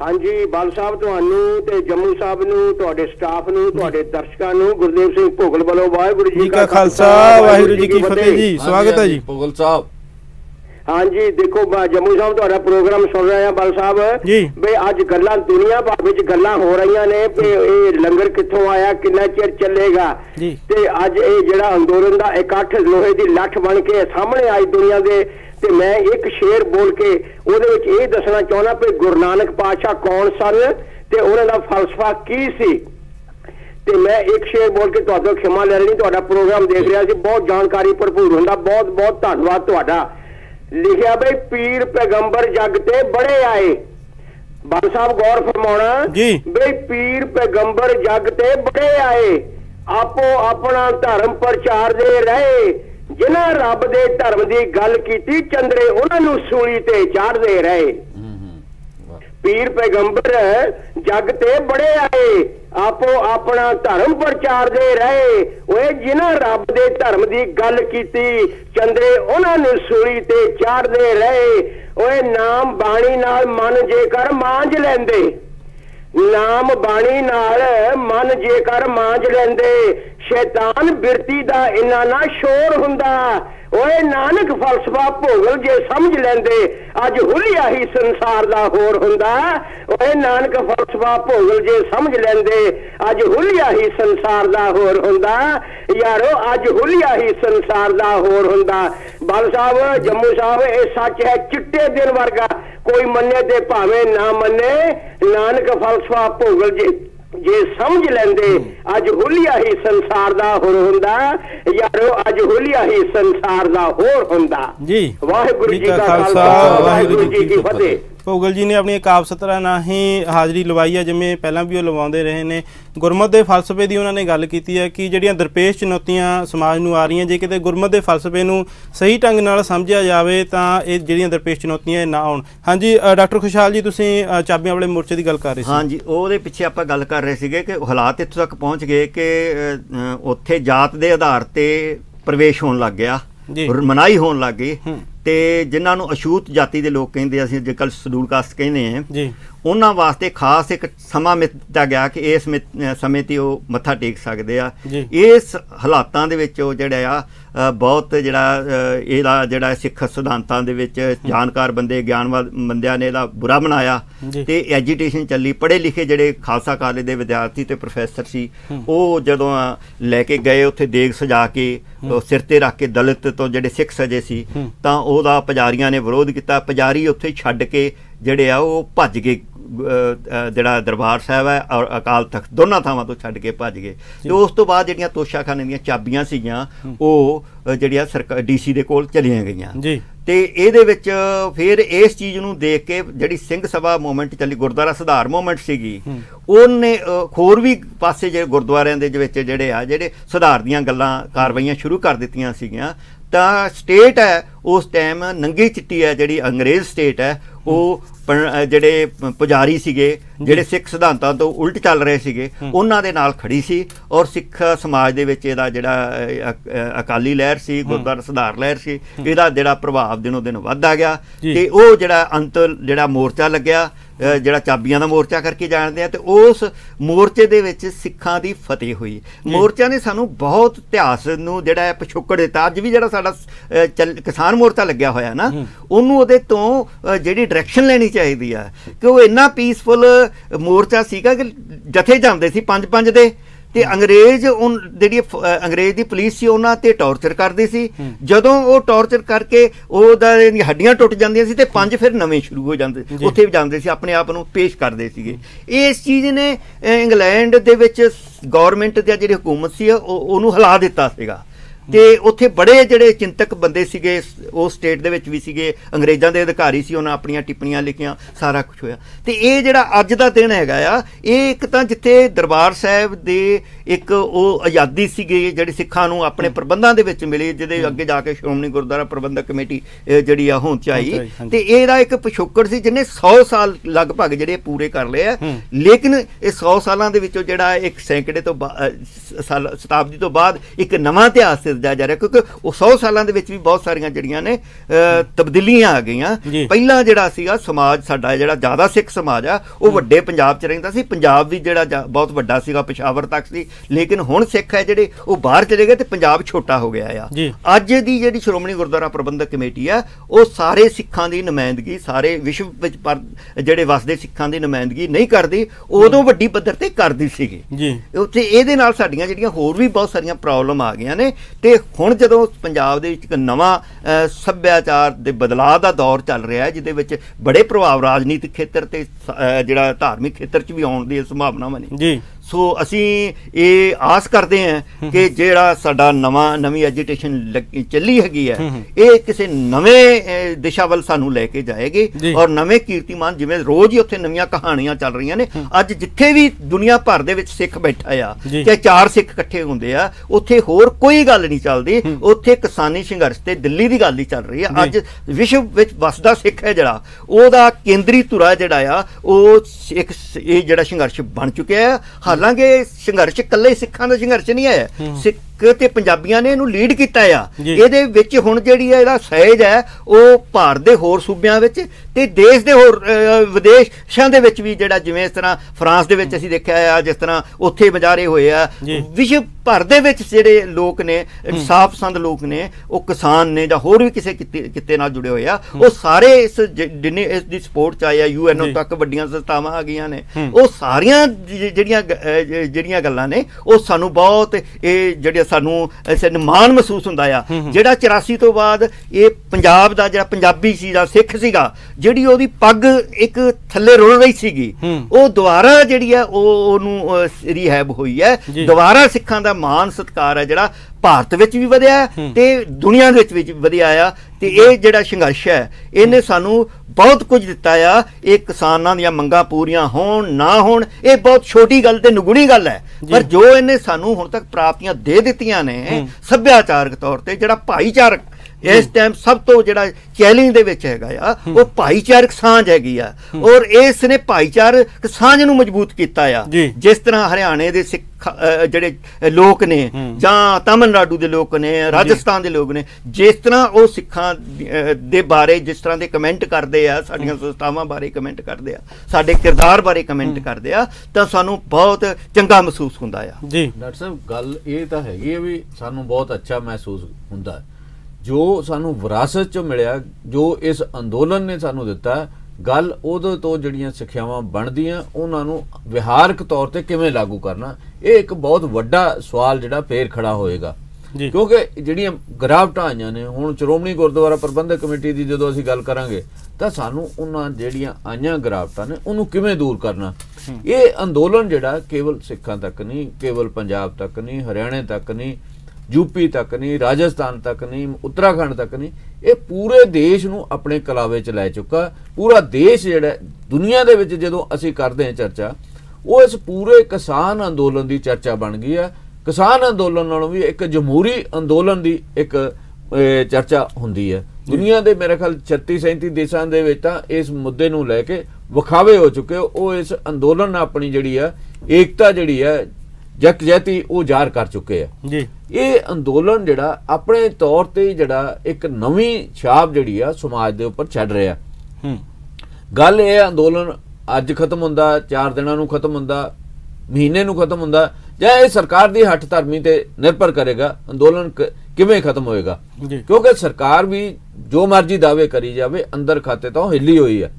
ਹਾਂਜੀ ਬਲ ਸਾਹਿਬ ਤੁਹਾਨੂੰ ਤੇ ਜੰਮੂ ਸਾਹਿਬ ਨੂੰ ਤੁਹਾਡੇ ਸਟਾਫ ਨੂੰ ਤੁਹਾਡੇ ਦਰਸ਼ਕਾਂ ਨੂੰ ਗੁਰਦੇਵ ਸਿੰਘ ਭੋਗਲ ਵੱਲੋਂ ਵਾਹਿਗੁਰੂ ਜੀ ਕਾ ਖਾਲਸਾ ਵਾਹਿਗੁਰੂ ਜੀ ਕੀ ਫਤਿਹ ਜੀ ਸਵਾਗਤ ਹੈ ਜੀ। ਭੋਗਲ ਸਾਹਿਬ। ਹਾਂਜੀ ਦੇਖੋ ਜੰਮੂ ਸਾਹਿਬ ਤੁਹਾਡਾ ਪ੍ਰੋਗਰਾਮ ਸੁਣ ਰਹੇ ਆ ਬਲ ਸਾਹਿਬ। ਵੀ ਅੱਜ ਗੱਲਾਂ ਦੁਨੀਆ ਭਰ ਵਿੱਚ ਗੱਲਾਂ ਹੋ ਰਹੀਆਂ ਨੇ ਕਿ ਇਹ ਲੰਗਰ ਕਿੱਥੋਂ ਆਇਆ ਕਿੰਨਾ ਚਿਰ ਚੱਲੇਗਾ। ਤੇ ਅੱਜ ਇਹ ਜਿਹੜਾ ਅੰਦੋਲਨ ਦਾ ਇਕੱਠ ਲੋਹੇ ਦੀ ਲੱਠ ਬਣ ਕੇ ਸਾਹਮਣੇ ਆਈ ਦੁਨੀਆ ਦੇ ਤੇ ਮੈਂ ਇੱਕ ਸ਼ੇਰ ਬੋਲ ਕੇ ਉਹਦੇ ਵਿੱਚ ਇਹ ਦੱਸਣਾ ਚਾਹੁੰਦਾ ਕਿ ਗੁਰੂ ਨਾਨਕ ਪਾਤਸ਼ਾਹ ਕੌਣ ਸਨ ਤੇ ਉਹਨਾਂ ਦਾ ਫਲਸਫਾ ਕੀ ਸੀ। ਤੇ ਮੈਂ ਇੱਕ ਸ਼ੇਰ ਬੋਲ ਕੇ ਤੁਹਾਡਾ ਖਿਮਾ ਲੈ ਰਹੀ ਤੁਹਾਡਾ ਪ੍ਰੋਗਰਾਮ ਦੇਖ ਰਿਹਾ ਸੀ ਬਹੁਤ ਜਾਣਕਾਰੀ ਭਰਪੂਰ ਹੁੰਦਾ ਬਹੁਤ ਬਹੁਤ ਧੰਨਵਾਦ ਤੁਹਾਡਾ। ਲਿਖਿਆ ਬਈ ਪੀਰ ਪੈਗੰਬਰ ਜਗ ਤੇ ਬੜੇ ਆਏ। ਬਾਦ ਸਾਹਿਬ ਗੌਰ ਫਰਮਾਉਣਾ ਜੀ। ਬਈ ਪੀਰ ਪੈਗੰਬਰ ਜਗ ਤੇ ਬੜੇ ਆਏ। ਆਪੋ ਆਪਣਾ ਧਰਮ ਪ੍ਰਚਾਰ ਦੇ ਰਹੇ। ਜਿਨ੍ਹਾਂ ਰੱਬ ਦੇ ਧਰਮ ਦੀ ਗੱਲ ਕੀਤੀ ਚੰਦਰੇ ਉਹਨਾਂ ਨੂੰ ਸੂਲੀ ਤੇ ਚਾੜਦੇ ਰਹੇ। ਪੀਰ ਪੈਗੰਬਰ, ਜਗ ਤੇ ਬੜੇ ਆਏ। ਆਪੋ ਆਪਣਾ ਧਰਮ ਪ੍ਰਚਾਰਦੇ ਰਹੇ। ਓਏ ਜਿਨ੍ਹਾਂ ਰੱਬ ਦੇ ਧਰਮ ਦੀ ਗੱਲ ਕੀਤੀ, ਚੰਦਰੇ ਉਹਨਾਂ ਨੇ ਸੂਲੀ ਤੇ ਚਾੜਦੇ ਰਹੇ। ਓਏ ਨਾਮ ਬਾਣੀ ਨਾਲ ਮਨ ਜੇਕਰ ਮਾਂਜ ਲੈਂਦੇ। ਨਾਮ ਬਾਣੀ ਨਾਲ ਮਨ ਜੇਕਰ ਮਾਂਜ ਲੈਂਦੇ, ਸ਼ੈਤਾਨ ਬਿਰਤੀ ਦਾ ਇੰਨਾ ਨਾ ਸ਼ੋਰ ਹੁੰਦਾ। ਓਏ ਨਾਨਕ ਫਲਸਫਾ ਭੋਗਲ ਜੇ ਸਮਝ ਲੈਂਦੇ, ਅੱਜ ਹੁਲੀਆ ਹੀ ਸੰਸਾਰ ਦਾ ਹੋਰ ਹੁੰਦਾ। ਓਏ ਨਾਨਕ ਫਲਸਫਾ ਭੋਗਲ ਜੇ ਸਮਝ ਲੈਂਦੇ, ਅੱਜ ਹੁਲੀਆ ਹੀ ਸੰਸਾਰ ਦਾ ਹੋਰ ਹੁੰਦਾ। ਯਾਰੋ, ਅੱਜ ਹੁਲੀਆ ਹੀ ਸੰਸਾਰ ਦਾ ਹੋਰ ਹੁੰਦਾ। ਬਲ ਸਾਹਿਬ, ਜੰਮੂ ਸਾਹਿਬ, ਇਹ ਸੱਚ ਹੈ, ਚਿੱਟੇ ਦਿਨ ਵਰਗਾ। ਕੋਈ ਮੰਨੇ ਤੇ ਭਾਵੇਂ ਨਾ ਮੰਨੇ, ਨਾਨਕ ਫਲਸਫਾ ਭੋਗਲ ਜੇ ਜੇ ਸਮਝ ਲੈਂਦੇ ਅੱਜ ਹੁਲੀਆ ਹੀ ਸੰਸਾਰ ਦਾ ਹੋਰ ਹੁੰਦਾ ਯਾਰੋ ਅੱਜ ਹੁਲੀਆ ਹੀ ਸੰਸਾਰ ਦਾ ਹੋਰ ਹੁੰਦਾ। ਜੀ। ਵਾਹਿਗੁਰੂ ਜੀ ਕਾ ਖਾਲਸਾ ਵਾਹਿਗੁਰੂ ਜੀ ਕੀ ਫਤਿਹ। ਭੋਗਲ ਜੀ ਨੇ ਆਪਣੀ ਕਾਵ ਸਤਰਾ ਨਾਲ ਹੀ ਹਾਜ਼ਰੀ ਲਵਾਈ ਹੈ ਜਿਵੇਂ ਪਹਿਲਾਂ ਵੀ ਉਹ ਲਵਾਉਂਦੇ ਰਹੇ ਨੇ। ਗੁਰਮਤ ਦੇ ਫਲਸਫੇ ਦੀ ਉਹਨਾਂ ਨੇ ਗੱਲ ਕੀਤੀ ਹੈ ਕਿ ਜਿਹੜੀਆਂ ਦਰਪੇਸ਼ ਚੁਣੌਤੀਆਂ ਸਮਾਜ ਨੂੰ ਆ ਰਹੀਆਂ ਜੇ ਕਿਤੇ ਗੁਰਮਤ ਦੇ ਫਲਸਫੇ ਨੂੰ ਸਹੀ ਢੰਗ ਨਾਲ ਸਮਝਿਆ ਜਾਵੇ ਤਾਂ ਇਹ ਜਿਹੜੀਆਂ ਦਰਪੇਸ਼ ਚੁਣੌਤੀਆਂ ਨਾ ਆਉਣ। ਹਾਂਜੀ ਡਾਕਟਰ ਖੁਸ਼ਹਾਲ ਜੀ ਤੁਸੀਂ ਚਾਬੀਆਂ ਵਾਲੇ ਮੋਰਚੇ ਦੀ ਗੱਲ ਕਰ ਰਹੇ ਸੀ। ਹਾਂਜੀ ਉਹਦੇ ਪਿੱਛੇ ਆਪਾਂ ਗੱਲ ਕਰ ਰਹੇ ਸੀਗੇ ਕਿ ਹਾਲਾਤ ਇੱਥੋਂ ਤੱਕ ਪਹੁੰਚ ਗਏ ਕਿ ਉੱਥੇ ਜਾਤ ਦੇ ਆਧਾਰ ਤੇ ਪ੍ਰਵੇਸ਼ ਹੋਣ ਲੱਗ ਗਿਆ ਮਨਾਈ ਹੋਣ ਲੱਗ ਗਈ। ਤੇ ਜਿਨ੍ਹਾਂ ਨੂੰ ਅਸ਼ੂਤ ਜਾਤੀ ਦੇ ਲੋਕ ਕਹਿੰਦੇ ਅਸੀਂ ਅੱਜਕੱਲ ਸ਼ਡਿਊਲ ਕਾਸਟ ਕਹਿੰਦੇ ਆ ਜੀ। ਉਹਨਾਂ ਵਾਸਤੇ ਖਾਸ ਇੱਕ ਸਮਾਂ ਮਿੱਤਾ ਗਿਆ ਕਿ ਇਸ ਸਮੇਂ ਤੇ ਉਹ ਮੱਥਾ ਟੇਕ ਸਕਦੇ ਆ। ਇਸ ਹਾਲਾਤਾਂ ਦੇ ਵਿੱਚ ਉਹ ਜਿਹੜਾ ਆ ਬਹੁਤ ਜਿਹੜਾ ਇਹਦਾ ਜਿਹੜਾ ਸਿੱਖ ਸਿਧਾਂਤਾਂ ਦੇ ਵਿੱਚ ਜਾਣਕਾਰ ਬੰਦੇ ਗਿਆਨਵਾਨ ਬੰਦਿਆਂ ਨੇ ਇਹਦਾ ਬੁਰਾ ਬਣਾਇਆ ਤੇ ਐਜੀਟੇਸ਼ਨ ਚੱਲੀ। ਪੜ੍ਹੇ ਲਿਖੇ ਜਿਹੜੇ ਖਾਲਸਾ ਕਾਲਜ ਦੇ ਵਿਦਿਆਰਥੀ ਤੇ ਪ੍ਰੋਫੈਸਰ ਸੀ ਉਹ ਜਦੋਂ ਲੈ ਕੇ ਗਏ ਉੱਥੇ ਦੇਗ ਸਜਾ ਕੇ ਸਿਰ ਤੇ ਰੱਖ ਕੇ ਦਲਿਤ ਤੋਂ ਜਿਹੜੇ ਸਿੱਖ ਸਜੇ ਸੀ ਤਾਂ ਉਹਦਾ ਪੁਜਾਰੀਆਂ ਨੇ ਵਿਰੋਧ ਕੀਤਾ। ਪੁਜਾਰੀ ਉੱਥੇ ਛੱਡ ਕੇ ਜਿਹੜੇ ਆ ਉਹ ਭੱਜ ਗਏ ਜਿਹੜਾ ਦਰਬਾਰ ਸਾਹਿਬ ਹੈ ਔਰ ਅਕਾਲ ਤਖਤ ਦੋਨਾਂ ਥਾਵਾਂ ਤੋਂ ਛੱਡ ਕੇ ਭੱਜ ਗਏ। ਤੇ ਉਸ ਤੋਂ ਬਾਅਦ ਜਿਹੜੀਆਂ ਤੋਸ਼ਾਖਾਨੇ ਦੀਆਂ ਚਾਬੀਆਂ ਸੀਗੀਆਂ ਉਹ ਜਿਹੜੀਆਂ ਸਰਕਾਰ ਡੀਸੀ ਦੇ ਕੋਲ ਚਲੀਆਂ ਗਈਆਂ। ਜੀ। ਤੇ ਇਹਦੇ ਵਿੱਚ ਫਿਰ ਇਸ ਚੀਜ਼ ਨੂੰ ਦੇਖ ਕੇ ਜਿਹੜੀ ਸਿੰਘ ਸਭਾ ਮੂਵਮੈਂਟ ਚੱਲੀ ਗੁਰਦੁਆਰਾ ਸੁਧਾਰ ਮੂਵਮੈਂਟ ਸੀਗੀ ਉਹਨੇ ਹੋਰ ਵੀ ਪਾਸੇ ਜਿਹੜੇ ਗੁਰਦੁਆਰਿਆਂ ਦੇ ਵਿੱਚ ਜਿਹੜੇ ਆ ਜਿਹੜੇ ਸੁਧਾਰ ਦੀਆਂ ਗੱਲਾਂ ਕਾਰਵਾਈਆਂ ਸ਼ੁਰੂ ਕਰ ਦਿੱਤੀਆਂ ਸੀਗੀਆਂ ਤਾਂ ਸਟੇਟ ਹੈ ਉਸ ਟਾਈਮ ਨੰਗੀ ਚਿੱਟੀ ਹੈ ਜਿਹੜੀ ਅੰਗਰੇਜ਼ ਸਟੇਟ ਹੈ ਉਹ ਜਿਹੜੇ ਪੁਜਾਰੀ ਸੀਗੇ ਜਿਹੜੇ ਸਿੱਖ ਸਿਧਾਂਤਾਂ ਤੋਂ ਉਲਟ ਚੱਲ ਰਹੇ ਸੀਗੇ ਉਹਨਾਂ ਦੇ ਨਾਲ ਖੜੀ ਸੀ ਔਰ ਸਿੱਖ ਸਮਾਜ ਦੇ ਵਿੱਚ ਇਹਦਾ ਜਿਹੜਾ ਅਕਾਲੀ ਲਹਿਰ ਸੀ ਗੁਰਦਾਰ ਸੁਧਾਰ ਲਹਿਰ ਸੀ ਇਹਦਾ ਜਿਹੜਾ ਪ੍ਰਭਾਵ ਦਿਨੋਂ ਦਿਨ ਵੱਧਦਾ ਗਿਆ ਤੇ ਉਹ ਜਿਹੜਾ ਅੰਤ ਜਿਹੜਾ ਮੋਰਚਾ ਲੱਗਿਆ ਜਿਹੜਾ ਚਾਬੀਆਂ ਦਾ ਮੋਰਚਾ ਕਰਕੇ ਜਾਣਦੇ ਆ ਤੇ ਉਸ ਮੋਰਚੇ ਦੇ ਵਿੱਚ ਸਿੱਖਾਂ ਦੀ ਫਤਿਹ ਹੋਈ। ਮੋਰਚਾ ਨੇ ਸਾਨੂੰ ਬਹੁਤ ਇਤਿਹਾਸ ਨੂੰ ਜਿਹੜਾ ਹੈ ਪਿਛੋਕੜ ਦਿੱਤਾ। ਅੱਜ ਵੀ ਜਿਹੜਾ ਸਾਡਾ ਕਿਸਾਨ ਮੋਰਚਾ ਲੱਗਿਆ ਹੋਇਆ ਨਾ ਉਹਨੂੰ ਉਹਦੇ ਤੋਂ ਜਿਹੜੀ ਡਾਇਰੈਕਸ਼ਨ ਲੈਣੀ ਚਾਹੀਦੀ ਆ। ਕਿ ਉਹ ਇੰਨਾ ਪੀਸਫੁਲ ਮੋਰਚਾ ਸੀਗਾ ਕਿ ਜਥੇ ਜਾਂਦੇ ਸੀ ਪੰਜ ਪੰਜ ਦੇ। ਤੇ ਅੰਗਰੇਜ਼ ਉਹ ਜਿਹੜੀ ਅੰਗਰੇਜ਼ ਦੀ ਪੁਲਿਸ ਸੀ ਉਹਨਾਂ ਤੇ ਟੌਰਚਰ ਕਰਦੇ ਸੀ। ਜਦੋਂ ਉਹ ਟੌਰਚਰ ਕਰਕੇ ਉਹਦਾ ਹੱਡੀਆਂ ਟੁੱਟ ਜਾਂਦੀਆਂ ਸੀ ਤੇ ਪੰਜ ਫਿਰ ਨਵੇਂ ਸ਼ੁਰੂ ਹੋ ਜਾਂਦੇ ਉੱਥੇ ਵੀ ਜਾਂਦੇ ਸੀ ਆਪਣੇ ਆਪ ਨੂੰ ਪੇਸ਼ ਕਰਦੇ ਸੀਗੇ। ਇਸ ਚੀਜ਼ ਨੇ ਇੰਗਲੈਂਡ ਦੇ ਵਿੱਚ ਗਵਰਨਮੈਂਟ ਦੀ ਜਿਹੜੀ ਹਕੂਮਤ ਸੀ ਉਹਨੂੰ ਹਿਲਾ ਦਿੱਤਾ ਸੀਗਾ। ਤੇ ਉੱਥੇ ਬੜੇ ਜਿਹੜੇ ਚਿੰਤਕ ਬੰਦੇ ਸੀਗੇ ਉਹ ਸਟੇਟ ਦੇ ਵਿੱਚ ਵੀ ਸੀਗੇ ਅੰਗਰੇਜ਼ਾਂ ਦੇ ਅਧਿਕਾਰੀ ਸੀ ਉਹਨਾਂ ਆਪਣੀਆਂ ਟਿੱਪਣੀਆਂ ਲਿਖੀਆਂ ਸਾਰਾ ਕੁਝ ਹੋਇਆ। ਤੇ ਇਹ ਜਿਹੜਾ ਅੱਜ ਦਾ ਦਿਨ ਹੈਗਾ ਆ ਇਹ ਇੱਕ ਤਾਂ ਜਿੱਥੇ ਦਰਬਾਰ ਸਾਹਿਬ ਦੇ ਇੱਕ ਉਹ ਆਜ਼ਾਦੀ ਸੀਗੀ ਜਿਹੜੀ ਸਿੱਖਾਂ ਨੂੰ ਆਪਣੇ ਪ੍ਰਬੰਧਾਂ ਦੇ ਵਿੱਚ ਮਿਲੀ ਜਿਹਦੇ ਅੱਗੇ ਜਾ ਕੇ ਸ਼੍ਰੋਮਣੀ ਗੁਰਦੁਆਰਾ ਪ੍ਰਬੰਧਕ ਕਮੇਟੀ ਜਿਹੜੀ ਆ ਹੋਂਚ ਆਈ। ਤੇ ਇਹਦਾ ਇੱਕ ਪਿਛੋਕੜ ਸੀ ਜਿਹਨੇ 100 ਸਾਲ ਲਗਭਗ ਜਿਹੜੇ ਪੂਰੇ ਕਰ ਲਏ ਆ। ਲੇਕਿਨ ਇਹ 100 ਸਾਲਾਂ ਦੇ ਵਿੱਚੋਂ ਜਿਹੜਾ ਇੱਕ ਸੈਂਕੜੇ ਤੋਂ ਸ਼ਤਾਬਦੀ ਤੋਂ ਬਾਅਦ ਇੱਕ ਨਵਾਂ ਇਤਿਹਾਸ ਸਿਰਜਿਆ ਜਾ ਰਿਹਾ ਕਿਉਂਕਿ ਉਹ 100 ਸਾਲਾਂ ਦੇ ਵਿੱਚ ਵੀ ਬਹੁਤ ਸਾਰੀਆਂ ਜਿਹੜੀਆਂ ਨੇ ਤਬਦੀਲੀਆਂ ਆ ਗਈਆਂ। ਪਹਿਲਾਂ ਜਿਹੜਾ ਸੀਗਾ ਸਮਾਜ ਸਾਡਾ ਜਿਹੜਾ ਜ਼ਿਆਦਾ ਸਿੱਖ ਸਮਾਜ ਆ ਉਹ ਵੱਡੇ ਪੰਜਾਬ 'ਚ ਰਹਿੰਦਾ ਸੀ। ਪੰਜਾਬ ਵੀ ਜਿਹੜਾ ਬਹੁਤ ਵੱਡਾ ਸੀਗਾ ਪਿਸ਼ਾਵਰ ਤੱਕ ਸੀ। ਲੇਕਿਨ ਹੁਣ ਸਿੱਖ ਹੈ ਜਿਹੜੇ ਉਹ ਬਾਹਰ ਚਲੇ ਗਏ ਤੇ ਪੰਜਾਬ ਛੋਟਾ ਹੋ ਗਿਆ ਆ। ਅੱਜ ਦੀ ਜਿਹੜੀ ਸ਼੍ਰੋਮਣੀ ਗੁਰਦੁਆਰਾ ਪ੍ਰਬੰਧਕ ਕਮੇਟੀ ਆ ਉਹ ਸਾਰੇ ਸਿੱਖਾਂ ਦੀ ਨੁਮਾਇੰਦਗੀ ਸਾਰੇ ਵਿਸ਼ਵ ਵਿੱਚ ਜਿਹੜੇ ਵਸਦੇ ਸਿੱਖਾਂ ਦੀ ਨੁਮਾਇੰਦਗੀ ਨਹੀਂ ਕਰਦੀ ਉਦੋਂ ਵੱਡੀ ਪੱਧਰ ਤੇ ਕਰਦੀ ਸੀਗੀ। ਜੀ। ਉੱਥੇ ਇਹਦੇ ਨਾਲ ਸਾਡੀਆਂ ਜਿਹੜੀਆਂ ਹੋਰ ਵੀ ਬਹੁਤ ਸਾਰੀਆਂ ਪ੍ਰੋਬਲਮ ਆ ਗਈਆਂ ਨੇ ਤੇ ਹੁਣ ਜਦੋਂ ਪੰਜਾਬ ਦੇ ਵਿੱਚ ਇੱਕ ਨਵਾਂ ਸੱਭਿਆਚਾਰ ਦੇ ਬਦਲਾਅ ਦਾ ਦੌਰ ਚੱਲ ਰਿਹਾ ਹੈ, ਜਿਹਦੇ ਵਿੱਚ ਬੜੇ ਪ੍ਰਭਾਵ ਰਾਜਨੀਤਿਕ ਖੇਤਰ ਤੇ ਜਿਹੜਾ ਧਾਰਮਿਕ ਖੇਤਰ 'ਚ ਵੀ ਆਉਣ ਦੀ ਸੰਭਾਵਨਾਵਾਂ ਨੇ ਜੀ। ਸੋ ਅਸੀਂ ਇਹ ਆਸ ਕਰਦੇ ਹਾਂ ਕਿ ਜਿਹੜਾ ਸਾਡਾ ਨਵਾਂ ਨਵੀਂ ਐਜੀਟੇਸ਼ਨ ਚੱਲੀ ਹੈਗੀ ਹੈ ਇਹ ਕਿਸੇ ਨਵੇਂ ਦਿਸ਼ਾ ਵੱਲ ਸਾਨੂੰ ਲੈ ਕੇ ਜਾਏਗੀ ਔਰ ਨਵੇਂ ਕੀਰਤੀਮਾਨ ਜਿਵੇਂ ਰੋਜ਼ ਹੀ ਉੱਥੇ ਨਵੀਆਂ ਕਹਾਣੀਆਂ ਚੱਲ ਰਹੀਆਂ ਨੇ ਅੱਜ ਜਿੱਥੇ ਵੀ ਦੁਨੀਆ ਭਰ ਦੇ ਵਿੱਚ ਸਿੱਖ ਬੈਠਾ ਆ ਕਿ ਚਾਰ ਸਿੱਖ ਇਕੱਠੇ ਹੁੰਦੇ ਆ ਉੱਥੇ ਹੋਰ ਕੋਈ ਗੱਲ ਨਹੀਂ ਚੱਲਦੀ ਉੱਥੇ ਕਿਸਾਨੀ ਸੰਘਰਸ਼ ਤੇ ਦਿੱਲੀ ਦੀ ਗੱਲ ਹੀ ਚੱਲ ਰਹੀ ਆ ਅੱਜ ਵਿਸ਼ਵ ਵਿੱਚ ਵਸਦਾ ਸਿੱਖ ਹੈ ਜਿਹੜਾ ਉਹਦਾ ਕੇਂਦਰੀ ਧੁਰਾ ਜਿਹੜਾ ਆ ਉਹ ਇੱਕ ਇਹ ਜਿਹੜਾ ਸੰਘਰਸ਼ ਬਣ ਚੁੱਕਿਆ ਹੈ ਹਾਲਾਂਕਿ ਸੰਘਰਸ਼ ਇਕੱਲੇ ਸਿੱਖਾਂ ਦਾ ਸੰਘਰਸ਼ ਨਹੀਂ ਹੈ। ਸਿੱਖ ਤੇ ਪੰਜਾਬੀਆਂ ਨੇ ਇਹਨੂੰ ਲੀਡ ਕੀਤਾ ਆ। ਇਹਦੇ ਵਿੱਚ ਹੁਣ ਜਿਹੜੀ ਹੈ ਇਹਦਾ ਸਹਿਜ ਹੈ ਉਹ ਭਾਰਤ ਦੇ ਹੋਰ ਸੂਬਿਆਂ ਵਿੱਚ ਤੇ ਦੇਸ਼ ਦੇ ਹੋਰ ਵਿਦੇਸ਼ਾਂ ਦੇ ਵਿੱਚ ਵੀ ਜਿਹੜਾ ਜਿਵੇਂ ਇਸ ਤਰ੍ਹਾਂ ਫਰਾਂਸ ਦੇ ਵਿੱਚ ਅਸੀਂ ਦੇਖਿਆ ਆ ਜਿਸ ਤਰ੍ਹਾਂ ਉੱਥੇ ਬਜਾਰੇ ਹੋਏ ਆ। ਵਿਸ਼ਵ ਭਰ ਦੇ ਵਿੱਚ ਜਿਹੜੇ ਲੋਕ ਨੇ ਇਨਸਾਫ ਪਸੰਦ ਲੋਕ ਨੇ ਉਹ ਕਿਸਾਨ ਨੇ ਜਾਂ ਹੋਰ ਵੀ ਕਿਸੇ ਕਿਤੇ ਨਾਲ ਜੁੜੇ ਹੋਏ ਆ। ਉਹ ਸਾਰੇ ਇਸ ਜਿੰਨੇ ਇਸ ਦੀ ਸਪੋਰਟ ਚ ਆਇਆ ਯੂਐਨਓ ਤੱਕ ਵੱਡੀਆਂ ਸੰਸਥਾਵਾਂ ਆ ਗਈਆਂ ਨੇ। ਉਹ ਸਾਰੀਆਂ ਜਿਹੜੀਆਂ ਜਿਹੜੀਆਂ ਗੱਲਾਂ ਨੇ ਉਹ ਸਾਨੂੰ ਬਹੁਤ ਇਹ ਜਿਹੜੇ ਸਾਨੂੰ ਮਾਣ ਮਹਿਸੂਸ ਹੁੰਦਾ ਆ। ਜਿਹੜਾ 84 ਤੋਂ ਬਾਅਦ ਇਹ ਪੰਜਾਬ ਦਾ ਜਿਹੜਾ ਪੰਜਾਬੀ ਸੀ ਜਾਂ ਸਿੱਖ ਸੀਗਾ ਜਿਹੜੀ ਉਹਦੀ ਪੱਗ ਇੱਕ ਥੱਲੇ ਰੁਲ ਰਹੀ ਸੀਗੀ ਉਹ ਦੁਬਾਰਾ ਜਿਹੜੀ ਹੈ ਉਹ ਉਹਨੂੰ ਰੀਹੈਬ ਹੋਈ ਹੈ। ਦੁਬਾਰਾ ਸਿੱਖਾਂ ਦਾ ਮਾਨ ਸਤਕਾਰ ਹੈ ਜਿਹੜਾ ਭਾਰਤ ਵਿੱਚ ਵੀ ਵਧਿਆ ਤੇ ਦੁਨੀਆ ਦੇ ਵਿੱਚ ਵੀ ਵਧਿਆ ਆ। ਤੇ ਇਹ ਜਿਹੜਾ ਸੰਘਰਸ਼ ਹੈ ਇਹਨੇ ਸਾਨੂੰ ਬਹੁਤ ਕੁਝ ਦਿੱਤਾ ਆ। ਇਹ ਕਿਸਾਨਾਂ ਦੀਆਂ ਮੰਗਾਂ ਪੂਰੀਆਂ ਹੋਣ ਨਾ ਹੋਣ ਇਹ ਬਹੁਤ ਛੋਟੀ ਗੱਲ ਤੇ ਨਗੁਣੀ ਗੱਲ ਹੈ। ਪਰ ਜੋ ਇਹਨੇ ਸਾਨੂੰ ਹੁਣ ਤੱਕ ਪ੍ਰਾਪਤੀਆਂ ਦੇ ਦਿੱਤੀਆਂ ਨੇ ਸੱਭਿਆਚਾਰਕ ਤੌਰ ਤੇ ਜਿਹੜਾ ਭਾਈਚਾਰਕ ਇਸ ਟਾਈਮ ਸਭ ਤੋਂ ਜਿਹੜਾ ਚੈਲੰਜ ਦੇ ਵਿੱਚ ਹੈਗਾ ਆ ਉਹ ਭਾਈਚਾਰਕ ਸਾਂਝ ਹੈਗੀ ਆ। ਔਰ ਇਸ ਨੇ ਭਾਈਚਾਰਕ ਸਾਂਝ ਨੂੰ ਮਜ਼ਬੂਤ ਕੀਤਾ ਆ। ਜਿਸ ਤਰ੍ਹਾਂ ਹਰਿਆਣੇ ਦੇ ਸਿੱਖ ਜਿਹੜੇ ਲੋਕ ਨੇ ਜਾਂ ਤਾਮਿਲਨਾਡੂ ਦੇ ਲੋਕ ਨੇ ਰਾਜਸਥਾਨ ਦੇ ਲੋਕ ਨੇ ਜਿਸ ਤਰ੍ਹਾਂ ਉਹ ਸਿੱਖਾਂ ਦੇ ਬਾਰੇ ਜਿਸ ਤਰ੍ਹਾਂ ਦੇ ਕਮੈਂਟ ਕਰਦੇ ਆ ਸਾਡੀਆਂ ਸੰਸਥਾਵਾਂ ਬਾਰੇ ਕਮੈਂਟ ਕਰਦੇ ਆ ਸਾਡੇ ਕਿਰਦਾਰ ਬਾਰੇ ਕਮੈਂਟ ਕਰਦੇ ਆ ਤਾਂ ਸਾਨੂੰ ਬਹੁਤ ਚੰਗਾ ਮਹਿਸੂਸ ਹੁੰਦਾ ਆ। ਜੀ। ਡਾਕਟਰ ਸਾਹਿਬ ਗੱਲ ਇਹ ਤਾਂ ਹੈਗੀ ਹੈ ਵੀ ਸਾਨੂੰ ਬਹੁਤ ਅੱਛਾ ਮਹਿਸੂਸ ਹੁੰਦਾ। ਹੈ ਜੋ ਸਾਨੂੰ ਵਿਰਾਸਤ ਚ ਮਿਲਿਆ ਜੋ ਇਸ ਅੰਦੋਲਨ ਨੇ ਸਾਨੂੰ ਦਿੱਤਾ ਗੱਲ ਉਹਦੇ ਤੋਂ ਜਿਹੜੀਆਂ ਸਿੱਖਿਆਵਾਂ ਬਣਦੀਆਂ ਉਹਨਾਂ ਨੂੰ ਵਿਹਾਰਕ ਤੌਰ ਤੇ ਕਿਵੇਂ ਲਾਗੂ ਕਰਨਾ ਇਹ ਇੱਕ ਬਹੁਤ ਵੱਡਾ ਸਵਾਲ ਜਿਹੜਾ ਫੇਰ ਖੜਾ ਹੋਏਗਾ। ਕਿਉਂਕਿ ਜਿਹੜੀਆਂ ਗਰਾਵਟਾਂ ਆਈਆਂ ਨੇ ਹੁਣ ਸ਼੍ਰੋਮਣੀ ਗੁਰਦੁਆਰਾ ਪ੍ਰਬੰਧਕ ਕਮੇਟੀ ਦੀ ਜਦੋਂ ਅਸੀਂ ਗੱਲ ਕਰਾਂਗੇ ਤਾਂ ਸਾਨੂੰ ਉਹਨਾਂ ਜਿਹੜੀਆਂ ਆਈਆਂ ਗਰਾਵਟਾਂ ਨੇ ਉਹਨੂੰ ਕਿਵੇਂ ਦੂਰ ਕਰਨਾ? ਇਹ ਅੰਦੋਲਨ ਜਿਹੜਾ ਕੇਵਲ ਸਿੱਖਾਂ ਤੱਕ ਨਹੀਂ ਕੇਵਲ ਪੰਜਾਬ ਤੱਕ ਨਹੀਂ ਹਰਿਆਣੇ ਤੱਕ ਨਹੀਂ ਯੂਪੀ ਤੱਕ ਨਹੀਂ ਰਾਜਸਥਾਨ ਤੱਕ ਨਹੀਂ ਉੱਤਰਾਖੰਡ ਤੱਕ ਨਹੀਂ ਇਹ ਪੂਰੇ ਦੇਸ਼ ਨੂੰ ਆਪਣੇ ਕਲਾਵੇ 'ਚ ਲੈ ਚੁੱਕਾ। ਪੂਰਾ ਦੇਸ਼ ਜਿਹੜਾ ਦੁਨੀਆ ਦੇ ਵਿੱਚ ਜਦੋਂ ਅਸੀਂ ਕਰਦੇ ਹਾਂ ਚਰਚਾ ਉਹ ਇਸ ਪੂਰੇ ਕਿਸਾਨ ਅੰਦੋਲਨ ਦੀ ਚਰਚਾ ਬਣ ਗਈ ਹੈ ਕਿਸਾਨ ਅੰਦੋਲਨ ਨਾਲੋਂ ਵੀ ਇੱਕ ਜਮਹੂਰੀ ਅੰਦੋਲਨ ਦੀ ਇੱਕ ਚਰਚਾ ਹੁੰਦੀ ਹੈ ਦੁਨੀਆ ਦੇ ਮੇਰੇ ਖਿਆਲ 36 37 ਦੇਸ਼ਾਂ ਦੇ ਵਿੱਚ ਤਾਂ ਇਸ ਮੁੱਦੇ ਨੂੰ ਲੈ ਕੇ ਵਿਖਾਵੇ ਹੋ ਚੁੱਕੇ ਉਹ ਇਸ ਅੰਦੋਲਨ ਨਾਲ ਆਪਣੀ ਜਿਹੜੀ ਹੈ ਏਕਤਾ ਜਿਹੜੀ ਹੈ ਜਕਜੈਤੀ ਉਹ ਜ਼ਾਹਰ ਕਰ ਚੁੱਕੇ ਆ। ਜੀ। ਇਹ ਅੰਦੋਲਨ ਜਿਹੜਾ ਆਪਣੇ ਤੌਰ ਤੇ ਜਿਹੜਾ ਇੱਕ ਨਵੀਂ ਛਾਪ ਜਿਹੜੀ ਆ ਸਮਾਜ ਦੇ ਉੱਪਰ ਛੱਡ ਰਿਹਾ। ਹੂੰ। ਗੱਲ ਇਹ ਅੰਦੋਲਨ ਅੱਜ ਖਤਮ ਹੁੰਦਾ 4 ਦਿਨਾਂ ਨੂੰ ਖਤਮ ਹੁੰਦਾ ਮਹੀਨੇ ਨੂੰ ਖਤਮ ਹੁੰਦਾ ਜਾਂ ਇਹ ਸਰਕਾਰ ਦੀ ਹੱਠ ਧਰਮੀ ਤੇ ਨਿਰਭਰ ਕਰੇਗਾ ਅੰਦੋਲਨ ਕਿਵੇਂ ਖਤਮ ਹੋਏਗਾ। ਕਿਉਂਕਿ ਸਰਕਾਰ ਵੀ ਜੋ ਮਰਜ਼ੀ ਦਾਅਵੇ ਕਰੀ ਜਾਵੇ ਅੰਦਰ ਖਾਤੇ ਤੋਂ ਹਿੱਲੀ ਹੋਈ ਹੈ।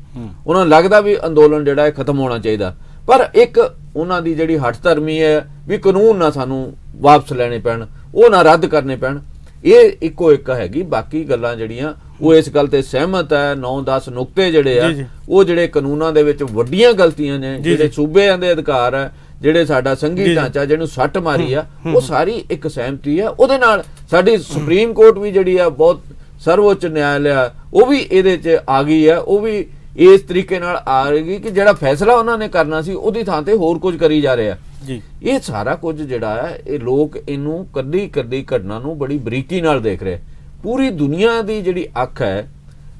ਉਹਨਾਂ ਨੂੰ ਲੱਗਦਾ ਵੀ ਅੰਦੋਲਨ ਜਿਹੜਾ ਹੈ ਖਤਮ ਹੋਣਾ ਚਾਹੀਦਾ। ਪਰ ਇੱਕ ਉਹਨਾਂ ਦੀ ਜਿਹੜੀ ਹੱਠ ਧਰਮੀ ਹੈ ਵੀ ਕਾਨੂੰਨ ਨਾ ਸਾਨੂੰ ਵਾਪਸ ਲੈਣੇ ਪੈਣ ਉਹ ਨਾ ਰੱਦ ਕਰਨੇ ਪੈਣ। ਇਹ ਇੱਕੋ ਇੱਕ ਹੈਗੀ ਬਾਕੀ ਗੱਲਾਂ ਜਿਹੜੀਆਂ ਉਹ ਇਸ ਗੱਲ ਤੇ ਸਹਿਮਤ ਹੈ 9-10 ਨੁਕਤੇ ਜਿਹੜੇ ਆ ਉਹ ਜਿਹੜੇ ਕਾਨੂੰਨਾਂ ਦੇ ਵਿੱਚ ਵੱਡੀਆਂ ਗਲਤੀਆਂ ਨੇ ਜਿਹੜੇ ਸੂਬਿਆਂ ਦੇ ਅਧਿਕਾਰ ਹੈ ਜਿਹੜੇ ਸਾਡਾ ਸੰਘੀ ਢਾਂਚਾ ਜਿਹਨੂੰ ਸੱਟ ਮਾਰੀ ਆ ਉਹ ਸਾਰੀ ਇੱਕ ਸਹਿਮਤੀ ਹੈ ਉਹਦੇ ਨਾਲ ਸਾਡੀ ਸੁਪਰੀਮ ਕੋਰਟ ਵੀ ਜਿਹੜੀ ਆ ਬਹੁਤ ਸਰਵੋੱਚ ਨਿਆਇਲਿਆ ਉਹ ਵੀ ਇਹਦੇ 'ਚ ਆ ਗਈ ਹੈ ਉਹ ਵੀ ਇਸ ਤਰੀਕੇ ਨਾਲ ਆ ਰਹੀ ਕਿ ਜਿਹੜਾ ਫੈਸਲਾ ਉਹਨਾਂ ਨੇ ਕਰਨਾ ਸੀ ਉਹਦੀ ਥਾਂ ਤੇ ਹੋਰ ਕੁਝ ਕਰੀ ਜਾ ਰਿਹਾ। ਜੀ। ਇਹ ਸਾਰਾ ਕੁਝ ਜਿਹੜਾ ਹੈ ਇਹ ਲੋਕ ਇਹਨੂੰ ਕੱਢੀ ਕੱਢੀ ਘਟਨਾ ਨੂੰ ਬੜੀ ਬਰੀਕੀ ਨਾਲ ਦੇਖ ਰਹੇ। ਪੂਰੀ ਦੁਨੀਆ ਦੀ ਜਿਹੜੀ ਅੱਖ ਹੈ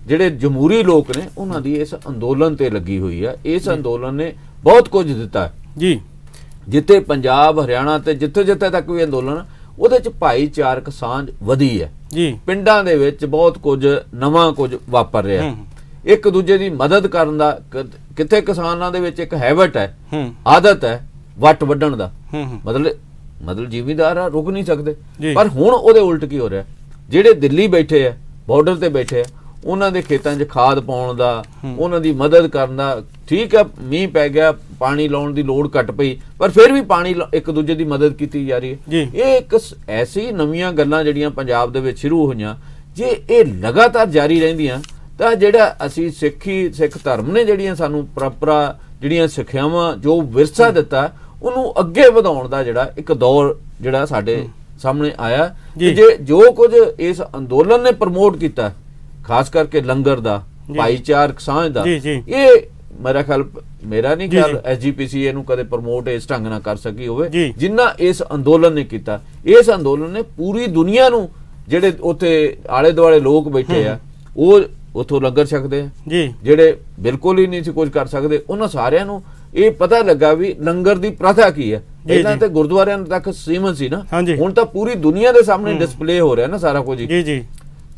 ਜਿਹੜੇ ਜਮਹੂਰੀ ਲੋਕ ਨੇ ਉਹਨਾਂ ਦੀ ਇਸ ਅੰਦੋਲਨ ਤੇ ਲੱਗੀ ਹੋਈ ਹੈ। ਇਸ ਅੰਦੋਲਨ ਨੇ ਬਹੁਤ ਕੁਝ ਦਿੱਤਾ ਜੀ। ਜਿੱਥੇ ਪੰਜਾਬ ਹਰਿਆਣਾ ਤੇ ਜਿੱਥੇ ਜਿੱਥੇ ਤੱਕ ਵੀ ਅੰਦੋਲਨ ਉਹਦੇ ਚ ਭਾਈਚਾਰਕ ਸਾਂਝ ਵਧੀ ਹੈ। ਜੀ। ਪਿੰਡਾਂ ਦੇ ਵਿੱਚ ਬਹੁਤ ਕੁਝ ਨਵਾਂ ਕੁਝ ਵਾਪਰ ਰਿਹਾ ਇੱਕ ਦੂਜੇ ਦੀ ਮਦਦ ਕਰਨ ਦਾ ਕਿੱਥੇ ਕਿਸਾਨਾਂ ਦੇ ਵਿੱਚ ਇੱਕ ਹੈਬਿਟ ਹੈ। ਆਦਤ ਹੈ ਵੱਟ ਵੱਢਣ ਦਾ। ਮਤਲਬ ਮਤਲਬ ਜ਼ਿਮੀਦਾਰ ਆ ਰੁਕ ਨਹੀਂ ਸਕਦੇ। ਪਰ ਹੁਣ ਉਹਦੇ ਉਲਟ ਕੀ ਹੋ ਰਿਹਾ? ਜਿਹੜੇ ਦਿੱਲੀ ਬੈਠੇ ਆ ਬਾਰਡਰ ਤੇ ਬੈਠੇ ਆ ਉਹਨਾਂ ਦੇ ਖੇਤਾਂ 'ਚ ਖਾਦ ਪਾਉਣ ਦਾ ਉਹਨਾਂ ਦੀ ਮਦਦ ਕਰਨ ਦਾ ਠੀਕ ਹੈ ਮੀਂਹ ਪੈ ਗਿਆ ਪਾਣੀ ਲਾਉਣ ਦੀ ਲੋੜ ਘਟ ਪਈ ਪਰ ਫਿਰ ਵੀ ਪਾਣੀ ਇੱਕ ਦੂਜੇ ਦੀ ਮਦਦ ਕੀਤੀ ਜਾ ਰਹੀ ਹੈ। ਇਹ ਇੱਕ ਐਸੀ ਨਵੀਆਂ ਗੱਲਾਂ ਜਿਹੜੀਆਂ ਪੰਜਾਬ ਦੇ ਵਿੱਚ ਸ਼ੁਰੂ ਹੋਈਆਂ ਜੇ ਇਹ ਲਗਾਤਾਰ ਜਾਰੀ ਰਹਿੰਦੀਆਂ ਤਾਂ ਜਿਹੜਾ ਅਸੀਂ ਸਿੱਖੀ ਸਿੱਖ ਧਰਮ ਨੇ ਜਿਹੜੀਆਂ ਸਾਨੂੰ ਪਰੰਪਰਾ ਜਿਹੜੀਆਂ ਸਿੱਖਿਆਵਾਂ ਜੋ ਵਿਰਸਾ ਦਿੱਤਾ ਉਹਨੂੰ ਅੱਗੇ ਵਧਾਉਣ ਦਾ ਜਿਹੜਾ ਇੱਕ ਦੌਰ ਜਿਹੜਾ ਸਾਡੇ ਸਾਹਮਣੇ ਆਇਆ ਜੇ। ਜੋ ਕੁਝ ਇਸ ਅੰਦੋਲਨ ਨੇ ਪ੍ਰਮੋਟ ਕੀਤਾ ਖਾਸ ਕਰਕੇ ਲੰਗਰ ਦਾ ਭਾਈਚਾਰਕ ਸਾਂਝ ਦਾ ਇਹ ਮੇਰਾ ਖਿਆਲ ਮੇਰਾ ਨਹੀਂ ਖਿਆਲ ਐਸਜੀਪੀਸੀ ਇਹਨੂੰ ਕਦੇ ਪ੍ਰਮੋਟ ਇਸ ਢੰਗ ਨਾਲ ਕਰ ਸਕੀ ਹੋਵੇ। ਜਿੰਨਾ ਇਸ ਅੰਦੋਲਨ ਨੇ ਕੀਤਾ ਇਸ ਅੰਦੋਲਨ ਨੇ ਪੂਰੀ ਦੁਨੀਆ ਨੂੰ ਜਿਹੜੇ ਉੱਥੇ ਆਲੇ ਦੁਆਲੇ ਲੋਕ ਬੈਠੇ ਆ ਉਹ ਉਥੋਂ ਲੰਗਰ ਛਕਦੇ ਆ। ਜੀ। ਜਿਹੜੇ ਬਿਲਕੁਲ ਹੀ ਨਹੀਂ ਸੀ ਕੁਝ ਕਰ ਸਕਦੇ ਉਹਨਾਂ ਸਾਰਿਆਂ ਨੂੰ ਇਹ ਪਤਾ ਲੱਗਾ ਵੀ ਲੰਗਰ ਦੀ ਪ੍ਰਥਾ ਕੀ ਹੈ? ਪਹਿਲਾਂ ਤੇ ਗੁਰਦੁਆਰਿਆਂ ਤੱਕ ਸੀਮਨ ਸੀ ਨਾ। ਹੁਣ ਤਾਂ ਪੂਰੀ ਦੁਨੀਆ ਦੇ ਸਾਹਮਣੇ ਡਿਸਪਲੇ ਹੋ ਰਿਹਾ ਨਾ ਸਾਰਾ ਕੁਝ ਜੀ ਜੀ।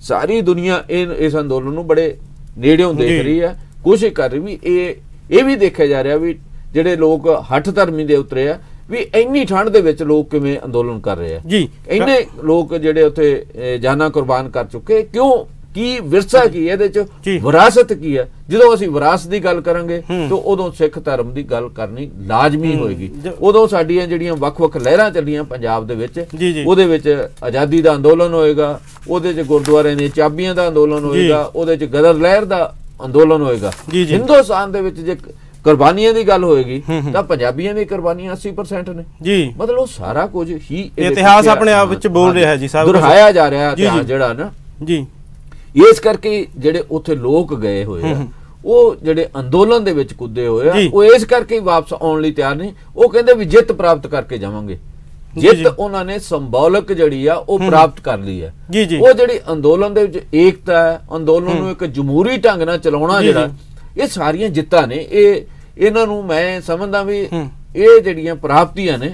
ਸਾਰੀ ਦੁਨੀਆ ਇਹ ਇਸ ਅੰਦੋਲਨ ਨੂੰ ਬੜੇ ਨੇੜਿਓਂ ਦੇਖ ਰਹੀ ਹੈ। ਕੋਸ਼ਿਸ਼ ਕਰ ਰਹੀ ਵੀ ਇਹ ਇਹ ਵੀ ਦੇਖਿਆ ਜਾ ਰਿਹਾ ਵੀ ਜਿਹੜੇ ਲੋਕ ਹੱਠ ਧਰਮੀ ਦੇ ਉਤਰੇ ਆ ਵੀ ਇੰਨੀ ਠੰਡ ਦੇ ਵਿੱਚ ਲੋਕ ਕਿਵੇਂ ਅੰਦੋਲਨ ਕਰ ਰਹੇ ਆ। ਜੀ। ਇੰਨੇ ਲੋਕ ਜਿਹੜੇ ਉੱਥੇ ਜਾਨਾਂ ਕੁਰਬਾਨ ਕਰ ਚੁੱਕੇ ਕਿਉਂ ਕੀ ਵਿਰਸਾ ਕੀ ਇਹਦੇ ਚ? ਵਿਰਾਸਤ ਕੀ ਹੈ? ਜਦੋਂ ਅਸੀਂ ਵਿਰਾਸਤ ਦੀ ਗੱਲ ਕਰਾਂਗੇ ਤਾਂ ਉਦੋਂ ਸਿੱਖ ਧਰਮ ਦੀ ਗੱਲ ਕਰਨੀ ਲਾਜ਼ਮੀ ਹੋਏਗੀ। ਉਦੋਂ ਸਾਡੀਆਂ ਜਿਹੜੀਆਂ ਵੱਖ-ਵੱਖ ਲਹਿਰਾਂ ਚੱਲੀਆਂ ਪੰਜਾਬ ਦੇ ਵਿੱਚ ਉਹਦੇ ਵਿੱਚ ਆਜ਼ਾਦੀ ਦਾ ਅੰਦੋਲਨ ਹੋਏਗਾ ਉਹਦੇ 'ਚ ਗੁਰਦੁਆਰੇ ਦੀਆਂ ਚਾਬੀਆਂ ਦਾ ਅੰਦੋਲਨ ਹੋਏਗਾ ਉਹਦੇ 'ਚ ਗਦਰ ਲਹਿਰ ਦਾ ਅੰਦੋਲਨ ਹੋਏਗਾ। ਹਿੰਦੁਸਤਾਨ ਦੇ ਵਿੱਚ ਜੇ ਕੁਰਬਾਨੀਆਂ ਦੀ ਗੱਲ ਹੋਏਗੀ ਤਾਂ ਪੰਜਾਬੀਆਂ ਦੀ ਕੁਰਬਾਨੀਆਂ 80% ਨੇ। ਜੀ। ਮਤਲਬ ਸਾਰਾ ਕੁਝ ਹੀ ਇਤਿਹਾਸ ਆਪਣੇ ਆਪ ਵਿੱਚ ਬੋਲ ਰਿਹਾ ਜੀ ਸਾਹਿਬ ਦੁਹਰਾਇਆ ਜਾ ਰਿਹਾ ਹੈ ਜਿਹੜਾ ਨਾ। ਜੀ। ਇਸ ਕਰਕੇ ਜਿਹੜੇ ਉੱਥੇ ਲੋਕ ਗਏ ਹੋਏ ਆ ਉਹ ਜਿਹੜੇ ਅੰਦੋਲਨ ਦੇ ਵਿੱਚ ਕੁੱਦੇ ਹੋਏ ਆ ਉਹ ਇਸ ਕਰਕੇ ਵਾਪਸ ਆਉਣ ਲਈ ਤਿਆਰ ਨਹੀਂ ਉਹ ਕਹਿੰਦੇ ਵੀ ਜਿੱਤ ਪ੍ਰਾਪਤ ਕਰਕੇ ਜਾਵਾਂਗੇ। ਜਿੱਤ ਉਹਨਾਂ ਨੇ ਸਿੰਬੋਲਿਕ ਜਿਹੜੀ ਆ ਉਹ ਪ੍ਰਾਪਤ ਕਰ ਲਈ ਹੈ ਉਹ ਜਿਹੜੀ ਅੰਦੋਲਨ ਦੇ ਵਿੱਚ ਏਕਤਾ ਹੈ ਅੰਦੋਲਨ ਨੂੰ ਇੱਕ ਜਮਹੂਰੀ ਢੰਗ ਨਾਲ ਚਲਾਉਣਾ ਜਿਹੜਾ ਇਹ ਸਾਰੀਆਂ ਜਿੱਤਾਂ ਨੇ। ਇਹ ਇਹਨਾਂ ਨੂੰ ਮੈਂ ਸਮਝਦਾ ਵੀ ਇਹ ਜਿਹੜੀਆਂ ਪ੍ਰਾਪਤੀਆਂ ਨੇ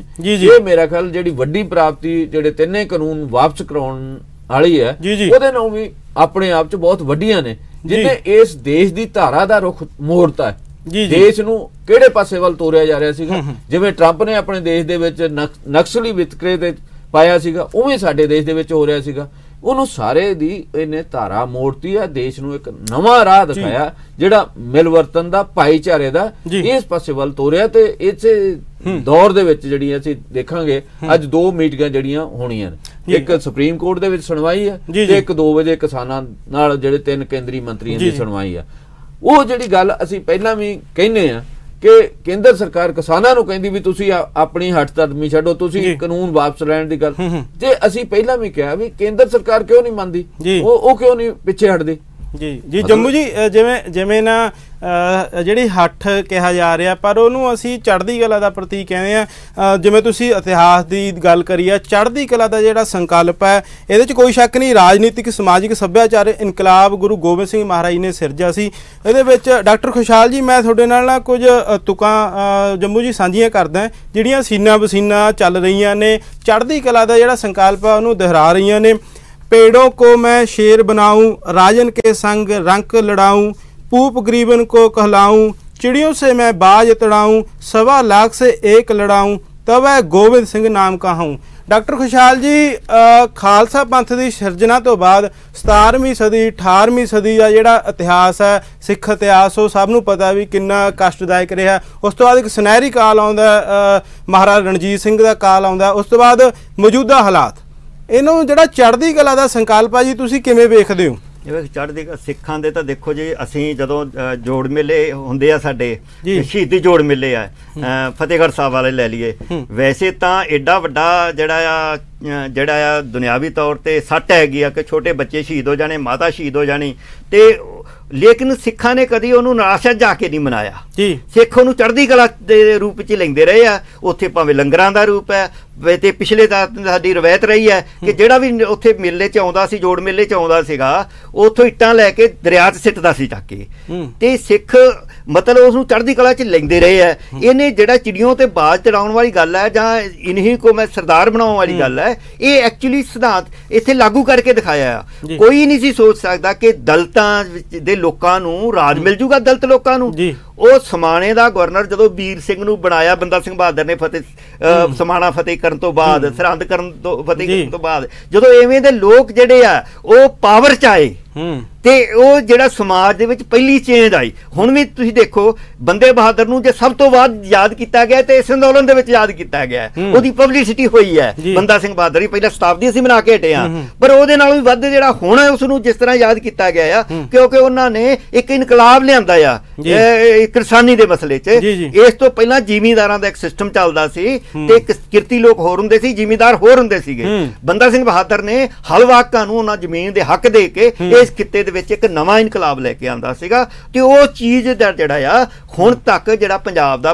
ਇਹ ਮੇਰਾ ਖਿਆਲ ਜਿਹੜੀ ਵੱਡੀ ਪ੍ਰਾਪਤੀ ਜਿਹੜੇ ਤਿੰਨੇ ਕਾਨੂੰਨ ਵਾਪਸ ਕਰਾਉਣ ਵਾਲੀ ਹੈ ਉਹਦੇ ਨਾਲ ਵੀ ਆਪਣੇ ਆਪ 'ਚ ਬਹੁਤ ਵੱਡੀਆਂ ਨੇ ਜਿੱਤੇ ਇਸ ਦੇਸ਼ ਦੀ ਧਾਰਾ ਦਾ ਰੁਖ ਮੋੜਤਾ ਹੈ। ਦੇਸ਼ ਨੂੰ ਕਿਹੜੇ ਪਾਸੇ ਵੱਲ ਤੋਰਿਆ ਜਾ ਰਿਹਾ ਸੀਗਾ? ਜਿਵੇਂ ਟਰੰਪ ਨੇ ਆਪਣੇ ਦੇਸ਼ ਦੇ ਵਿੱਚ ਨਕਸਲੀ ਵਿਤਕਰੇ ਤੇ ਪਾਇਆ ਸੀਗਾ ਉਵੇਂ ਸਾਡੇ ਦੇਸ਼ ਦੇ ਵਿੱਚ ਹੋ ਰਿਹਾ ਸੀਗਾ। ਉਹਨੂੰ ਸਾਰੇ ਦੀ ਇਹਨੇ ਧਾਰਾ ਮੋੜਤੀ ਆ ਦੇਸ਼ ਨੂੰ ਇੱਕ ਨਵਾਂ ਰਾਹ ਦਿਖਾਇਆ ਜਿਹੜਾ ਮਿਲਵਰਤਨ ਦਾ ਭਾਈਚਾਰੇ ਦਾ ਇਸ ਪਾਸੇ ਵੱਲ ਤੋਰਿਆ ਤੇ ਇਸੇ ਦੌਰ ਦੇ ਵਿੱਚ ਜਿਹੜੀਆਂ ਅਸੀਂ ਦੇਖਾਂਗੇ ਅੱਜ ਦੋ ਮੀਟਿੰਗਾਂ ਜਿਹੜੀਆਂ ਹੋਣੀਆਂ ਨੇ। ਇੱਕ ਸੁਪਰੀਮ ਕੋਰਟ ਦੇ ਵਿੱਚ ਸੁਣਵਾਈ ਹੈ ਤੇ ਇੱਕ 2 ਵਜੇ ਕਿਸਾਨਾਂ ਨਾਲ ਜਿਹੜੇ ਤਿੰਨ ਕੇਂਦਰੀ ਮੰਤਰੀਆਂ ਦੀ ਸੁਣਵਾਈ ਆ। ਉਹ ਜਿਹੜੀ ਗੱਲ ਅਸੀਂ ਪਹਿਲਾਂ ਵੀ ਕਹਿੰਨੇ ਆ ਕਿ ਕੇਂਦਰ ਸਰਕਾਰ ਕਿਸਾਨਾਂ ਨੂੰ ਕਹਿੰਦੀ ਵੀ ਤੁਸੀਂ ਆਪਣੀ ਹੱਟ ਤਦਮੀ ਛੱਡੋ ਤੁਸੀਂ ਕਾਨੂੰਨ ਵਾਪਸ ਲੈਣ ਦੀ ਗੱਲ। ਜੇ ਅਸੀਂ ਪਹਿਲਾਂ ਵੀ ਕਿਹਾ ਵੀ ਕੇਂਦਰ ਸਰਕਾਰ ਕਿਉਂ ਨਹੀਂ ਮੰਨਦੀ? ਉਹ ਉਹ ਕਿਉਂ ਨਹੀਂ ਪਿੱਛੇ ਹਟਦੀ? ਜੀ ਜੀ ਜੰਮੂ ਜੀ ਜਿਵੇਂ ਜਿਵੇਂ ਨਾ ਜਿਹੜੀ ਹੱਠ ਕਿਹਾ ਜਾ ਰਿਹਾ ਪਰ ਉਹਨੂੰ ਅਸੀਂ ਚੜ੍ਹਦੀ ਕਲਾ ਦਾ ਪ੍ਰਤੀਕ ਕਹਿੰਦੇ ਆ। ਜਿਵੇਂ ਤੁਸੀਂ ਇਤਿਹਾਸ ਦੀ ਗੱਲ ਕਰੀ ਆ ਚੜ੍ਹਦੀ ਕਲਾ ਦਾ ਜਿਹੜਾ ਸੰਕਲਪ ਹੈ ਇਹਦੇ 'ਚ ਕੋਈ ਸ਼ੱਕ ਨਹੀਂ ਰਾਜਨੀਤਿਕ ਸਮਾਜਿਕ ਸੱਭਿਆਚਾਰ ਇਨਕਲਾਬ ਗੁਰੂ ਗੋਬਿੰਦ ਸਿੰਘ ਮਹਾਰਾਜ ਨੇ ਸਿਰਜਿਆ ਸੀ। ਇਹਦੇ ਵਿੱਚ ਡਾਕਟਰ ਖੁਸ਼ਹਾਲ ਜੀ ਮੈਂ ਤੁਹਾਡੇ ਨਾਲ ਨਾ ਕੁਝ ਤੁਕਾਂ ਜੰਮੂ ਜੀ ਸਾਂਝੀਆਂ ਕਰਦਾ ਜਿਹੜੀਆਂ ਸੀਨਾ ਬਸੀਨਾ ਚੱਲ ਰਹੀਆਂ ਨੇ ਚੜ੍ਹਦੀ ਕਲਾ ਦਾ ਜਿਹੜਾ ਸੰਕਲਪ ਆ ਉਹਨੂੰ ਦੁਹਰਾ ਰਹੀਆਂ ਨੇ। पेड़ों को मैं शेर बनाऊं, राजन के संग रंक लड़ाऊं, पूप गरीबन को कहलाऊं, चिड़ियों से मैं बाज तड़ाऊं, सवा लाख से एक लड़ाऊं तब है ਗੋਬਿੰਦ ਸਿੰਘ ਨਾਮ ਕਹਾਉਂ ਡਾਕਟਰ ਖੁਸ਼ਹਾਲ ਜੀ ਖਾਲਸਾ ਪੰਥ ਦੀ ਸਿਰਜਣਾ ਤੋਂ ਬਾਅਦ 17ਵੀਂ ਸਦੀ 18ਵੀਂ ਸਦੀ ਦਾ ਜਿਹੜਾ ਇਤਿਹਾਸ ਹੈ, ਸਿੱਖ ਇਤਿਹਾਸ, ਉਹ ਸਭ ਨੂੰ ਪਤਾ ਵੀ ਕਿੰਨਾ ਕਸ਼ਟਦਾਇਕ ਰਿਹਾ। ਉਸ ਤੋਂ ਬਾਅਦ ਇੱਕ ਸੁਨਹਿਰੀ ਕਾਲ ਆਉਂਦਾ ਮਹਾਰਾਜਾ ਰਣਜੀਤ ਸਿੰਘ ਦਾ ਕਾਲ ਆਉਂਦਾ। ਉਸ ਤੋਂ ਬਾਅਦ ਮੌਜੂਦਾ ਹਾਲਾਤ। ਇਹਨੂੰ ਜਿਹੜਾ ਚੜ੍ਹਦੀ ਕਲਾ ਦਾ ਸੰਕਲਪ ਆ ਜੀ ਤੁਸੀਂ ਕਿਵੇਂ ਵੇਖਦੇ ਹੋ? ਇਹ ਚੜ੍ਹਦੀ ਸਿੱਖਾਂ ਦੇ ਤਾਂ ਦੇਖੋ ਜੀ ਅਸੀਂ ਜਦੋਂ ਜੋੜ ਮੇਲੇ ਹੁੰਦੇ ਆ ਸਾਡੇ ਸ਼ਹੀਦੀ ਜੋੜ ਮੇਲੇ ਆ ਫਤਿਹਗੜ੍ਹ ਸਾਹਿਬ ਵਾਲੇ ਲੈ ਲਈਏ। ਵੈਸੇ ਤਾਂ ਐਡਾ ਵੱਡਾ ਜਿਹੜਾ ਆ ਜਿਹੜਾ ਆ ਦੁਨਿਆਵੀ ਤੌਰ ਤੇ ਸੱਟ ਹੈਗੀ ਆ ਕਿ ਛੋਟੇ ਬੱਚੇ ਸ਼ਹੀਦ ਹੋ ਜਾਣੇ ਮਾਤਾ ਸ਼ਹੀਦ ਹੋ ਜਾਣੀ ਤੇ ਲੇਕਿਨ ਸਿੱਖਾਂ ਨੇ ਕਦੀ ਉਹਨੂੰ ਨਾਸ਼ਾ ਜਾ ਕੇ ਨਹੀਂ ਮਨਾਇਆ। ਜੀ। ਸਿੱਖ ਉਹਨੂੰ ਚੜ੍ਹਦੀ ਕਲਾ ਦੇ ਰੂਪ ਵਿੱਚ ਲੈਂਦੇ ਰਹੇ ਆ। ਉੱਥੇ ਭਾਵੇਂ ਲੰਗਰਾਂ ਦਾ ਰੂਪ ਹੈ ਤੇ ਪਿਛਲੇ ਦਾ ਸਾਡੀ ਰਵਾਇਤ ਰਹੀ ਹੈ ਕਿ ਜਿਹੜਾ ਵੀ ਉੱਥੇ ਮੇਲੇ 'ਚ ਆਉਂਦਾ ਸੀ ਜੋੜ ਮੇਲੇ 'ਚ ਆਉਂਦਾ ਸੀਗਾ ਉੱਥੋਂ ਇੱਟਾਂ ਲੈ ਕੇ ਦਰਿਆ 'ਚ ਸਿੱਟਦਾ ਸੀ ਚੱਕ ਕੇ। ਤੇ ਸਿੱਖ ਮਤਲਬ ਉਸ ਨੂੰ ਚੜ੍ਹਦੀ ਕਲਾ 'ਚ ਲੈਂਦੇ ਰਹੇ ਆ। ਇਹਨੇ ਜਿਹੜਾ ਚਿੜੀਆਂ ਤੇ ਬਾਜ ਚੜਾਉਣ ਵਾਲੀ ਗੱਲ ਹੈ ਜਾਂ ਇਨਹੀ ਕੋ ਮੈਂ ਸਰਦਾਰ ਬਣਾਉਣ ਵਾਲੀ ਗੱਲ ਹੈ ਇਹ ਐਕਚੁਅਲੀ ਸਿਧਾਂਤ ਇੱਥੇ ਲਾਗੂ ਕਰਕੇ ਦਿਖਾਇਆ ਆ। ਕੋਈ ਨਹੀਂ ਸੀ ਸੋਚ ਸਕਦਾ ਕਿ ਦਲਤਾਂ ਦੇ ਲੋਕਾਂ ਨੂੰ ਰਾਜ ਮਿਲ ਜੂਗਾ ਦਲਤ ਲੋਕਾਂ ਨੂੰ। ਉਹ ਸਮਾਣੇ ਦਾ ਗਵਰਨਰ ਜਦੋਂ ਵੀਰ ਸਿੰਘ ਨੂੰ ਬਣਾਇਆ ਬੰਦਾ ਸਿੰਘ ਬਹਾਦਰ ਨੇ ਫਤਿਹ ਸਮਾਣਾ ਫਤਿਹ ਕਰਨ ਤੋਂ ਬਾਅਦ ਸਰਹੰਦ ਕਰਨ ਤੋਂ ਫਤਿਹ ਕਰਨ ਤੋਂ ਬਾਅਦ ਜਦੋਂ ਐਵੇਂ ਦੇ ਲੋਕ ਜਿਹੜੇ ਆ ਉਹ ਪਾਵਰ ਚ ਆਏ। ਤੇ ਉਹ ਜਿਹੜਾ ਸਮਾਜ ਦੇ ਵਿੱਚ ਪਹਿਲੀ ਚੇਂਜ ਆਈ। ਹੁਣ ਵੀ ਤੁਸੀਂ ਦੇਖੋ ਬੰਦੇ ਬਹਾਦਰ ਨੂੰ ਜੇ ਸਭ ਤੋਂ ਬਾਅਦ ਯਾਦ ਕੀਤਾ ਗਿਆ ਤੇ ਇਸ ਅੰਦੋਲਨ ਦੇ ਵਿੱਚ ਯਾਦ ਕੀਤਾ ਗਿਆ। ਉਹਦੀ ਪਬਲਿਸਿਟੀ ਹੋਈ ਹੈ। ਬੰਦਾ ਸਿੰਘ ਬਹਾਦਰ ਹੀ ਪਹਿਲਾਂ ਸ਼ਤਾਬਦੀ ਅਸੀਂ ਬਣਾ ਕੇ ਹਟੇ ਆ ਪਰ ਉਹਦੇ ਨਾਲੋਂ ਵੀ ਵੱਧ ਜਿਹੜਾ ਹੁਣ ਉਸ ਨੂੰ ਜਿਸ ਤਰ੍ਹਾਂ ਯਾਦ ਕੀਤਾ ਗਿਆ ਆ ਕਿਉਂਕਿ ਉਹਨਾਂ ਨੇ ਇੱਕ ਇਨਕਲਾਬ ਲਿਆਂਦਾ ਆ ਕਿਰਸਾਨੀ ਦੇ ਮਸਲੇ 'ਚ। ਇਸ ਤੋਂ ਪਹਿਲਾਂ ਜ਼ਿਮੀਂਦਾਰਾਂ ਦਾ ਇੱਕ ਸਿਸਟਮ ਚੱਲਦਾ ਸੀ ਤੇ ਕਿਰਤੀ ਲੋਕ ਹੋਰ ਹੁੰਦੇ ਸੀ ਜ਼ਿਮੀਂਦਾਰ ਹੋਰ ਹੁੰਦੇ ਸੀਗੇ। ਬੰਦਾ ਸਿੰਘ ਬਹਾਦਰ ਨੇ ਹਲਵਾਕਾਂ ਨੂੰ ਉਹਨਾਂ ਜ਼ਮੀਨ ਦੇ ਹੱਕ ਦੇ ਕੇ ਇਸ ਖਿੱਤੇ ਦੇ ਵਿੱਚ ਇੱਕ ਨਵਾਂ ਇਨਕਲਾਬ ਲੈ ਕੇ ਆਂਦਾ ਸੀਗਾ ਤੇ ਉਹ ਚੀਜ਼ ਦਾ ਜਿਹੜਾ ਆ ਹੁਣ ਤੱਕ ਜਿਹੜਾ ਪੰਜਾਬ ਦਾ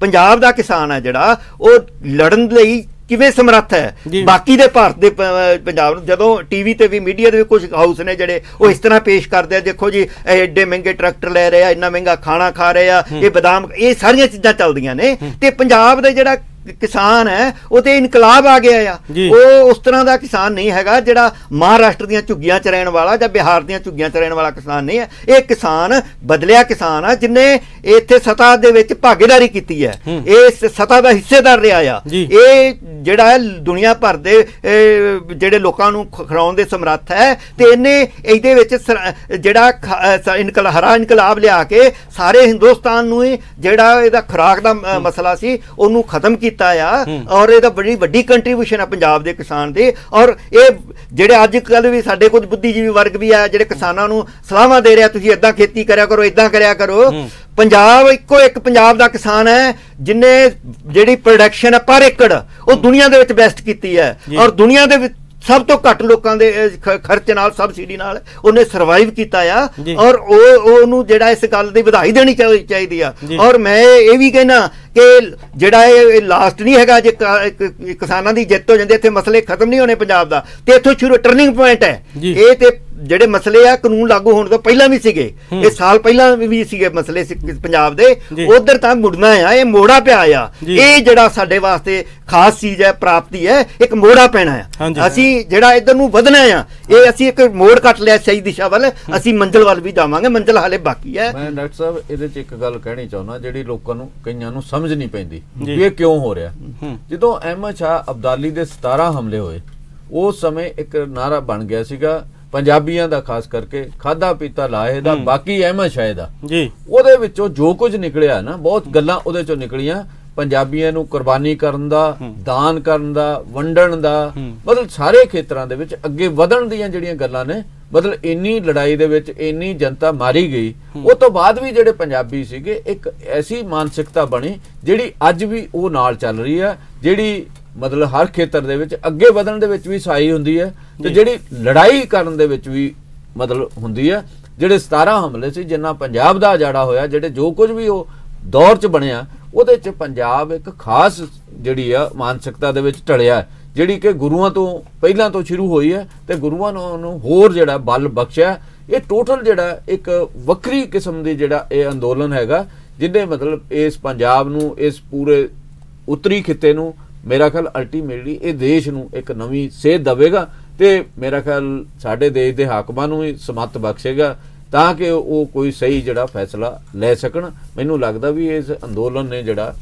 ਪੰਜਾਬ ਦਾ ਕਿਸਾਨ ਹੈ ਜਿਹੜਾ ਉਹ ਲੜਨ ਲਈ ਕਿਵੇਂ ਸਮਰੱਥ ਹੈ? ਬਾਕੀ ਦੇ ਭਾਰਤ ਦੇ ਪੰਜਾਬ ਜਦੋਂ ਟੀਵੀ ਤੇ ਵੀ ਮੀਡੀਆ ਦੇ ਵੀ ਕੁਝ ਹਾਊਸ ਨੇ ਜਿਹੜੇ ਉਹ ਇਸ ਤਰ੍ਹਾਂ ਪੇਸ਼ ਕਰਦੇ ਆ ਦੇਖੋ ਜੀ ਐਡੇ ਮਹਿੰਗੇ ਟਰੈਕਟਰ ਲੈ ਰਹੇ ਆ ਇੰਨਾ ਮਹਿੰਗਾ ਖਾਣਾ ਖਾ ਰਹੇ ਆ ਇਹ ਬਦਾਮ ਇਹ ਸਾਰੀਆਂ ਚੀਜ਼ਾਂ ਚੱਲਦੀਆਂ ਨੇ ਤੇ ਪੰਜਾਬ ਦੇ ਜਿਹੜਾ ਕਿਸਾਨ ਹੈ ਉਹ ਤੇ ਇਨਕਲਾਬ ਆ ਗਿਆ ਆ। ਉਹ ਉਸ ਤਰ੍ਹਾਂ ਦਾ ਕਿਸਾਨ ਨਹੀਂ ਹੈਗਾ ਜਿਹੜਾ ਮਹਾਰਾਸ਼ਟਰ ਦੀਆਂ ਝੁੱਗੀਆਂ 'ਚ ਰਹਿਣ ਵਾਲਾ ਜਾਂ ਬਿਹਾਰ ਦੀਆਂ ਝੁੱਗੀਆਂ 'ਚ ਰਹਿਣ ਵਾਲਾ ਕਿਸਾਨ ਨਹੀਂ ਹੈ। ਇਹ ਕਿਸਾਨ ਬਦਲਿਆ ਕਿਸਾਨ ਆ ਜਿਨੇ ਇੱਥੇ ਸਤਾ ਦੇ ਵਿੱਚ ਭਾਗੀਦਾਰੀ ਕੀਤੀ ਹੈ। ਇਹ ਸਤਾ ਦਾ ਹਿੱਸੇਦਾਰ ਰਿਹਾ ਆ। ਇਹ ਜਿਹੜਾ ਹੈ ਦੁਨੀਆ ਭਰ ਦੇ ਜਿਹੜੇ ਲੋਕਾਂ ਨੂੰ ਖਰਾਉਣ ਦੇ ਸਮਰੱਥ ਹੈ ਤੇ ਇਹਨੇ ਇਹਦੇ ਵਿੱਚ ਜਿਹੜਾ ਇਨਕਲਾਬ ਹਰਾ ਇਨਕਲਾਬ ਲਿਆ ਕੇ ਸਾਰੇ ਹਿੰਦੁਸਤਾਨ ਨੂੰ ਜਿਹੜਾ ਇਹਦਾ ਖੁਰਾਕ ਦਾ ਮਸਲਾ ਸੀ ਉਹਨੂੰ ਖਤਮ ਕੀਤਾ। ਕੀਤਾ ਆ ਔਰ ਇਹਦਾ ਬੜੀ ਵੱਡੀ ਕੰਟਰੀਬਿਊਸ਼ਨ ਆ ਪੰਜਾਬ ਦੇ ਕਿਸਾਨ ਦੇ। ਔਰ ਇਹ ਜਿਹੜੇ ਅੱਜ ਕੱਲ ਵੀ ਸਾਡੇ ਕੁਝ ਬੁੱਧੀਜੀਵੀ ਵਰਗ ਵੀ ਆ ਜਿਹੜੇ ਕਿਸਾਨਾਂ ਨੂੰ ਸਲਾਹਾਂ ਦੇ ਰਿਹਾ ਤੁਸੀਂ ਇਦਾਂ ਖੇਤੀ ਕਰਿਆ ਕਰੋ ਇਦਾਂ ਕਰਿਆ ਕਰੋ। ਪੰਜਾਬ ਇੱਕੋ ਇੱਕ ਪੰਜਾਬ ਦਾ ਕਿਸਾਨ ਹੈ ਜਿਨੇ ਜਿਹੜੀ ਪ੍ਰੋਡਕਸ਼ਨ ਹੈ ਪਰ ਏਕੜ ਉਹ ਦੁਨੀਆ ਦੇ ਵਿੱਚ ਬੈਸਟ ਕੀਤੀ ਹੈ। ਔਰ ਦੁਨੀਆ ਦੇ ਵਿੱਚ ਸਭ ਤੋਂ ਘੱਟ ਲੋਕਾਂ ਦੇ ਖਰਚੇ ਨਾਲ ਸਬਸਿਡੀ ਨਾਲ ਉਹਨੇ ਸਰਵਾਈਵ ਕੀਤਾ ਆ। ਔਰ ਉਹ ਉਹਨੂੰ ਜਿਹੜਾ ਇਸ ਗੱਲ ਦੀ ਵਧਾਈ ਦੇਣੀ ਚਾਹੀਦੀ ਆ। ਔਰ ਮੈਂ ਇਹ ਵੀ ਕਹਿਣਾ ਕਿ ਜਿਹੜਾ ਇਹ ਲਾਸਟ ਨਹੀਂ ਹੈਗਾ ਜੇ ਕਿਸਾਨਾਂ ਦੀ ਜਿੱਤ ਹੋ ਜਾਂਦੀ ਇੱਥੇ ਮਸਲੇ ਖਤਮ ਨਹੀਂ ਹੋਣੇ ਪੰਜਾਬ ਦਾ। ਤੇ ਇੱਥੋਂ ਸ਼ੁਰੂ ਟਰਨਿੰਗ ਪੁਆਇੰਟ ਹੈ। ਇਹ ਤੇ ਜਿਹੜੇ ਮਸਲੇ ਆ ਕਾਨੂੰਨ ਲਾਗੂ ਹੋਣ ਤੋਂ ਪਹਿਲਾਂ ਵੀ ਸੀਗੇ ਇਹ ਸਾਲ ਪਹਿਲਾਂ ਵੀ ਸੀਗੇ ਮਸਲੇ ਪੰਜਾਬ ਦੇ ਉਧਰ ਤਾਂ ਮੁੜਨਾ ਆ ਇਹ ਮੋੜਾ ਪਿਆ ਆ। ਇਹ ਜਿਹੜਾ ਸਾਡੇ ਵਾਸਤੇ ਖਾਸ ਚੀਜ਼ ਹੈ ਪ੍ਰਾਪਤੀ ਹੈ ਇੱਕ ਮੋੜਾ ਪੈਣਾ ਆ। ਅਸੀਂ ਜਿਹੜਾ ਇਧਰ ਨੂੰ ਵਧਣਾ ਆ ਇਹ ਅਸੀਂ ਇੱਕ ਮੋੜ ਕੱਟ ਲਿਆ ਸਹੀ ਦਿਸ਼ਾ ਵੱਲ ਅਸੀਂ ਮੰਜ਼ਲ ਵੱਲ ਵੀ ਜਾਵਾਂਗੇ ਮੰਜ਼ਲ ਹਾਲੇ ਬਾਕੀ ਹੈ। ਮੈਂ ਡਾਕਟਰ ਸਾਹਿਬ ਇਹਦੇ 'ਚ ਇੱਕ ਗੱਲ ਕਹਿਣੀ ਚਾਹੁੰਦਾ ਜਿਹੜੀ ਲੋਕਾਂ ਨੂੰ ਕਈਆਂ ਨੂੰ ਸਮਝ ਨਹੀਂ ਪੈਂਦੀ ਵੀ ਇਹ ਕਿਉਂ ਹੋ ਰਿਹਾ। ਜਦੋਂ ਅਹਿਮਦ ਸ਼ਾਹ ਅਬਦਾਲੀ ਦੇ 17 ਹਮਲੇ ਹੋਏ ਉਸ ਸਮੇਂ ਇੱਕ ਨਾਰਾ ਬਣ ਗਿਆ ਸੀਗਾ ਪੰਜਾਬੀਆਂ ਦਾ ਖਾਸ ਕਰਕੇ ਖਾਦਾ ਪੀਤਾ ਲਾਹੇ ਦਾ ਬਾਕੀ ਅਹਿਮਦ ਸ਼ਾਹ ਦਾ ਜੀ। ਉਹਦੇ ਵਿੱਚੋਂ ਜੋ ਕੁਝ ਨਿਕਲਿਆ ਨਾ ਬਹੁਤ ਗੱਲਾਂ ਉਹਦੇ ਚੋਂ ਨਿਕਲੀਆਂ। ਪੰਜਾਬੀਆਂ ਨੂੰ ਕੁਰਬਾਨੀ ਕਰਨ ਦਾ ਦਾਨ ਕਰਨ ਦਾ ਵੰਡਣ ਦਾ ਮਤਲਬ ਸਾਰੇ ਖੇਤਰਾਂ ਦੇ ਵਿੱਚ ਅੱਗੇ ਵਧਣ ਦੀਆਂ ਜਿਹੜੀਆਂ ਗੱਲਾਂ ਨੇ ਮਤਲਬ ਇੰਨੀ ਲੜਾਈ ਦੇ ਵਿੱਚ ਇੰਨੀ ਜਨਤਾ ਮਾਰੀ ਗਈ। ਉਹ ਤੋਂ ਬਾਅਦ ਵੀ ਜਿਹੜੇ ਪੰਜਾਬੀ ਸੀਗੇ ਇੱਕ ਐਸੀ ਮਾਨਸਿਕਤਾ ਬਣੀ ਜਿਹੜੀ ਅੱਜ ਵੀ ਉਹ ਨਾਲ ਚੱਲ ਰਹੀ ਹੈ ਜਿਹੜੀ ਮਤਲਬ ਹਰ ਖੇਤਰ ਦੇ ਵਿੱਚ ਅੱਗੇ ਵਧਣ ਦੇ ਵਿੱਚ ਵੀ ਸਹਾਈ ਹੁੰਦੀ ਹੈ। ਤੇ ਜਿਹੜੀ ਲੜਾਈ ਕਰਨ ਦੇ ਵਿੱਚ ਵੀ ਮਤਲਬ ਹੁੰਦੀ ਹੈ ਜਿਹੜੇ 17 ਹਮਲੇ ਸੀ, ਜਿੰਨਾ ਪੰਜਾਬ ਦਾ ਅਜਾੜਾ ਹੋਇਆ, ਜਿਹੜੇ ਜੋ ਕੁਝ ਵੀ ਉਹ ਦੌਰ 'ਚ ਬਣਿਆ, ਉਹਦੇ 'ਚ ਪੰਜਾਬ ਇੱਕ ਖਾਸ ਜਿਹੜੀ ਆ ਮਾਨਸਿਕਤਾ ਦੇ ਵਿੱਚ ਢਲਿਆ ਜਿਹੜੀ ਕਿ ਗੁਰੂਆਂ ਤੋਂ ਪਹਿਲਾਂ ਤੋਂ ਸ਼ੁਰੂ ਹੋਈ ਹੈ ਤੇ ਗੁਰੂਆਂ ਨੇ ਉਹਨੂੰ ਹੋਰ ਜਿਹੜਾ ਬਲ ਬਖਸ਼ਿਆ। ਇਹ ਟੋਟਲ ਜਿਹੜਾ ਇੱਕ ਵੱਖਰੀ ਕਿਸਮ ਦੀ ਜਿਹੜਾ ਇਹ ਅੰਦੋਲਨ ਹੈਗਾ ਜਿਹਦੇ ਮਤਲਬ ਇਸ ਪੰਜਾਬ ਨੂੰ, ਇਸ ਪੂਰੇ ਉੱਤਰੀ ਖਿੱਤੇ ਨੂੰ, ਮੇਰਾ ਖਿਆਲ ਅਲਟੀਮੇਟਲੀ ਇਹ ਦੇਸ਼ ਨੂੰ ਇੱਕ ਨਵੀਂ ਸੇਧ ਦੇਵੇਗਾ। ਤੇ ਮੇਰਾ ਖਿਆਲ ਸਾਡੇ ਦੇਸ਼ ਦੇ ਹਾਕਮਾਂ ਨੂੰ ਵੀ ਸਮਤ ਬਖਸ਼ੇਗਾ ਤਾਂ ਕਿ ਉਹ ਕੋਈ ਸਹੀ ਜਿਹੜਾ ਫੈਸਲਾ ਲੈ ਸਕਣ। ਮੈਨੂੰ ਲੱਗਦਾ ਵੀ ਇਸ ਅੰਦੋਲਨ ਨੇ ਜਿਹੜਾ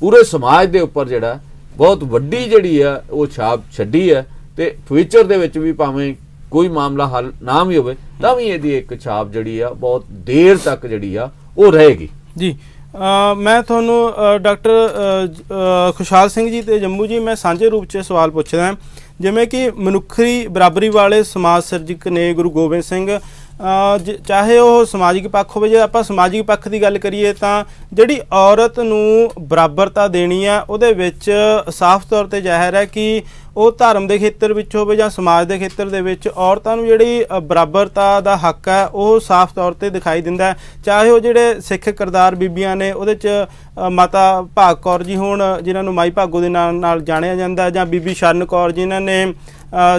ਪੂਰੇ ਸਮਾਜ ਦੇ ਉੱਪਰ ਜਿਹੜਾ ਬਹੁਤ ਵੱਡੀ ਜਿਹੜੀ ਆ, ਉਹ ਛਾਪ ਛੱਡੀ ਹੈ ਤੇ ਫਿਊਚਰ ਦੇ ਵਿੱਚ ਵੀ ਭਾਵੇਂ ਕੋਈ ਮਾਮਲਾ ਹੱਲ ਨਾ ਵੀ ਹੋਵੇ, ਤਾਂ ਵੀ ਇਹਦੀ ਇੱਕ ਛਾਪ ਜਿਹੜੀ ਆ, ਬਹੁਤ ਦੇਰ ਤੱਕ ਜਿਹੜੀ ਆ, ਉਹ ਰਹੇਗੀ। ਜੀ ਮੈਂ ਤੁਹਾਨੂੰ ਡਾਕਟਰ ਖੁਸ਼ਹਾਲ ਸਿੰਘ ਜੀ ਤੇ ਜੰਮੂ ਜੀ, ਮੈਂ ਸਾਂਝੇ ਰੂਪ 'ਚ ਸਵਾਲ ਪੁੱਛਦਾ ਜਿਵੇਂ ਕਿ ਮਨੁੱਖੀ ਬਰਾਬਰੀ ਵਾਲੇ ਸਮਾਜ ਸਿਰਜਕ ਨੇ ਗੁਰੂ ਗੋਬਿੰਦ ਸਿੰਘ ਚਾਹੇ ਉਹ ਸਮਾਜਿਕ ਪੱਖ ਹੋਵੇ, ਜੇ ਆਪਾਂ ਸਮਾਜਿਕ ਪੱਖ ਦੀ ਗੱਲ ਕਰੀਏ ਤਾਂ ਜਿਹੜੀ ਔਰਤ ਨੂੰ ਬਰਾਬਰਤਾ ਦੇਣੀ ਆ ਉਹਦੇ ਵਿੱਚ ਸਾਫ਼ ਤੌਰ ਤੇ ਜ਼ਾਹਿਰ ਹੈ ਕਿ ਉਹ ਧਰਮ ਦੇ ਖੇਤਰ ਵਿੱਚ ਹੋਵੇ ਜਾਂ ਸਮਾਜ ਦੇ ਖੇਤਰ ਦੇ ਵਿੱਚ, ਔਰਤਾਂ ਨੂੰ ਜਿਹੜੀ ਬਰਾਬਰਤਾ ਦਾ ਹੱਕ ਹੈ, ਉਹ ਸਾਫ਼ ਤੌਰ ਤੇ ਦਿਖਾਈ ਦਿੰਦਾ ਚਾਹੇ ਉਹ ਜਿਹੜੇ ਸਿੱਖ ਕਰਦਾਰ ਬੀਬੀਆਂ ਨੇ, ਉਹਦੇ 'ਚ ਮਾਤਾ ਭਾਗ ਕੌਰ ਜੀ ਹੋਣ, ਜਿਨ੍ਹਾਂ ਨੂੰ ਮਾਈ ਭਾਗੋ ਦੇ ਨਾਮ ਨਾਲ ਜਾਣਿਆ ਜਾਂਦਾ ਜਾਂ ਬੀਬੀ ਸ਼ਰਨ ਕੌਰ ਜਿਨ੍ਹਾਂ ਨੇ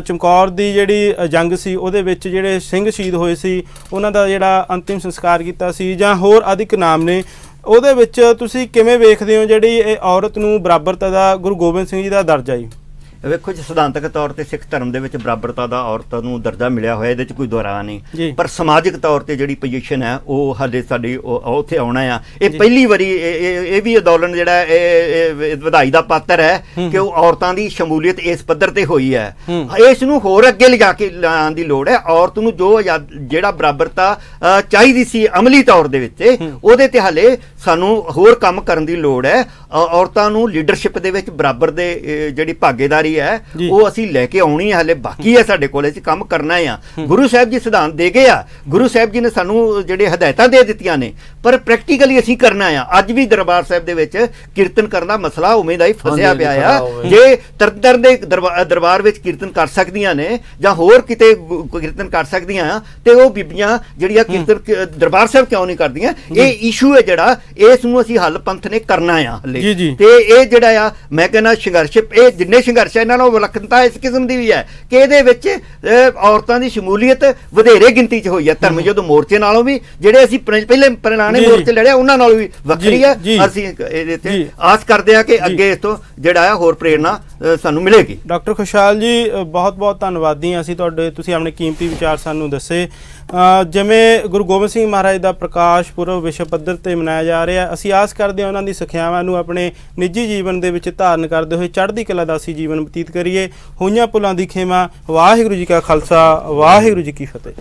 ਚਮਕੌਰ ਦੀ ਜਿਹੜੀ ਜੰਗ ਸੀ, ਉਹਦੇ ਵਿੱਚ ਜਿਹੜੇ ਸਿੰਘ ਸ਼ਹੀਦ ਹੋਏ ਸੀ, ਉਹਨਾਂ ਦਾ ਜਿਹੜਾ ਅੰਤਿਮ ਸੰਸਕਾਰ ਕੀਤਾ ਸੀ, ਜਾਂ ਹੋਰ ਅਧਿਕ ਨਾਮ ਨੇ, ਉਹਦੇ ਵਿੱਚ ਤੁਸੀਂ ਕਿਵੇਂ ਵੇਖਦੇ ਹੋ ਜਿਹੜੀ ਇਹ ਔਰਤ ਨੂੰ ਬਰਾਬਰਤਾ ਦਾ ਗੁਰੂ ਗੋਬਿੰਦ ਸਿੰਘ ਜੀ ਦਾ ਦਰਜਾ ਜੀ? ਵੇਖੋ ਜੀ ਸਿਧਾਂਤਕ ਤੌਰ ਤੇ ਸਿੱਖ ਧਰਮ ਦੇ ਵਿੱਚ ਬਰਾਬਰਤਾ ਦਾ ਔਰਤਾਂ ਨੂੰ ਦਰਜਾ ਮਿਲਿਆ ਹੋਇਆ ਇਹਦੇ 'ਚ ਕੋਈ ਦੁਹਰਾ ਨਹੀਂ। ਪਰ ਸਮਾਜਿਕ ਤੌਰ ਤੇ ਜਿਹੜੀ ਪੋਜੀਸ਼ਨ ਹੈ ਉਹ ਹਾਲੇ ਸਾਡੀ ਉੱਥੇ ਆਉਣਾ ਆ। ਇਹ ਪਹਿਲੀ ਵਾਰੀ ਇਹ ਵੀ ਅੰਦੋਲਨ ਜਿਹੜਾ ਇਹ ਵਧਾਈ ਦਾ ਪਾਤਰ ਹੈ ਕਿ ਉਹ ਔਰਤਾਂ ਦੀ ਸ਼ਮੂਲੀਅਤ ਇਸ ਪੱਧਰ ਤੇ ਹੋਈ ਹੈ। ਇਸ ਨੂੰ ਹੋਰ ਅੱਗੇ ਲਿਜਾ ਕੇ ਲਾਉਣ ਦੀ ਲੋੜ ਹੈ। ਔਰਤ ਨੂੰ ਜੋ ਜਿਹੜਾ ਬਰਾਬਰਤਾ ਚਾਹੀਦੀ ਸੀ ਅਮਲੀ ਤੌਰ ਦੇ ਵਿੱਚ ਉਹਦੇ ਤੇ ਹਾਲੇ ਸਾਨੂੰ ਹੋਰ ਕੰਮ ਕਰਨ ਦੀ ਲੋੜ ਹੈ। ਔਰਤਾਂ ਨੂੰ ਲੀਡਰਸ਼ਿਪ ਦੇ ਵਿੱਚ ਬਰਾਬਰ ਦੇ ਜਿਹੜੀ ਭਾਗੀਦਾਰੀ ਹੈ ਉਹ ਅਸੀਂ ਲੈ ਕੇ ਆਉਣੀ ਹੈ ਹਲੇ ਬਾਕੀ ਹੈ ਸਾਡੇ ਕੋਲ ਅਸੀਂ ਕੰਮ ਕਰਨਾ ਹੈ ਗੁਰੂ ਸਾਹਿਬ ਜੀ ਸਿਧਾਂਤ ਦੇ ਗਏ ਆ। ਗੁਰੂ ਸਾਹਿਬ ਜੀ ਨੇ ਸਾਨੂੰ ਜਿਹੜੇ ਹਦਾਇਤਾਂ ਦੇ ਦਿੱਤੀਆਂ ਨੇ ਪਰ ਪ੍ਰੈਕਟੀਕਲੀ ਅਸੀਂ ਕਰਨਾ ਆ। ਅੱਜ ਵੀ ਦਰਬਾਰ ਸਾਹਿਬ ਦੇ ਵਿੱਚ ਕੀਰਤਨ ਕਰਨ ਦਾ ਮਸਲਾ ਉਵੇਂ ਦਾ ਹੀ ਫਸਿਆ ਪਿਆ ਆ। ਜੇ ਤਰਤਰ ਦੇ ਦਰਬਾਰ ਵਿੱਚ ਕੀਰਤਨ ਕਰ ਸਕਦੀਆਂ ਨੇ ਜਾਂ ਹੋਰ ਕਿਤੇ ਕੀਰਤਨ ਕਰ ਸਕਦੀਆਂ ਆ ਤੇ ਉਹ ਬੀਬੀਆਂ ਜਿਹੜੀਆਂ ਕੀਰਤਨ ਦਰਬਾਰ ਸਾਹਿਬ ਕਿਉਂ ਨਹੀਂ ਕਰਦੀਆਂ ਇਹ ਇਸ਼ੂ ਹੈ ਜਿਹੜਾ ਇਸ ਨੂੰ ਅਸੀਂ ਹੱਲ ਪੰਥ ਨੇ ਕਰਨਾ ਆ ਹਲੇ। ਤੇ ਇਹ ਜਿਹੜਾ ਆ ਮੈਂ ਕਹਿੰਦਾ ਸੰਘਰਸ਼ ਇਹ ਜਿੰਨੇ ਸੰਘਰਸ਼ ਇਹਨਾਂ ਨਾਲ ਵਿਲੱਖਣਤਾ ਇਸ ਕਿਸਮ ਦੀ ਵੀ ਹੈ ਕਿ ਇਹਦੇ ਵਿੱਚ ਔਰਤਾਂ ਦੀ ਸ਼ਮੂਲੀਅਤ ਵਧੇਰੇ ਗਿਣਤੀ 'ਚ ਹੋਈ ਹੈ ਧਰਮ ਜਦੋਂ ਮੋਰਚੇ ਨਾਲੋਂ ਵੀ ਜਿਹੜੇ ਅਸੀਂ ਪਹਿਲੇ ਪੁਰਾਣੇ ਮੋਰਚੇ ਲੜਿਆ ਉਹਨਾਂ ਨਾਲੋਂ ਵੀ ਵੱਖਰੀ ਹੈ ਅਸੀਂ ਇਹਦੇ ਤੇ ਆਸ ਕਰਦੇ ਆ ਕਿ ਅੱਗੇ ਇਸ ਤੋਂ ਜਿਹੜਾ ਆ ਹੋਰ ਪ੍ਰੇਰਣਾ ਸਾਨੂੰ ਮਿਲੇਗੀ। ਡਾਕਟਰ ਖੁਸ਼ਾਲ ਜੀ ਬਹੁਤ ਬਹੁਤ ਧੰਨਵਾਦੀ ਅਸੀਂ ਤੁਹਾਡੇ ਤੁਸੀਂ ਆਪਣੇ ਕੀਮਤੀ ਵਿਚਾਰ ਸਾਨੂੰ ਦੱਸੇ। ਜਿਵੇਂ ਗੁਰੂ ਗੋਬਿੰਦ ਸਿੰਘ ਮਹਾਰਾਜ ਦਾ ਪ੍ਰਕਾਸ਼ ਪੁਰਬ ਵਿਸ਼ਵ ਪੱਧਰ ਤੇ ਮਨਾਇਆ ਜਾ ਰਿਹਾ ਅਸੀਂ ਆਸ ਕਰਦੇ ਹਾਂ ਉਹਨਾਂ ਦੀ ਸਿੱਖਿਆਵਾਂ ਨੂੰ ਆਪਣੇ ਨਿੱਜੀ ਜੀਵਨ ਦੇ ਵਿੱਚ ਧਾਰਨ ਕਰਦੇ ਹੋਏ ਚੜ੍ਹਦੀ ਕਲਾ ਦਾ ਅਸੀਂ ਜੀਵਨ ਬਤੀਤ ਕਰੀਏ। ਹੋਈਆਂ ਪੁਲਾਂ ਦੀ ਖੇਮਾ। ਵਾਹਿਗੁਰੂ ਜੀ ਕਾ ਖਾਲਸਾ। ਵਾਹਿਗੁਰੂ ਜੀ ਕੀ ਫਤਿਹ।